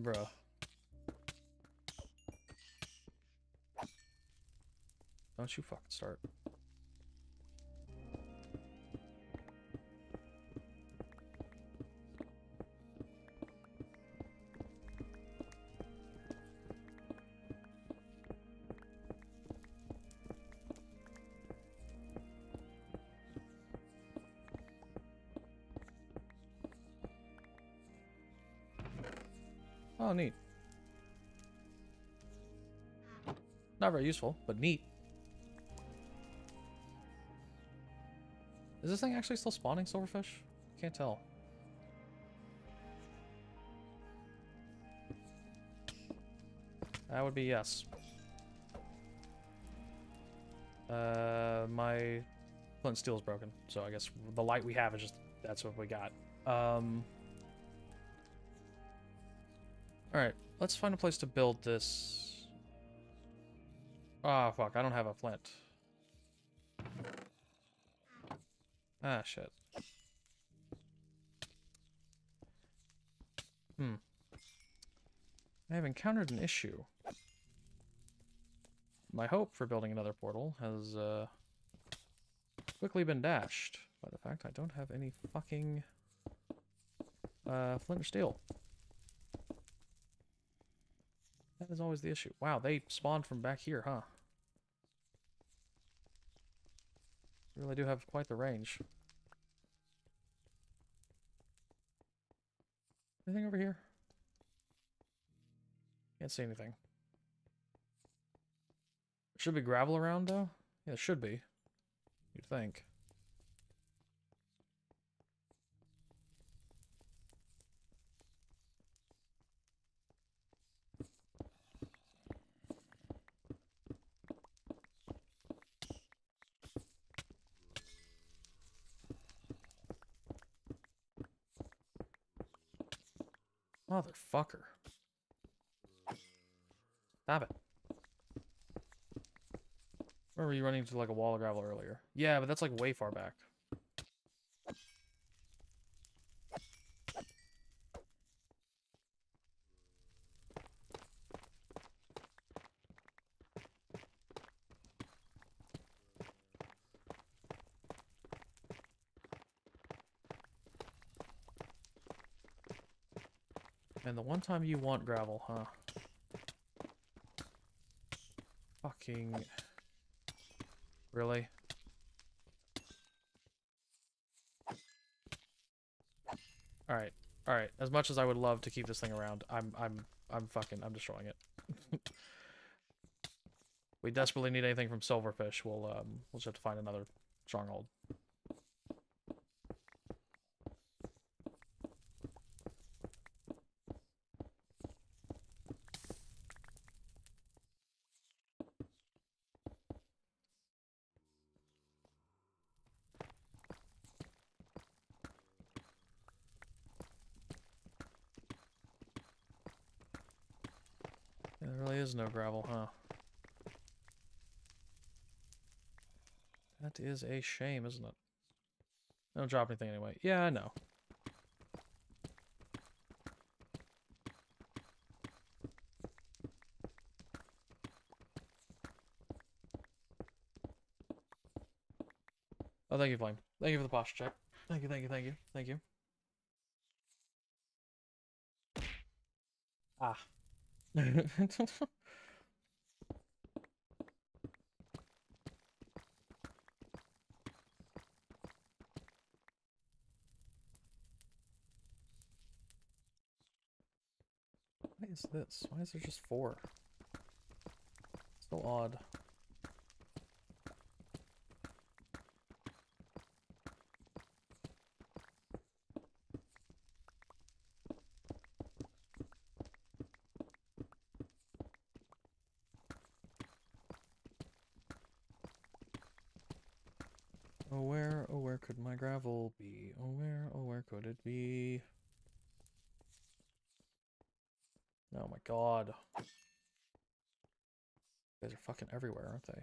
Bruh. Don't you fucking start. Oh, neat. Not very useful, but neat. Is this thing actually still spawning silverfish? Can't tell. That would be yes. Uh, my flint steel is broken, so I guess the light we have is just that's what we got. Um. All right, let's find a place to build this. Ah, fuck! I don't have a flint. Ah, shit. Hmm. I have encountered an issue. My hope for building another portal has uh, quickly been dashed by the fact I don't have any fucking uh, flint or steel. That is always the issue. Wow, they spawned from back here, huh? Really do have quite the range. Anything over here? Can't see anything. Should be gravel around, though? Yeah, it should be. You'd think. Motherfucker. Stop it. Remember you running into like a wall of gravel earlier? Yeah, but that's like way far back. And the one time you want gravel, huh? Fucking... Really? Alright, alright. As much as I would love to keep this thing around, I'm, I'm, I'm fucking, I'm destroying it. we desperately need anything from Silverfish. We'll, um, we'll just have to find another stronghold. Yeah, there really is no gravel, huh? That is a shame, isn't it? I Don't drop anything anyway. Yeah, I know. Oh, thank you, Flame. Thank you for the posture check. Thank you, thank you, thank you, thank you. Ah. is this? Why is there just four? So odd. Oh, where, oh, where could my gravel be? Oh, where, oh, where could it be? Oh my god. You guys are fucking everywhere, aren't they?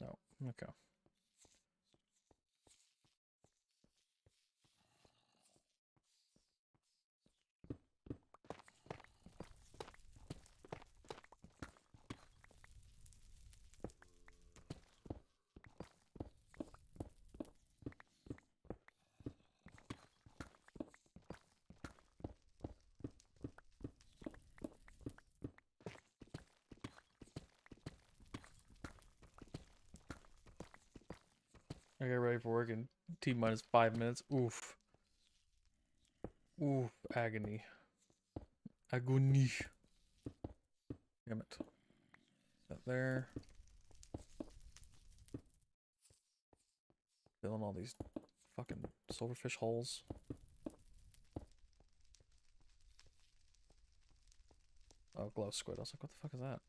No. Okay. I get for work in T minus five minutes. Oof. Oof. Agony. Agony. Damn it. That there. Filling all these fucking silverfish holes. Oh, glow squid. I was like, what the fuck is that?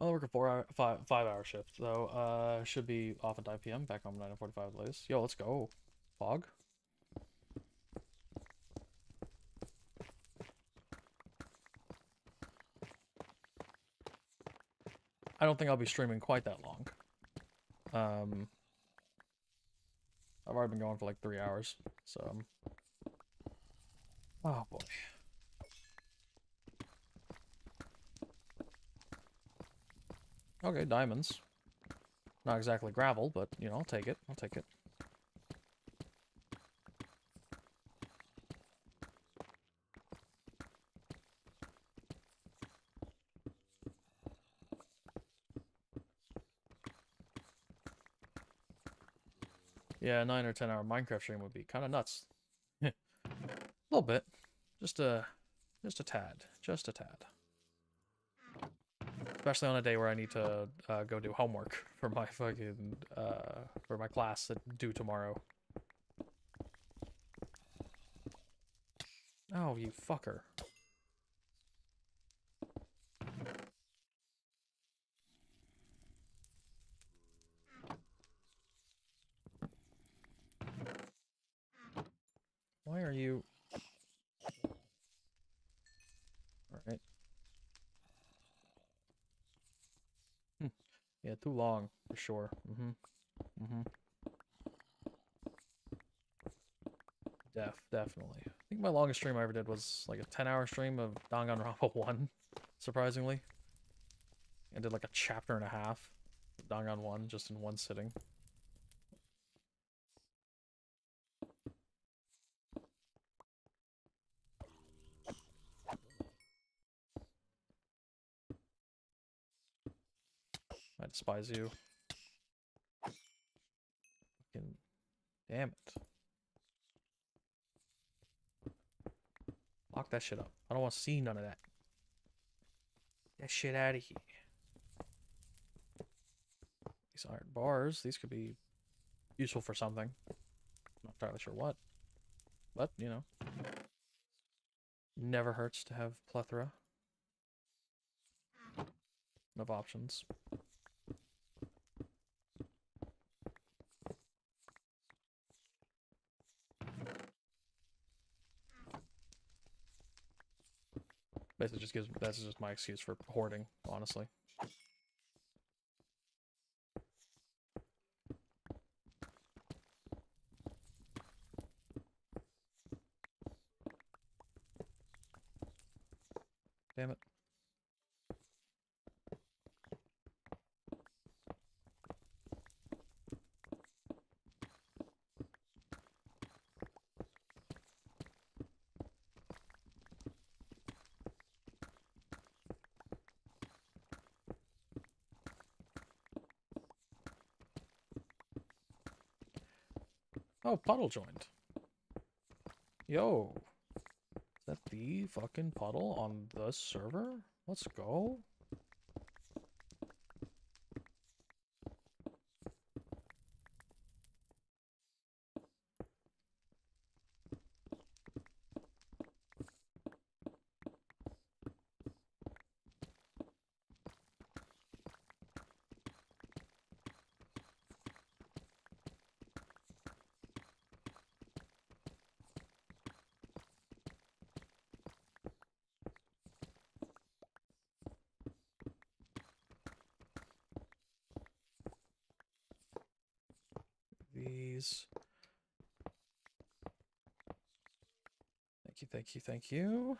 I'll work a four hour, five, five hour shift, though. Uh, should be off at 9 p.m. Back home 9:45 at latest. Yo, let's go. Fog. I don't think I'll be streaming quite that long. Um, I've already been going for like three hours, so. Oh boy. Okay, diamonds. Not exactly gravel, but, you know, I'll take it. I'll take it. Yeah, 9 or 10 hour Minecraft stream would be kind of nuts. a little bit. Just a, just a tad. Just a tad especially on a day where I need to uh, go do homework for my fucking uh, for my class that due tomorrow. Oh, you fucker. Why are you... Alright. Yeah, too long, for sure. Mm-hmm. Mm-hmm. Def, definitely. I think my longest stream I ever did was like a 10-hour stream of Danganronpa 1, surprisingly. I did like a chapter and a half of Dangan 1 just in one sitting. I despise you. Fucking damn it. Lock that shit up. I don't want to see none of that. That shit out of here. These iron bars, these could be useful for something. Not entirely sure what. But, you know. Never hurts to have plethora of options. Gives that's just my excuse for hoarding, honestly. Oh, puddle joined. Yo. Is that the fucking puddle on the server? Let's go. these. Thank you, thank you.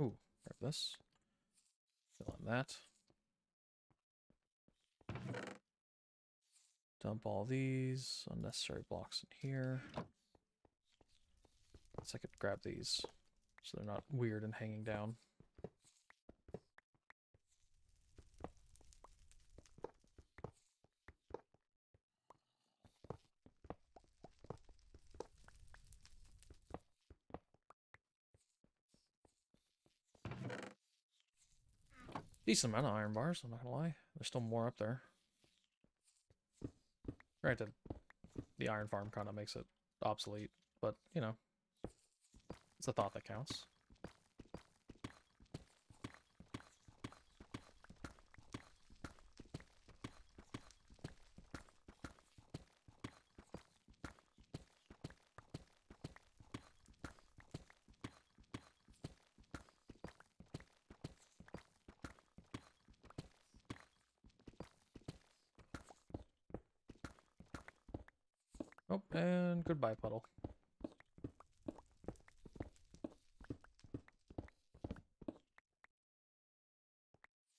Ooh, grab this. Fill in that. Dump all these unnecessary blocks in here. Guess I could grab these so they're not weird and hanging down. Decent amount of iron bars, I'm not gonna lie. There's still more up there. Granted, the iron farm kind of makes it obsolete, but you know, it's a thought that counts. Oh, and goodbye, puddle.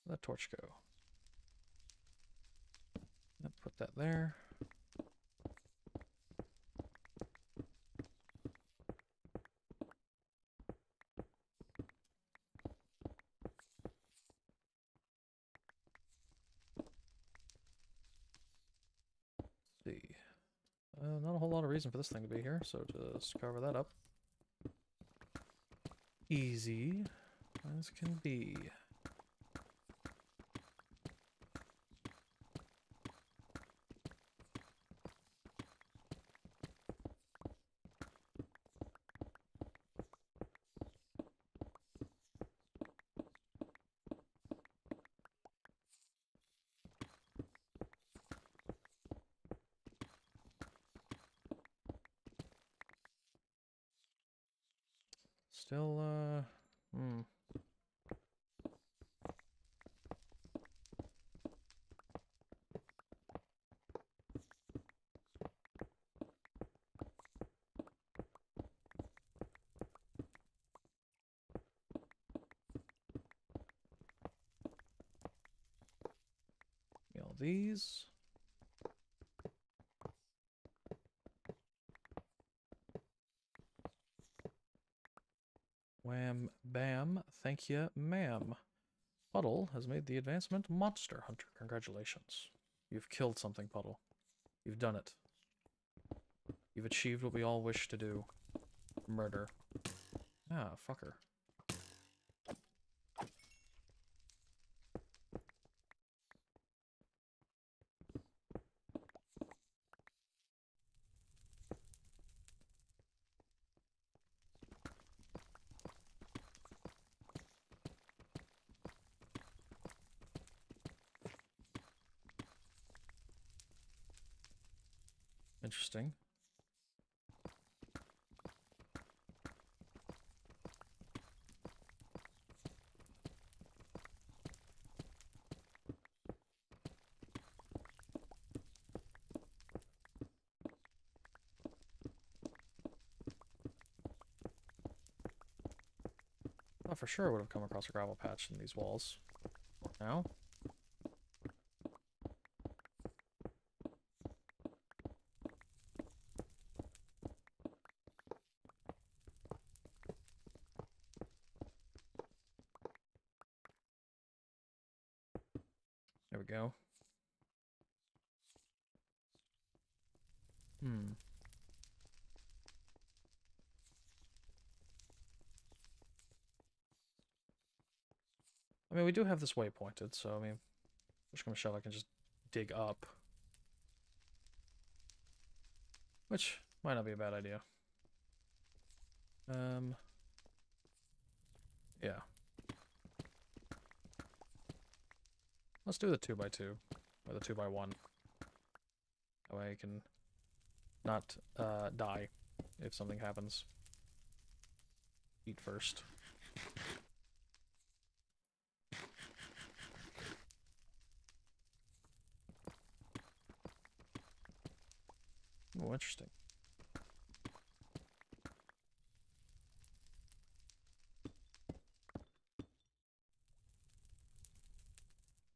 Let torch go. Yep, put that there. see. Uh, not a whole lot of reason for this thing to be here, so just cover that up. Easy as can be. Still, uh, hmm. All these. Wham bam, thank you, ma'am. The advancement Monster Hunter. Congratulations. You've killed something, Puddle. You've done it. You've achieved what we all wish to do. Murder. Ah, fucker. Interesting. I for sure would have come across a gravel patch in these walls. Now. There we go. Hmm. I mean, we do have this waypointed, so I mean, push come to shove, I can just dig up. Which might not be a bad idea. Um. Yeah. Let's do the 2 by 2 or the 2 by one That way I can not uh, die if something happens. Eat first. Oh, interesting.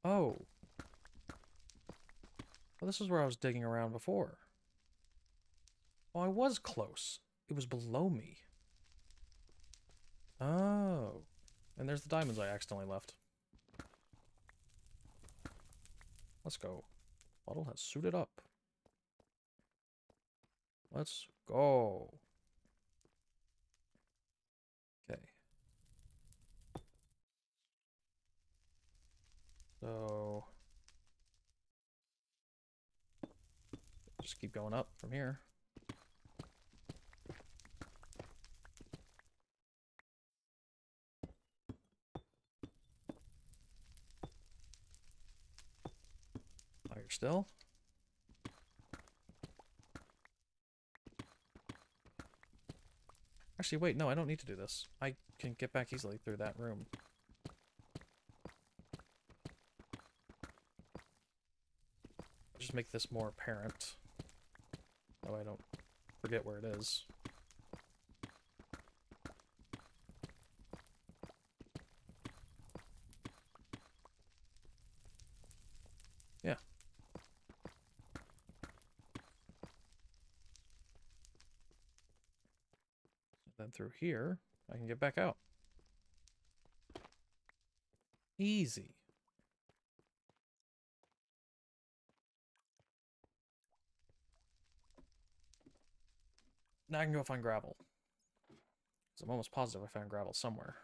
Oh. Well, this is where I was digging around before. Oh, I was close. It was below me. Oh. And there's the diamonds I accidentally left. Let's go. Bottle has suited up. Let's go. Okay. So just keep going up from here. Higher still. Actually, wait, no, I don't need to do this. I can get back easily through that room. Just make this more apparent. Way I don't forget where it is. Yeah. Then through here, I can get back out. Easy. Now I can go find gravel. 'Cause I'm almost positive I found gravel somewhere.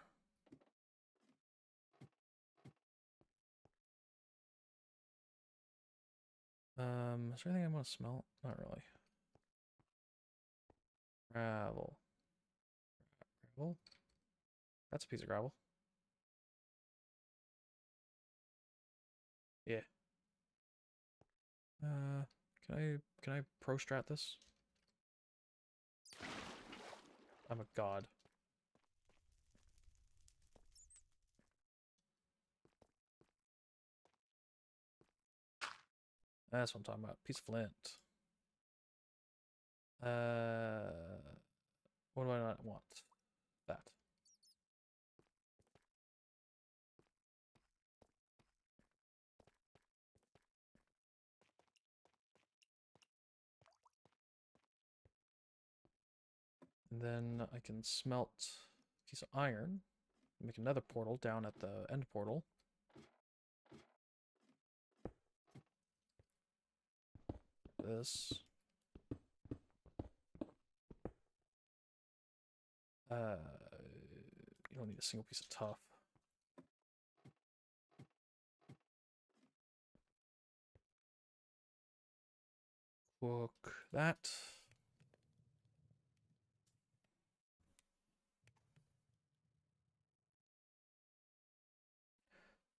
Um, is there anything I want to smell? Not really. Gravel. Gravel? That's a piece of gravel. Yeah. Uh, can I can I pro strat this? I'm a god. That's what I'm talking about. Piece of flint. Uh, what do I not want? That. And then I can smelt a piece of iron, make another portal down at the end portal. This. Uh, you don't need a single piece of tuff. Cook that.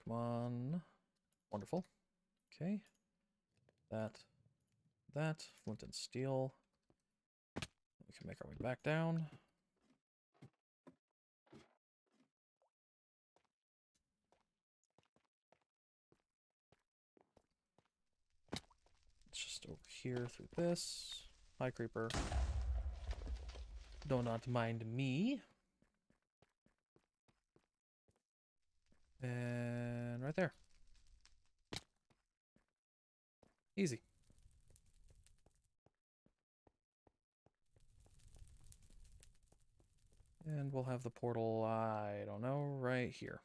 Come on. Wonderful. Okay. That. That. Flint and steel. We can make our way back down. It's just over here through this. Hi, creeper. Do not mind me. And right there. Easy. And we'll have the portal, I don't know, right here.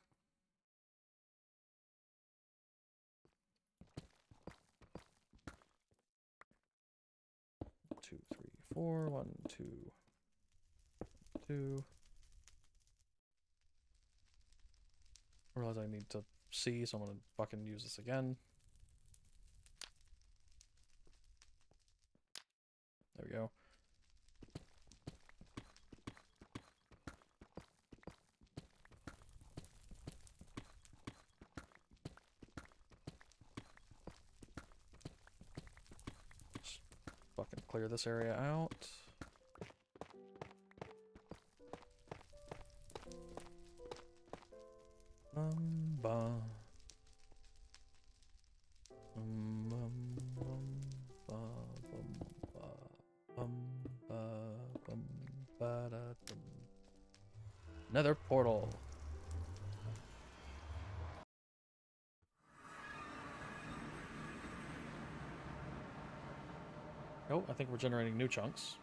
Two, three, four, one, two, two. I realize I need to see, so I'm gonna fucking use this again. There we go. clear this area out. Um, Another portal. Oh, I think we're generating new chunks.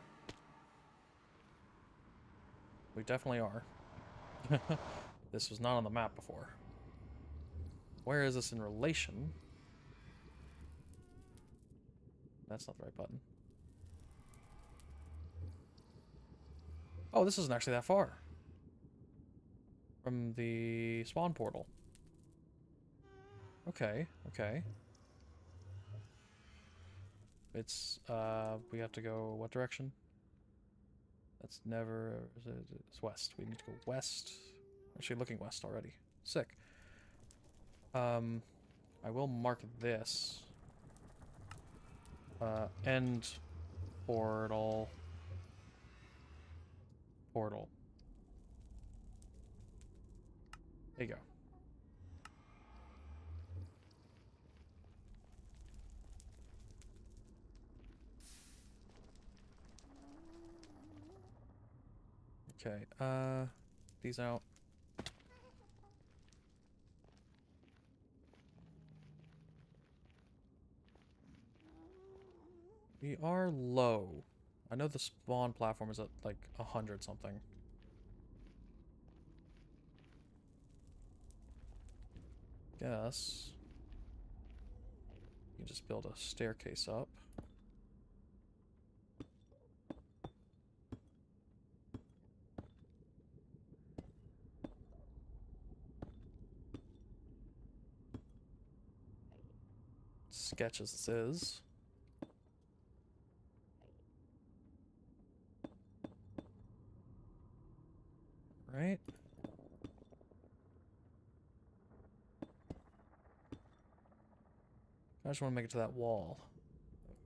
We definitely are. this was not on the map before. Where is this in relation? That's not the right button. Oh, this isn't actually that far. From the spawn portal. Okay, okay. It's, uh, we have to go what direction? That's never, it's west. We need to go west. Actually, looking west already. Sick. Um, I will mark this. Uh, end portal. Portal. There you go. Okay, uh, these out. We are low. I know the spawn platform is at like a hundred something. Guess. You just build a staircase up. Sketch as this is. Right? I just want to make it to that wall.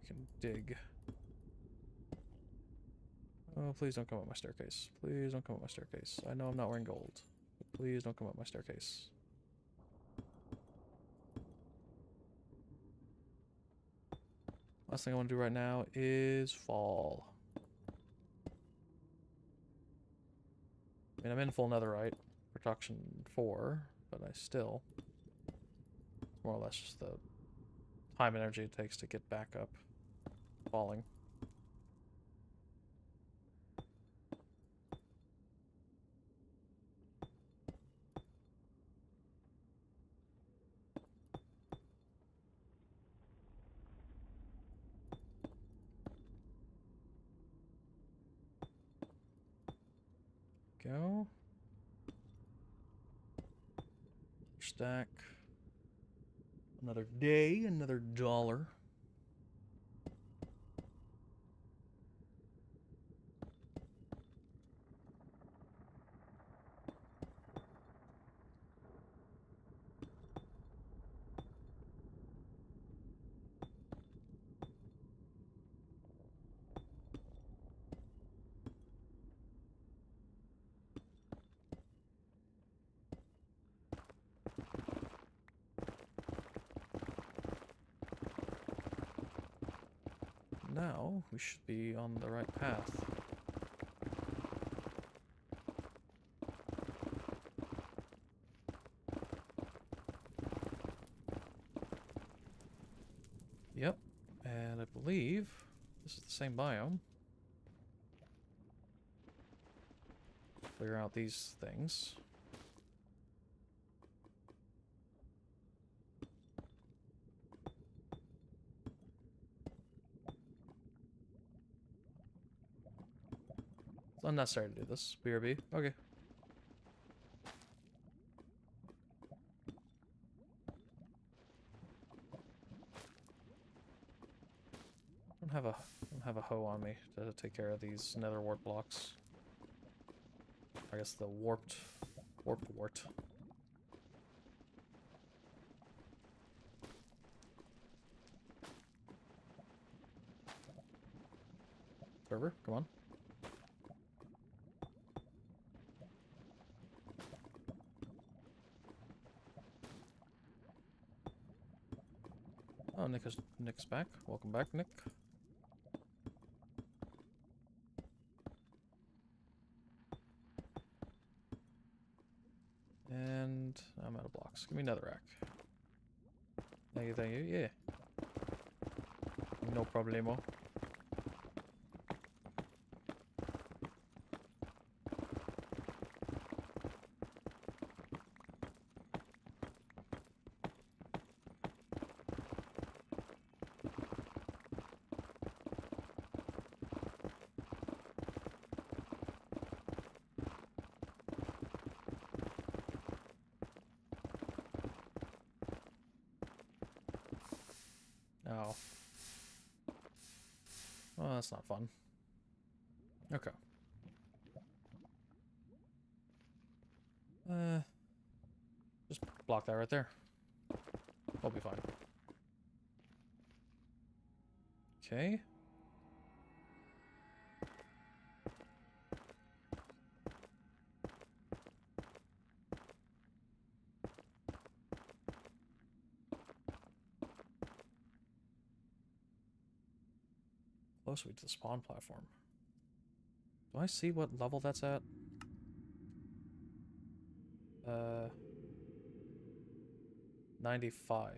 We can dig. Oh, please don't come up my staircase. Please don't come up my staircase. I know I'm not wearing gold. Please don't come up my staircase. Last thing I want to do right now is fall. I mean, I'm in full netherite, Protection 4, but I still... More or less just the time and energy it takes to get back up falling. Go. Stack. Another day, another dollar. Now, we should be on the right path. Yep, and I believe this is the same biome. Clear out these things. It's starting to do this. BRB. Okay. I don't have a I don't have a hoe on me to take care of these nether wart blocks. I guess the warped warped wart. back. Welcome back, Nick. And I'm out of blocks. Give me another rack. Thank you, thank you. Yeah. No problemo. That's not fun. Okay. Uh, just block that right there. We'll be fine. Okay. Close we to the spawn platform. Do I see what level that's at? Uh, 95.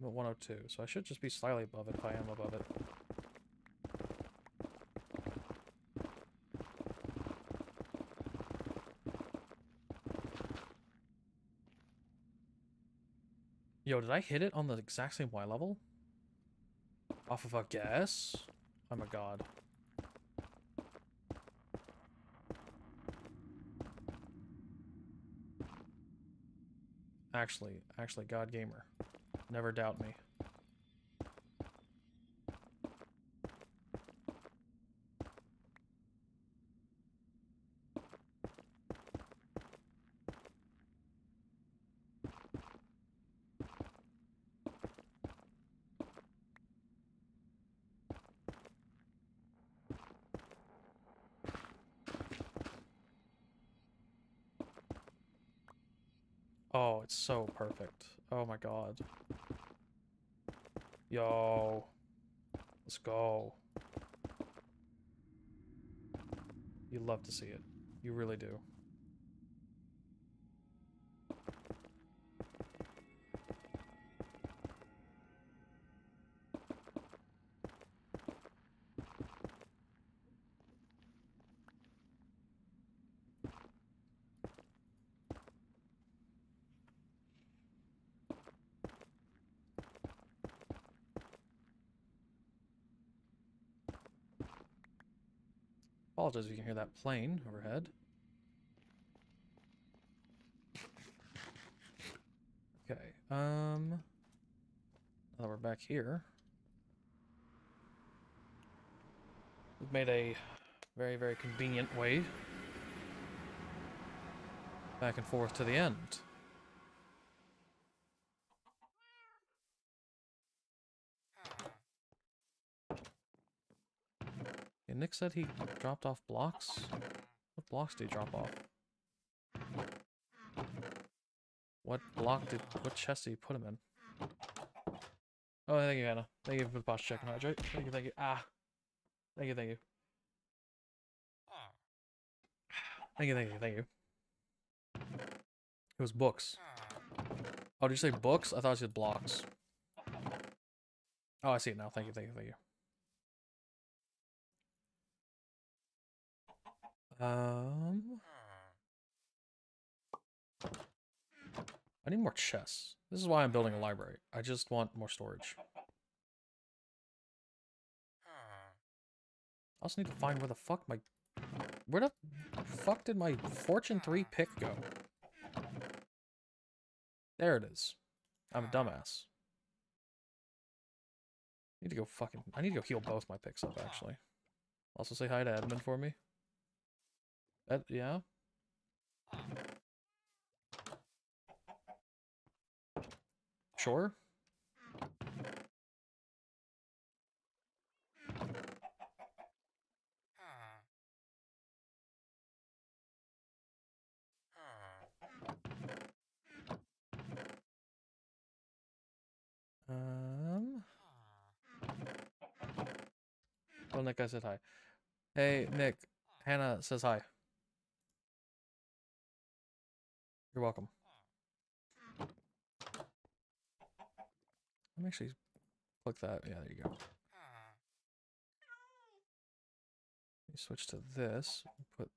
I'm at 102, so I should just be slightly above it if I am above it. Yo, did I hit it on the exact same Y level? Off of a guess? Oh my god. Actually, actually, God Gamer. Never doubt me. Oh, it's so perfect. Oh my god. Yo. Let's go. You love to see it. You really do. Apologize if you can hear that plane overhead. Okay, um... Now that we're back here... We've made a very, very convenient way back and forth to the end. Yeah, Nick said he dropped off blocks. What blocks did he drop off? What block did, what chest did he put him in? Oh, thank you, Anna. Thank you for the boss check and hydrate. Thank you, thank you. Ah. Thank you, thank you. Thank you, thank you, thank you. It was books. Oh, did you say books? I thought you said blocks. Oh, I see it now. Thank you, thank you, thank you. Um, hmm. I need more chests. This is why I'm building a library. I just want more storage. Hmm. I also need to find where the fuck my... Where the fuck did my Fortune 3 pick go? There it is. I'm a hmm. dumbass. I need to go fucking... I need to go heal both my picks up, actually. Also say hi to Edmund for me. Ed, yeah? Sure. Um. Well, Nick, I said hi. Hey, Nick. Hannah says hi. You're welcome. Let me actually click that. Yeah, there you go. Let me switch to this. Put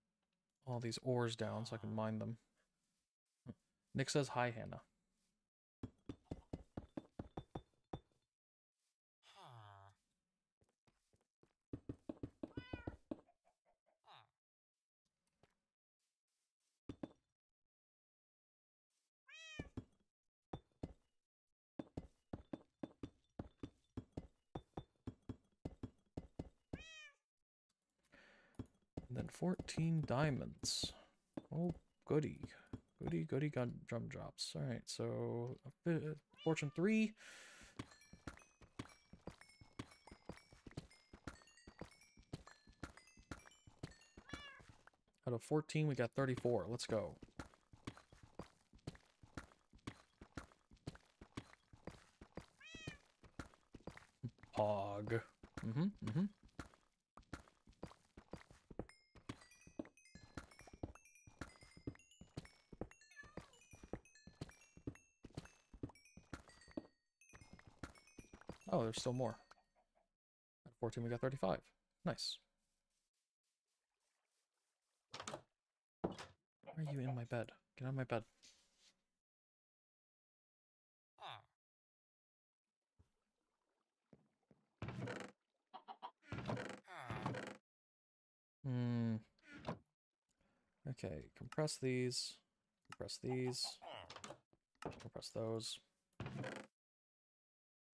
all these ores down so I can mine them. Nick says hi, Hannah. 14 diamonds. Oh, goody. Goody, goody, gun drum drops. Alright, so uh, fortune 3. Out of 14, we got 34. Let's go. Pog. Mm-hmm, mm-hmm. Oh, there's still more. At 14, we got 35. Nice. Why are you in my bed? Get out of my bed. Hmm. Okay, compress these. Compress these. Compress those.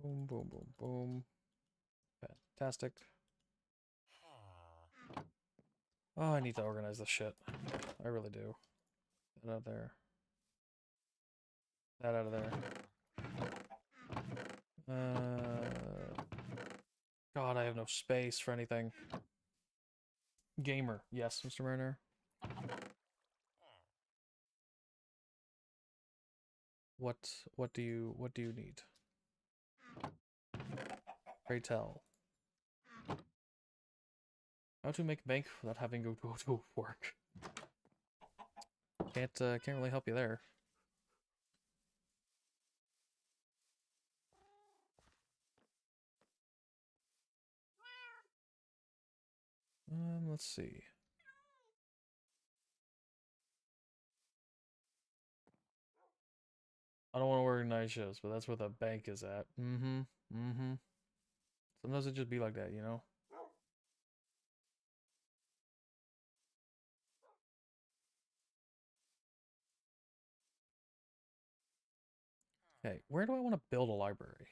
Boom, boom, boom, boom. Fantastic. Oh, I need to organize this shit. I really do. Out of there. That out of there. Uh, God, I have no space for anything. Gamer, yes, Mr. Marinara. What what do you what do you need? Pray tell. How to make bank without having to go to work. Can't uh, can't really help you there. Um, let's see. I don't want to night shifts, but that's where the bank is at. Mm-hmm. Mm-hmm. Sometimes it just be like that, you know? Okay, where do I want to build a library?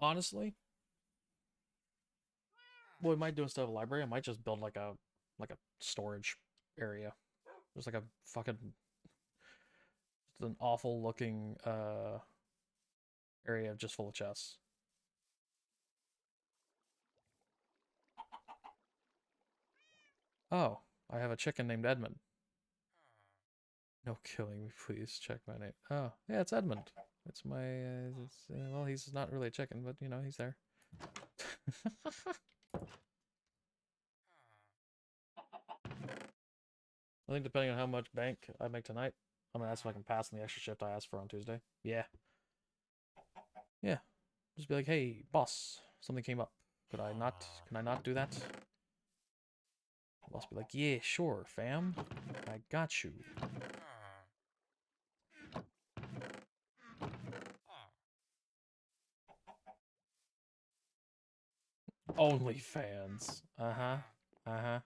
Honestly, what we might do instead of a library, I might just build like a like a storage area. There's like a fucking an awful looking uh area just full of chests. Oh, I have a chicken named Edmund. No killing me, please. Check my name. Oh, yeah, it's Edmund. It's my. Uh, it's, uh, well, he's not really a chicken, but you know, he's there. I think depending on how much bank I make tonight, I'm gonna ask if I can pass on the extra shift I asked for on Tuesday. Yeah. Yeah. Just be like, hey, boss, something came up. Could I not? Can I not do that? Boss be like, yeah, sure, fam. I got you. Only fans. Uh huh. Uh huh.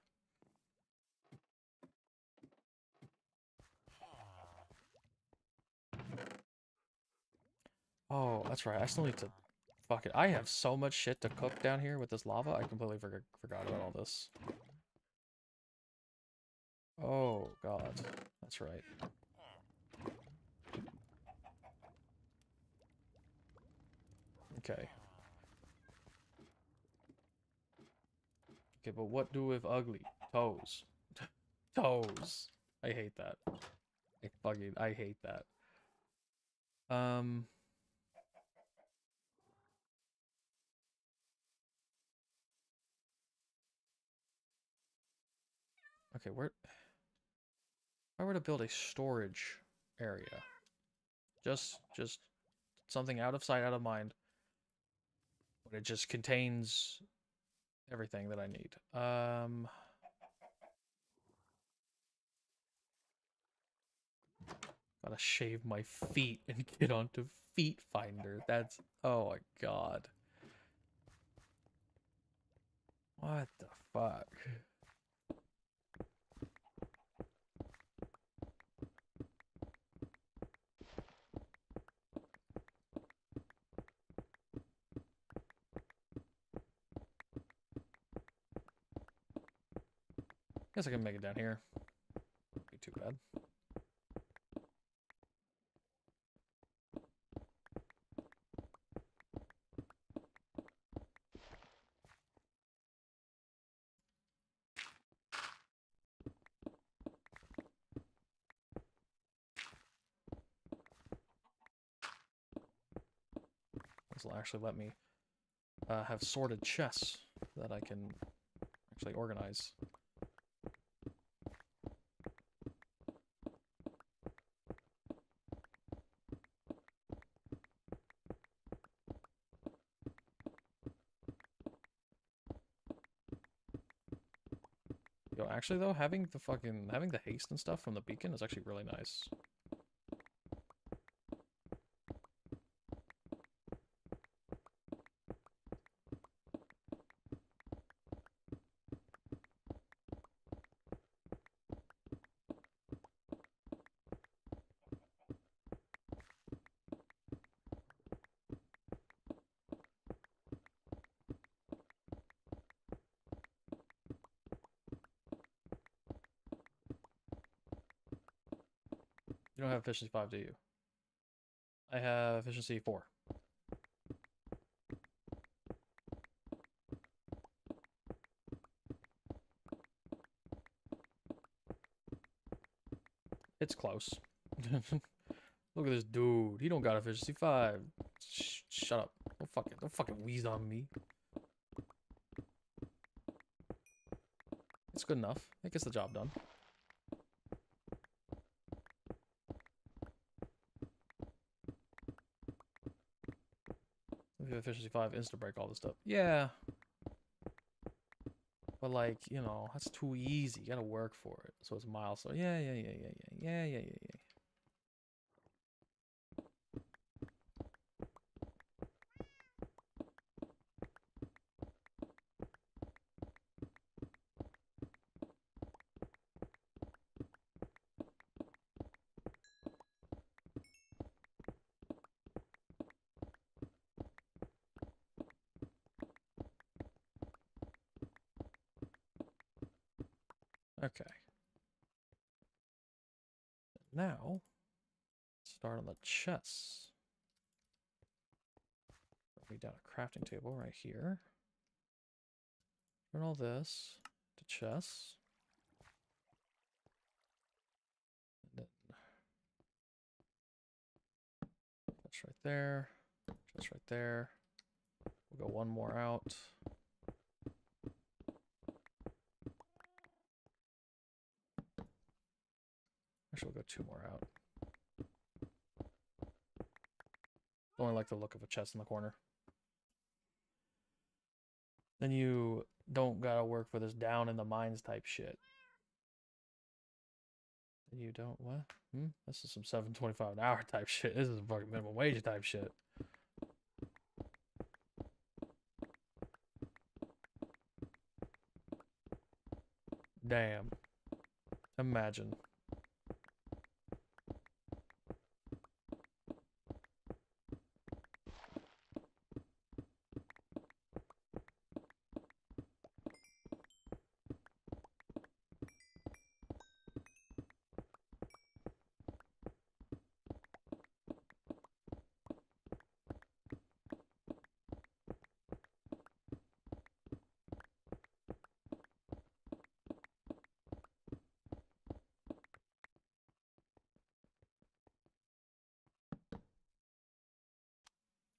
Oh, that's right. I still need to. Fuck it. I have so much shit to cook down here with this lava. I completely forgot forgot about all this. Oh god, that's right. Okay. Okay, but what do with ugly? Toes. Toes. I hate that. I fucking, I hate that. Um... Okay, where? If I were to build a storage area, just just something out of sight, out of mind, but it just contains everything that I need. Um. Gotta shave my feet and get onto Feet Finder. That's oh my god. What the fuck? Guess I can make it down here. Be too bad. This will actually let me uh, have sorted chests that I can actually organize. Yo, actually though, having the fucking having the haste and stuff from the beacon is actually really nice. Efficiency 5, do you? I have efficiency 4. It's close. Look at this dude. He don't got efficiency 5. Sh shut up. Don't fucking, don't fucking wheeze on me. It's good enough. It gets the job done. If you have efficiency 5, insta break all this stuff. Yeah. But like, you know, that's too easy. You gotta work for it. So it's miles. So yeah, yeah, yeah, yeah, yeah, yeah, yeah, yeah, yeah. Okay. Now, start on the chests. Bring me down a crafting table right here. Turn all this to chess. Chest right there. Chest right there. We'll go one more out. Actually, we'll go two more out. Only like the look of a chest in the corner. Then you don't gotta work for this down in the mines type shit. You don't what? Hmm? This is some seven twenty five an hour type shit. This is fucking minimum wage type shit. Damn. Imagine.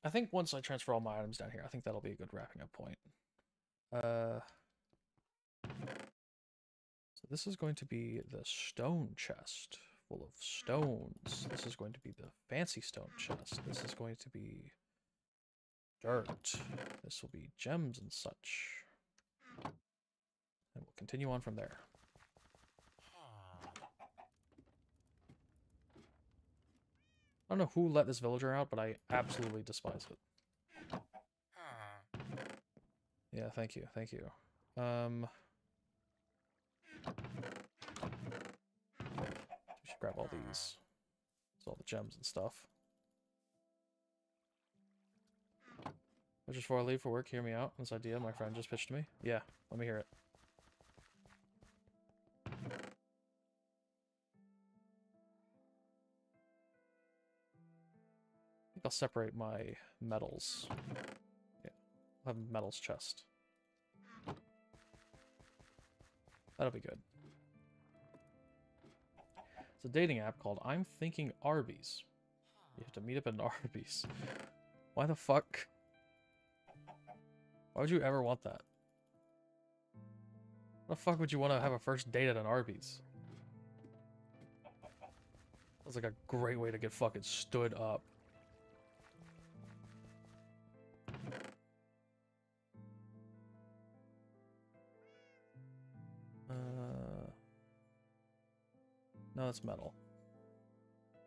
I think once I transfer all my items down here, I think that'll be a good wrapping up point. Uh, so this is going to be the stone chest full of stones. This is going to be the fancy stone chest. This is going to be dirt. This will be gems and such. And we'll continue on from there. I don't know who let this villager out, but I absolutely despise it. Yeah, thank you, thank you. Um, we should grab all these. It's all the gems and stuff. Which is before I leave for work, hear me out. This idea my friend just pitched to me. Yeah, let me hear it. I think I'll separate my metals. Have metals chest. That'll be good. It's a dating app called I'm Thinking Arby's. You have to meet up at an Arby's. Why the fuck? Why would you ever want that? Why the fuck would you want to have a first date at an Arby's? That's like a great way to get fucking stood up. No, it's metal.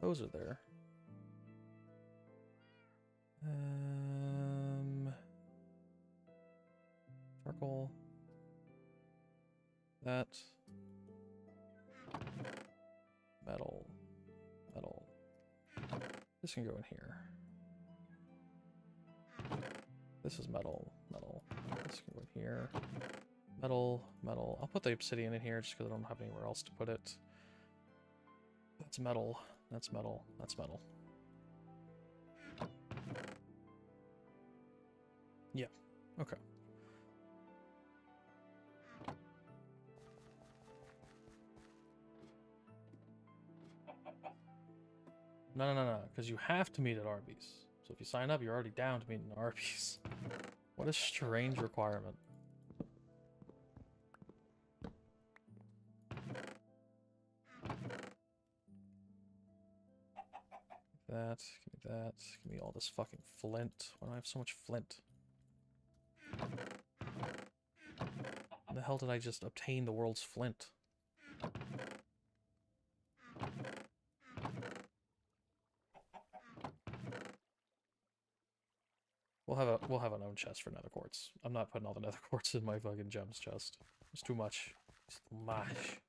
Those are there. Um, charcoal. That. Metal. Metal. This can go in here. This is metal. Metal. This can go in here. Metal, metal. I'll put the obsidian in here just because I don't have anywhere else to put it. That's metal. That's metal. That's metal. Yeah. Okay. No, no, no, no. Because you have to meet at Arby's. So if you sign up, you're already down to meet in Arby's. What a strange requirement. That, give me that, give me all this fucking flint. Why do I have so much flint? The hell did I just obtain the world's flint? We'll have a we'll have an own chest for nether quartz. I'm not putting all the nether quartz in my fucking gems chest. It's too much. It's too much.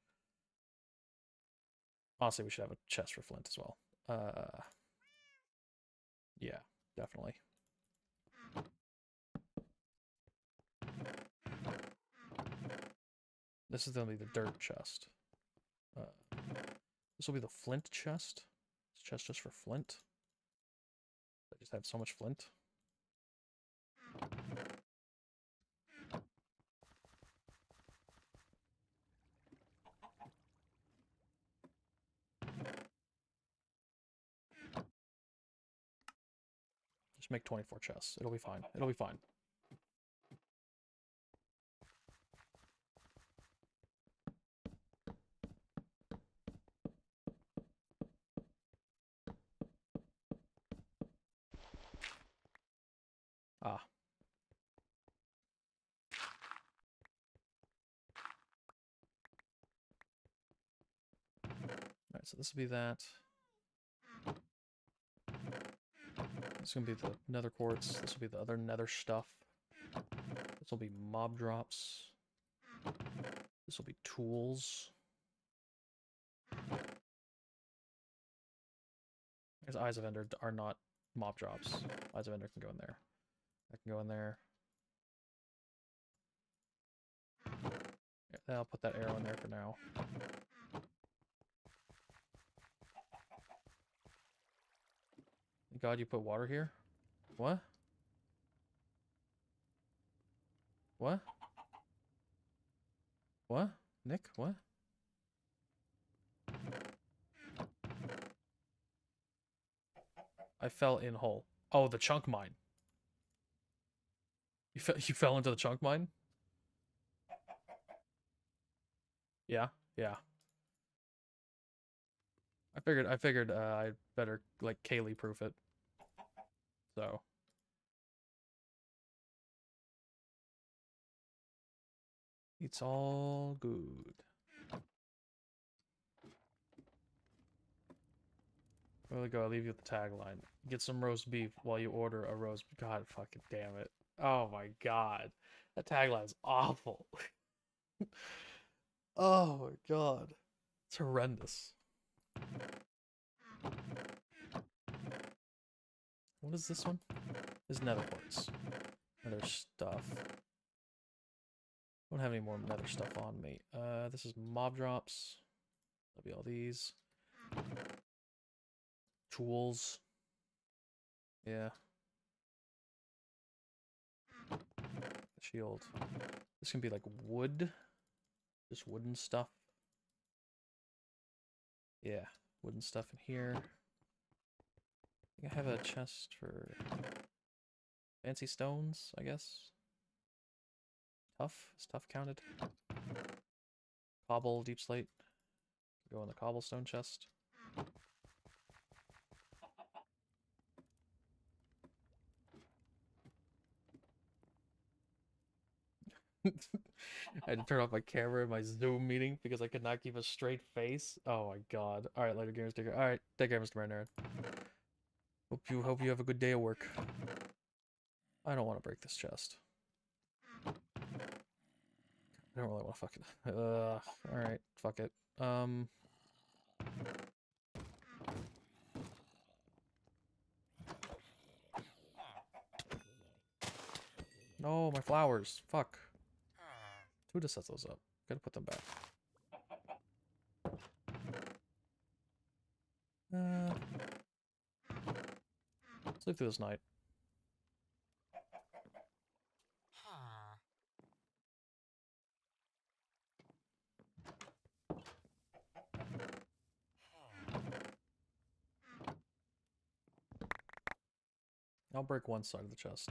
Honestly, we should have a chest for flint as well. Uh yeah, definitely. This is gonna be the dirt chest. Uh, this will be the flint chest. This chest just for flint. I just have so much flint. Just make 24 chests. It'll be fine. It'll be fine. Ah. Alright, so this will be that. This is gonna be the nether quartz. This will be the other nether stuff. This will be mob drops. This will be tools. Because Eyes of Ender are not mob drops. Eyes of Ender can go in there. I can go in there. I'll put that arrow in there for now. God, you put water here? What? What? What? Nick, what? I fell in hole. Oh, the chunk mine. You fell you fell into the chunk mine? Yeah. Yeah. I figured I figured uh, I better like Kaylee proof it. So it's all good. There we go. I leave you with the tagline. Get some roast beef while you order a roast. God fucking damn it. Oh my god. That tagline's awful. oh my god. It's horrendous. What is this one? Is nether quartz. Nether stuff. I don't have any more nether stuff on me. Uh, this is mob drops. That'll be all these. Tools. Yeah. Shield. This can be like wood. Just wooden stuff. Yeah, wooden stuff in here. I think I have a chest for fancy stones, I guess. Tuff? Is tuff counted? Cobble, deepslate. Go in the cobblestone chest. I had to turn off my camera in my Zoom meeting because I could not keep a straight face. Oh my god. Alright, later gamers, take care. Alright, take care, Mr. Marinara. Hope you hope you have a good day of work. I don't want to break this chest. I don't really want to fucking. Uh, alright, fuck it. Um. No, my flowers. Fuck. Who just set those up? Gotta put them back. Uh, sleep through this night. I'll break one side of the chest.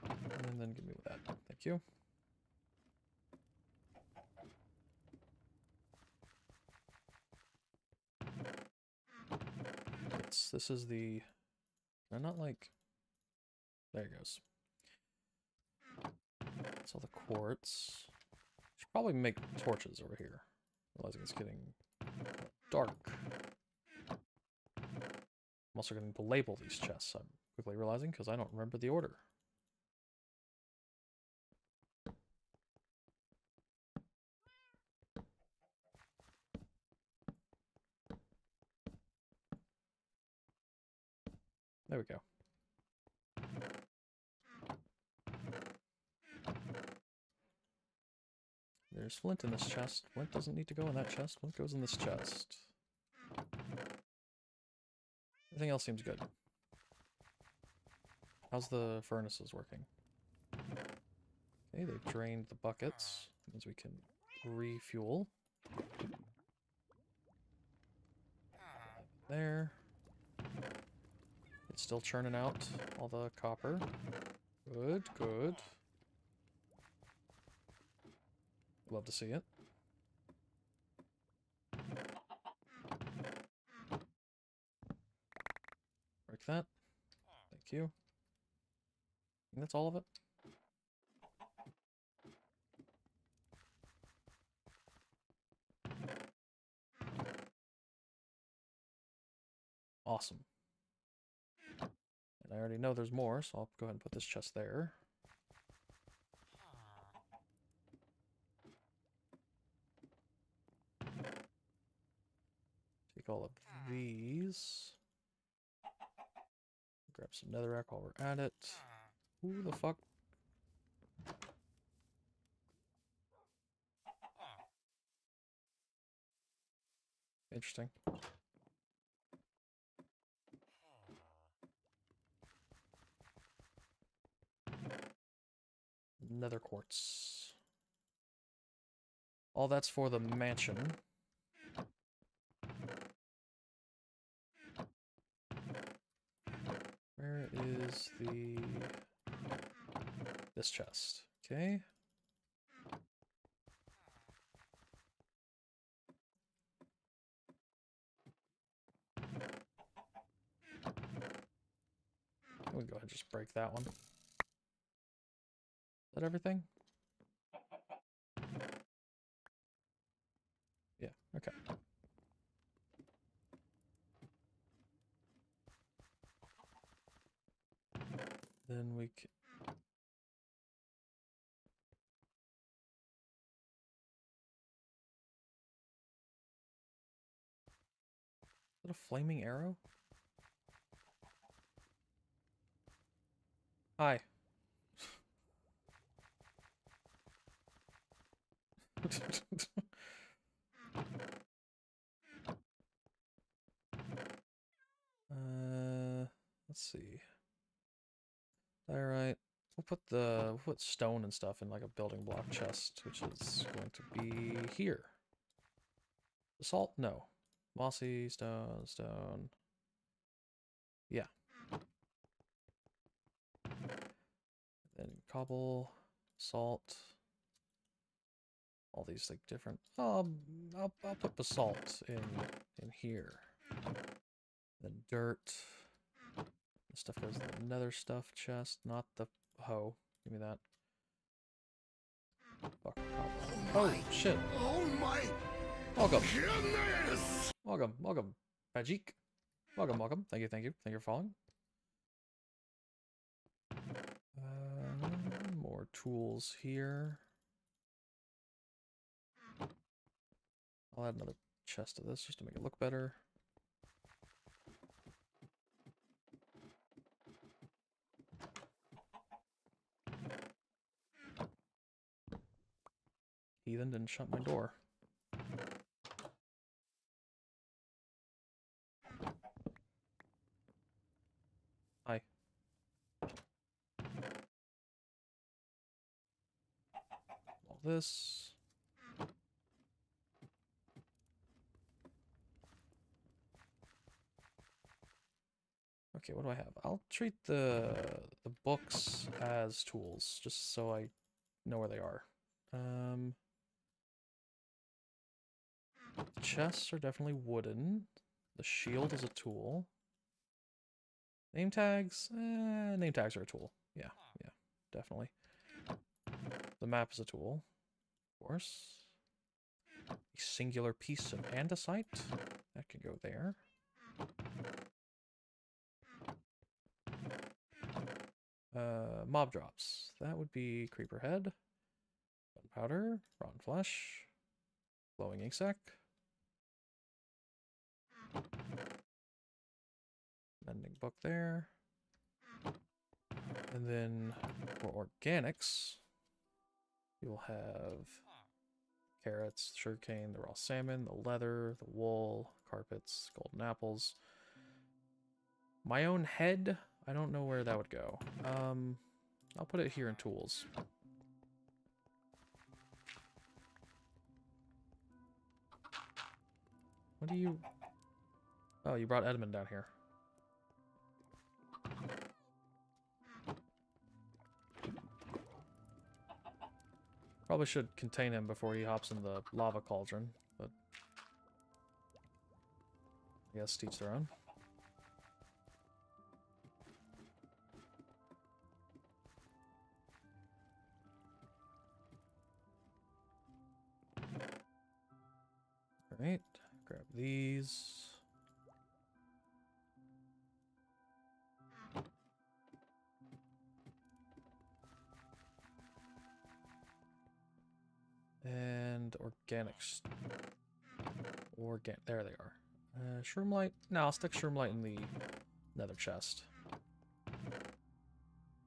And then give me that. Thank you. It's, this is the... They're not like... There it goes. All the quartz. Should probably make torches over here. Realizing it's getting dark. I'm also going to label these chests, I'm quickly realizing, because I don't remember the order. There we go. There's flint in this chest. Flint doesn't need to go in that chest. Flint goes in this chest. Everything else seems good. How's the furnaces working? Okay, they've drained the buckets. Means we can refuel. There. It's still churning out all the copper. Good, good. Love to see it. Break that. Thank you. That's all of it. Awesome. I already know there's more, so I'll go ahead and put this chest there. Take all of these. Grab some netherrack while we're at it. Who the fuck? Interesting. Nether quartz. All that's for the mansion. Where is the... this chest. Okay. We can go ahead and just break that one. That everything? Yeah, okay. Then we can... Is that a flaming arrow? Hi. uh, let's see. Right, we'll put the we'll put stone and stuff in like a building block chest, which is going to be here. Salt? No. Mossy stone, stone. Yeah. Then cobble, salt. All these like different. Um, I'll I'll put basalt in in here. The dirt. This stuff goes in the nether stuff chest, not the hoe. Give me that. Fuck, cobble. Oh shit! Oh my Welcome, goodness! welcome, welcome, Majik. Welcome, welcome. Thank you, thank you, thank you for following. Uh, more tools here. I'll add another chest to this just to make it look better. Heathen didn't shut my door. Hi. All this. Okay, what do I have? I'll treat the the books as tools, just so I know where they are. Um, chests are definitely wooden. The shield is a tool. Name tags? Eh, name tags are a tool. Yeah, yeah, definitely. The map is a tool, of course. A singular piece of andesite. That can go there. Uh, mob drops. That would be creeper head, gunpowder, rotten flesh, glowing ink sac. Mending book there. And then for organics, you'll have carrots, sugarcane, the raw salmon, the leather, the wool, carpets, golden apples. My own head, I don't know where that would go. Um, I'll put it here in tools. What do you... Oh, you brought Edmund down here. Probably should contain him before he hops in the lava cauldron, but... I guess teach their own. Alright, grab these. And organics. Organ there they are. Uh, shroomlight. No, I'll stick shroomlight in the nether chest.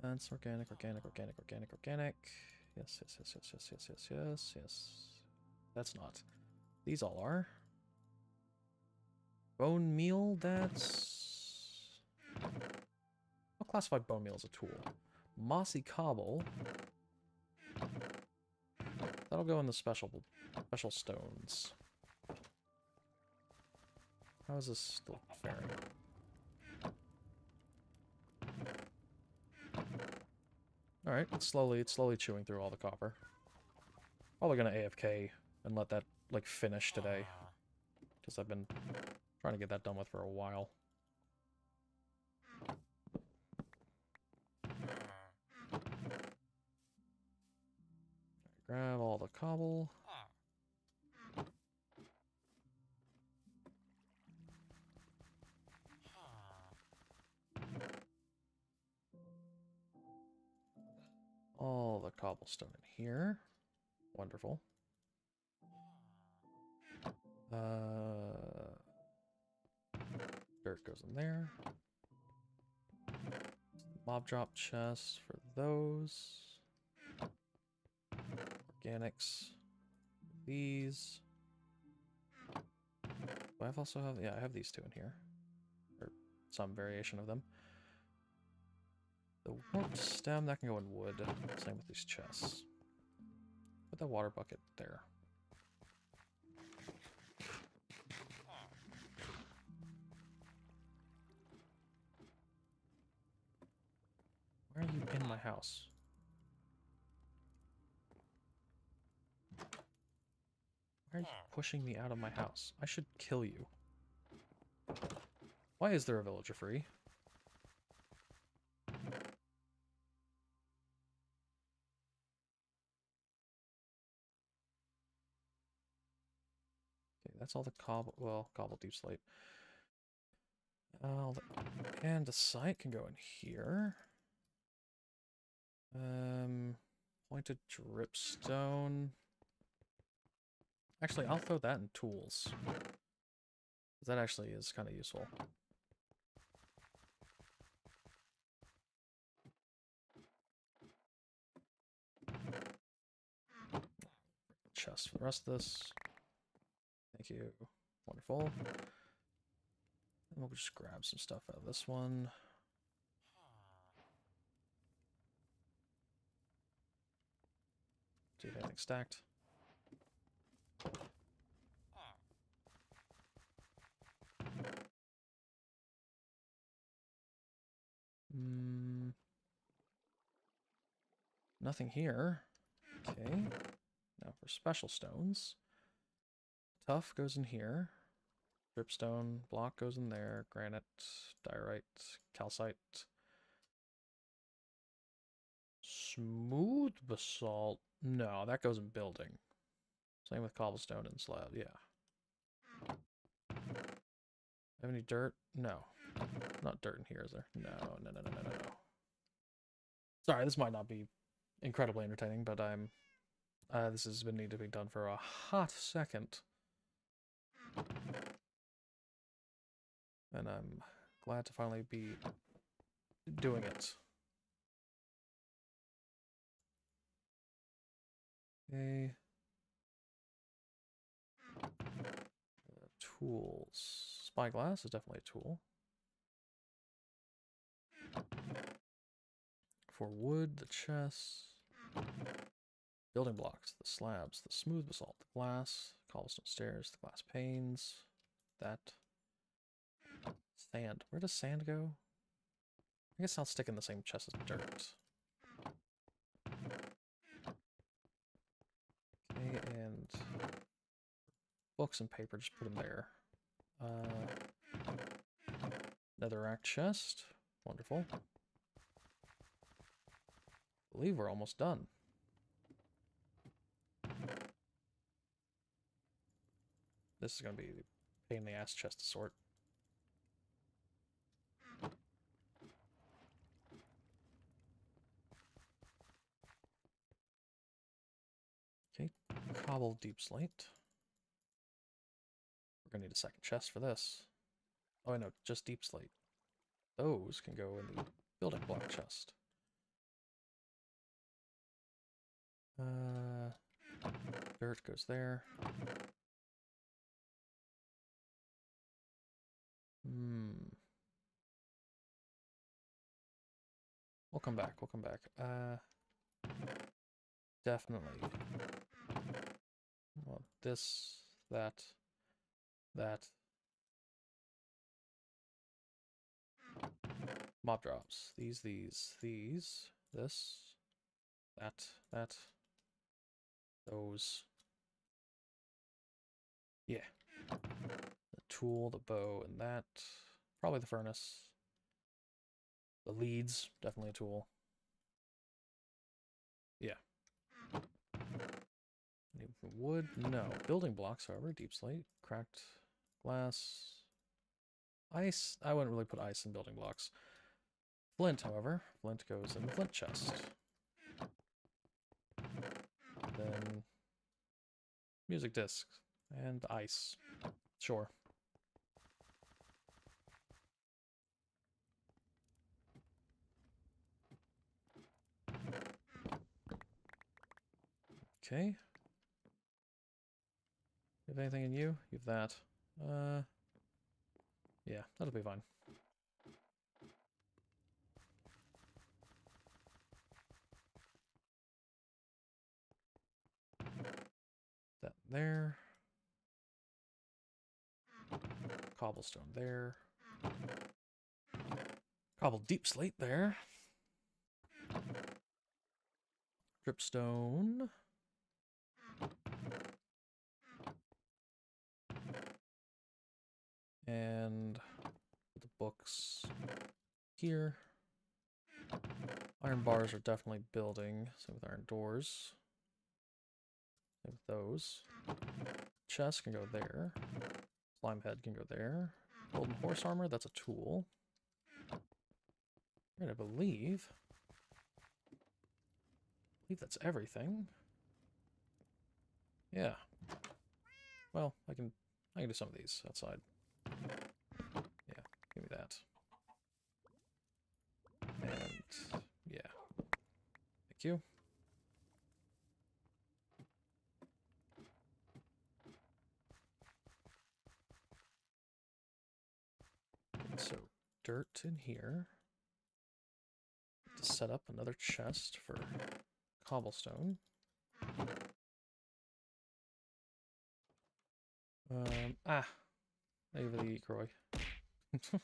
That's organic, organic, organic, organic, organic. Yes, yes, yes, yes, yes, yes, yes, yes, yes. That's not. These all are. Bone meal, that's... I'll classify bone meal as a tool. Mossy cobble. That'll go in the special special stones. How is this still faring? Alright, it's slowly, it's slowly chewing through all the copper. Probably gonna AFK and let that, like, finish today. Ah. Because I've been trying to get that done with for a while. Grab all the cobble. All the cobblestone in here. Wonderful. Uh, dirt goes in there. Mob drop chest for those. Organics. These. Do I also have? Yeah, I have these two in here. Or some variation of them. The warped stem, that can go in wood. Same with these chests. Put the water bucket there. In my house? Why are you pushing me out of my house? I should kill you. Why is there a villager free? Okay, that's all the cobble, well, cobble deepslate. Uh, andesite can go in here. Um, pointed dripstone. Actually, I'll throw that in tools. That actually is kind of useful. Chest for the rest of this. Thank you. Wonderful. And we'll just grab some stuff out of this one. If anything stacked. Mm, nothing here. Okay. Now for special stones. Tuff goes in here. Dripstone block goes in there. Granite, diorite, calcite. Smooth basalt. No, that goes in building. Same with cobblestone and slab, yeah. Have any dirt? No. Not dirt in here, is there? No, no, no, no, no, no. Sorry, this might not be incredibly entertaining, but I'm... Uh, this has been needing to be done for a hot second. And I'm glad to finally be doing it. Okay. Uh, tools. Spyglass is definitely a tool. For wood, the chests. Building blocks, the slabs, the smooth basalt, the glass, cobblestone stairs, the glass panes, that. Sand. Where does sand go? I guess I'll stick in the same chest as dirt. And books and paper, just put them there. Uh, netherrack chest. Wonderful. I believe we're almost done. This is going to be a pain in the ass chest to sort. Okay, cobble deepslate. We're gonna need a second chest for this. Oh, I know, just deepslate. Those can go in the building block chest. Uh, dirt goes there. Hmm. We'll come back. We'll come back. Uh, definitely. Well, this, that, that. Mob drops. These, these, these, this, that, that, those. Yeah. The tool, the bow, and that. Probably the furnace. The leads, definitely a tool. Yeah. Wood? No. Building blocks, however. Deepslate, cracked glass. Ice? I wouldn't really put ice in building blocks. Flint, however. Flint goes in the flint chest. Then music disc and ice. Sure. Okay. You have anything in you? You have that. Uh, yeah, that'll be fine. That there. Cobblestone there. Cobble deep slate there. Dripstone. And the books here. Iron bars are definitely building. Same with iron doors. Same with those. Chest can go there. Slime head can go there. Golden horse armor, that's a tool. And I believe. I believe that's everything. Yeah. Well, I can I can do some of these outside. Yeah, give me that. And yeah. Thank you. So dirt in here. To set up another chest for cobblestone. Um, ah, leave the Croy.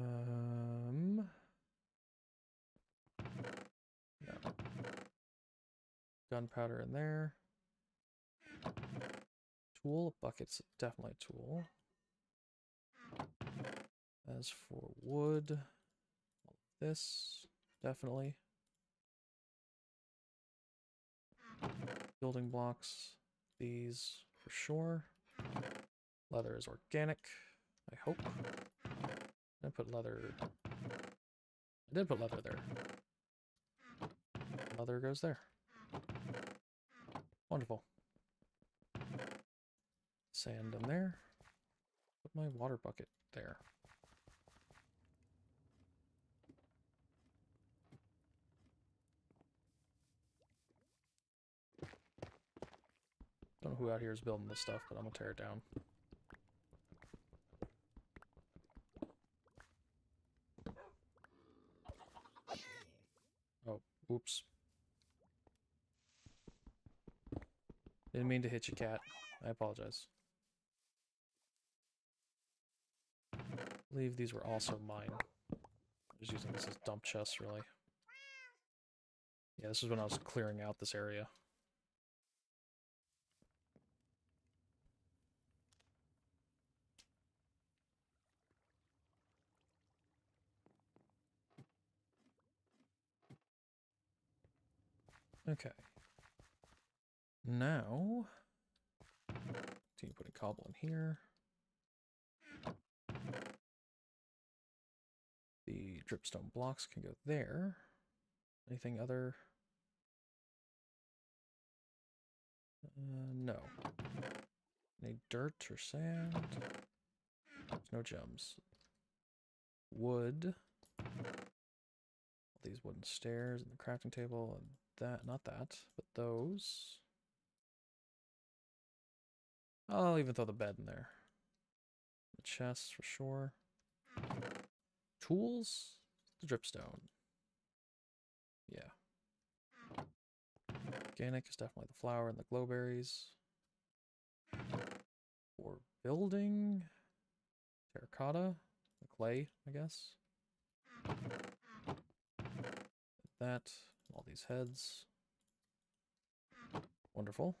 um, no. Gunpowder in there. Tool, bucket's definitely a tool. As for wood, this, definitely. Building blocks, these for sure. Leather is organic, I hope. I put leather. I did put leather there. Leather goes there. Wonderful. Sand in there. Put my water bucket there. Don't know who out here is building this stuff, but I'm gonna tear it down. Oh, oops. Didn't mean to hit you, cat. I apologize. I believe these were also mine. I'm just using this as dump chests, really. Yeah, this is when I was clearing out this area. Okay. Now, continue putting cobble in here. The dripstone blocks can go there. Anything other? Uh, no. Any dirt or sand? There's no gems. Wood. All these wooden stairs and the crafting table and that, not that, but those. I'll even throw the bed in there. The chest for sure. Tools? The dripstone. Yeah. Organic is definitely the flower and the glowberries. For building, terracotta, the clay, I guess. That, all these heads. Wonderful.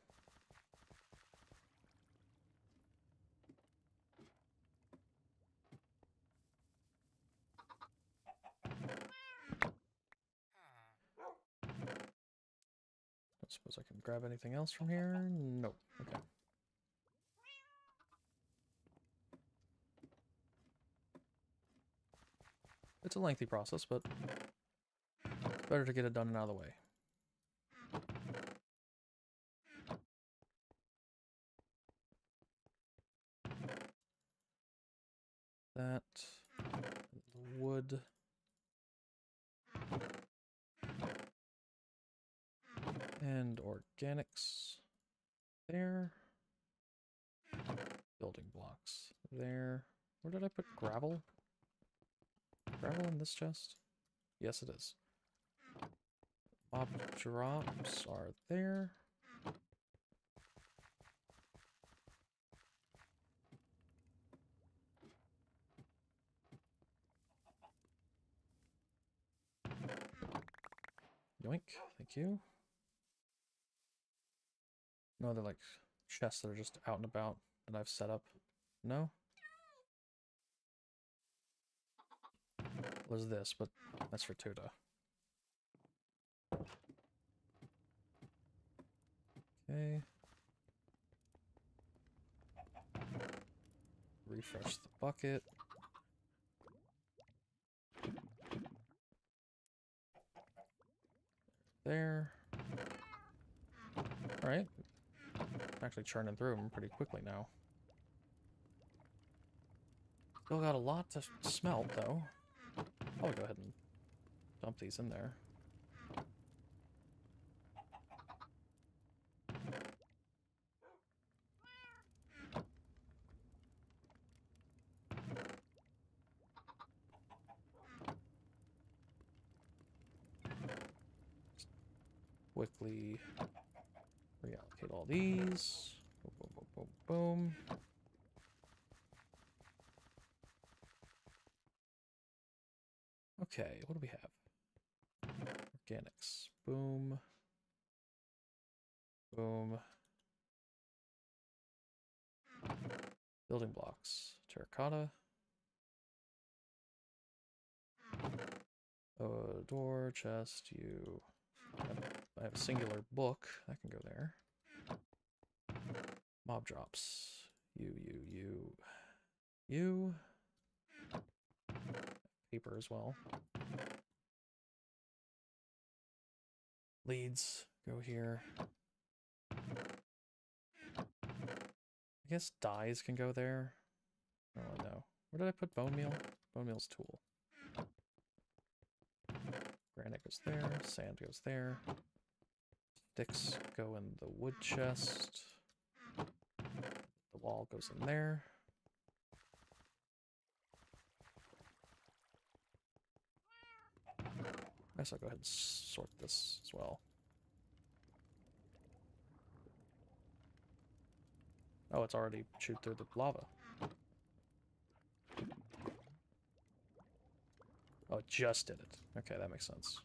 I suppose I can grab anything else from here? Nope. Okay. It's a lengthy process, but better to get it done and out of the way. That wood. And organics there. Building blocks there. Where did I put gravel? Gravel in this chest? Yes, it is. Mob drops are there. Yoink, thank you. No other like chests that are just out and about that I've set up. No? Was this, but that's for Tuda. Okay. Refresh the bucket. There. Alright. Actually churning through them pretty quickly now. Still got a lot to smelt, though. I'll go ahead and dump these in there. Quickly reallocate all these. Boom, boom, boom, boom, boom. Okay, what do we have? Organics. Boom. Boom. Building blocks. Terracotta. Uh, door, chest, you. I have, a singular book. That can go there. Mob drops. You, you, you. You paper as well. Leads go here. I guess dyes can go there. Oh no. Where did I put bone meal? Bone meal's tool. Granite goes there, sand goes there. Sticks go in the wood chest. The wall goes in there. I guess I'll go ahead and sort this as well. Oh, it's already chewed through the lava. Oh, it just did it. Okay, that makes sense.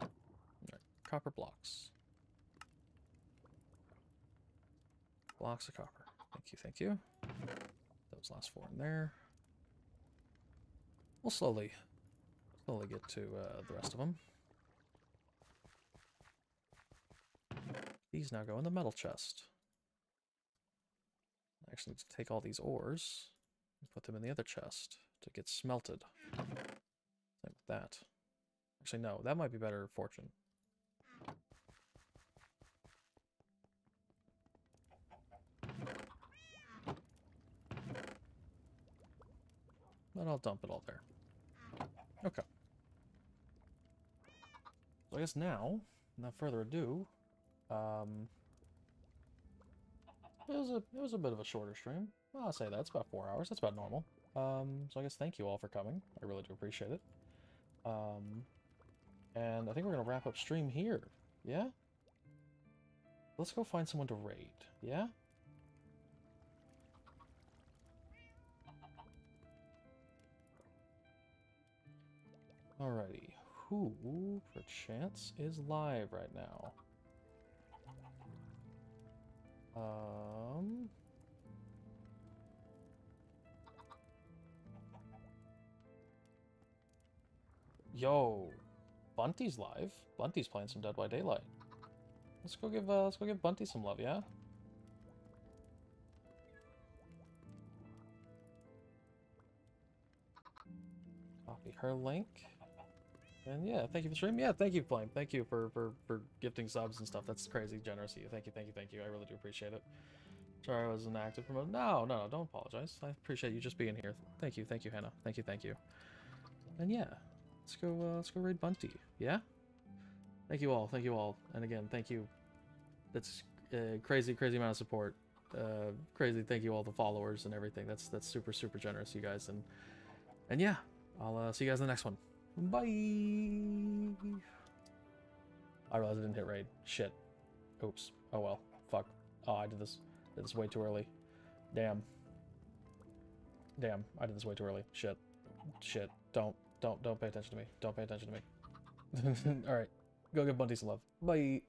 Right, copper blocks. Blocks of copper. Thank you, thank you. Those last four in there. We'll slowly, slowly get to uh, the rest of them. These now go in the metal chest. I actually need to take all these ores put them in the other chest to get smelted. With that. Actually, no, that might be better fortune. But I'll dump it all there. Okay. So I guess now, without further ado, um, it was a it was a bit of a shorter stream. Well, I'll say that's about four hours. That's about normal. Um, so I guess thank you all for coming. I really do appreciate it. Um, and I think we're going to wrap up stream here. Yeah? Let's go find someone to raid. Yeah? Alrighty. Who, perchance, is live right now? Um... Yo, Bunty's live. Bunty's playing some Dead by Daylight. Let's go give uh, let's go give Bunty some love, yeah. Copy her link. And yeah, thank you for the stream. Yeah, thank you, Flame. Thank you for, for, for gifting subs and stuff. That's crazy generous of you. Thank you, thank you, thank you. I really do appreciate it. Sorry I was inactive for most. No, no, no, don't apologize. I appreciate you just being here. Thank you, thank you, Hannah. Thank you, thank you. And yeah, let's go. Uh, let's go raid Bunty. Yeah. Thank you all. Thank you all. And again, thank you. That's uh, crazy, crazy amount of support. Uh, crazy. Thank you all the followers and everything. That's that's super, super generous, you guys. And and yeah, I'll uh, see you guys in the next one. Bye. I realized I didn't hit raid. Shit. Oops. Oh well. Fuck. Oh, I did this. Did this way too early. Damn. Damn. I did this way too early. Shit. Shit. Don't. Don't. Don't pay attention to me. Don't pay attention to me. All right. Go give Bunty some love. Bye.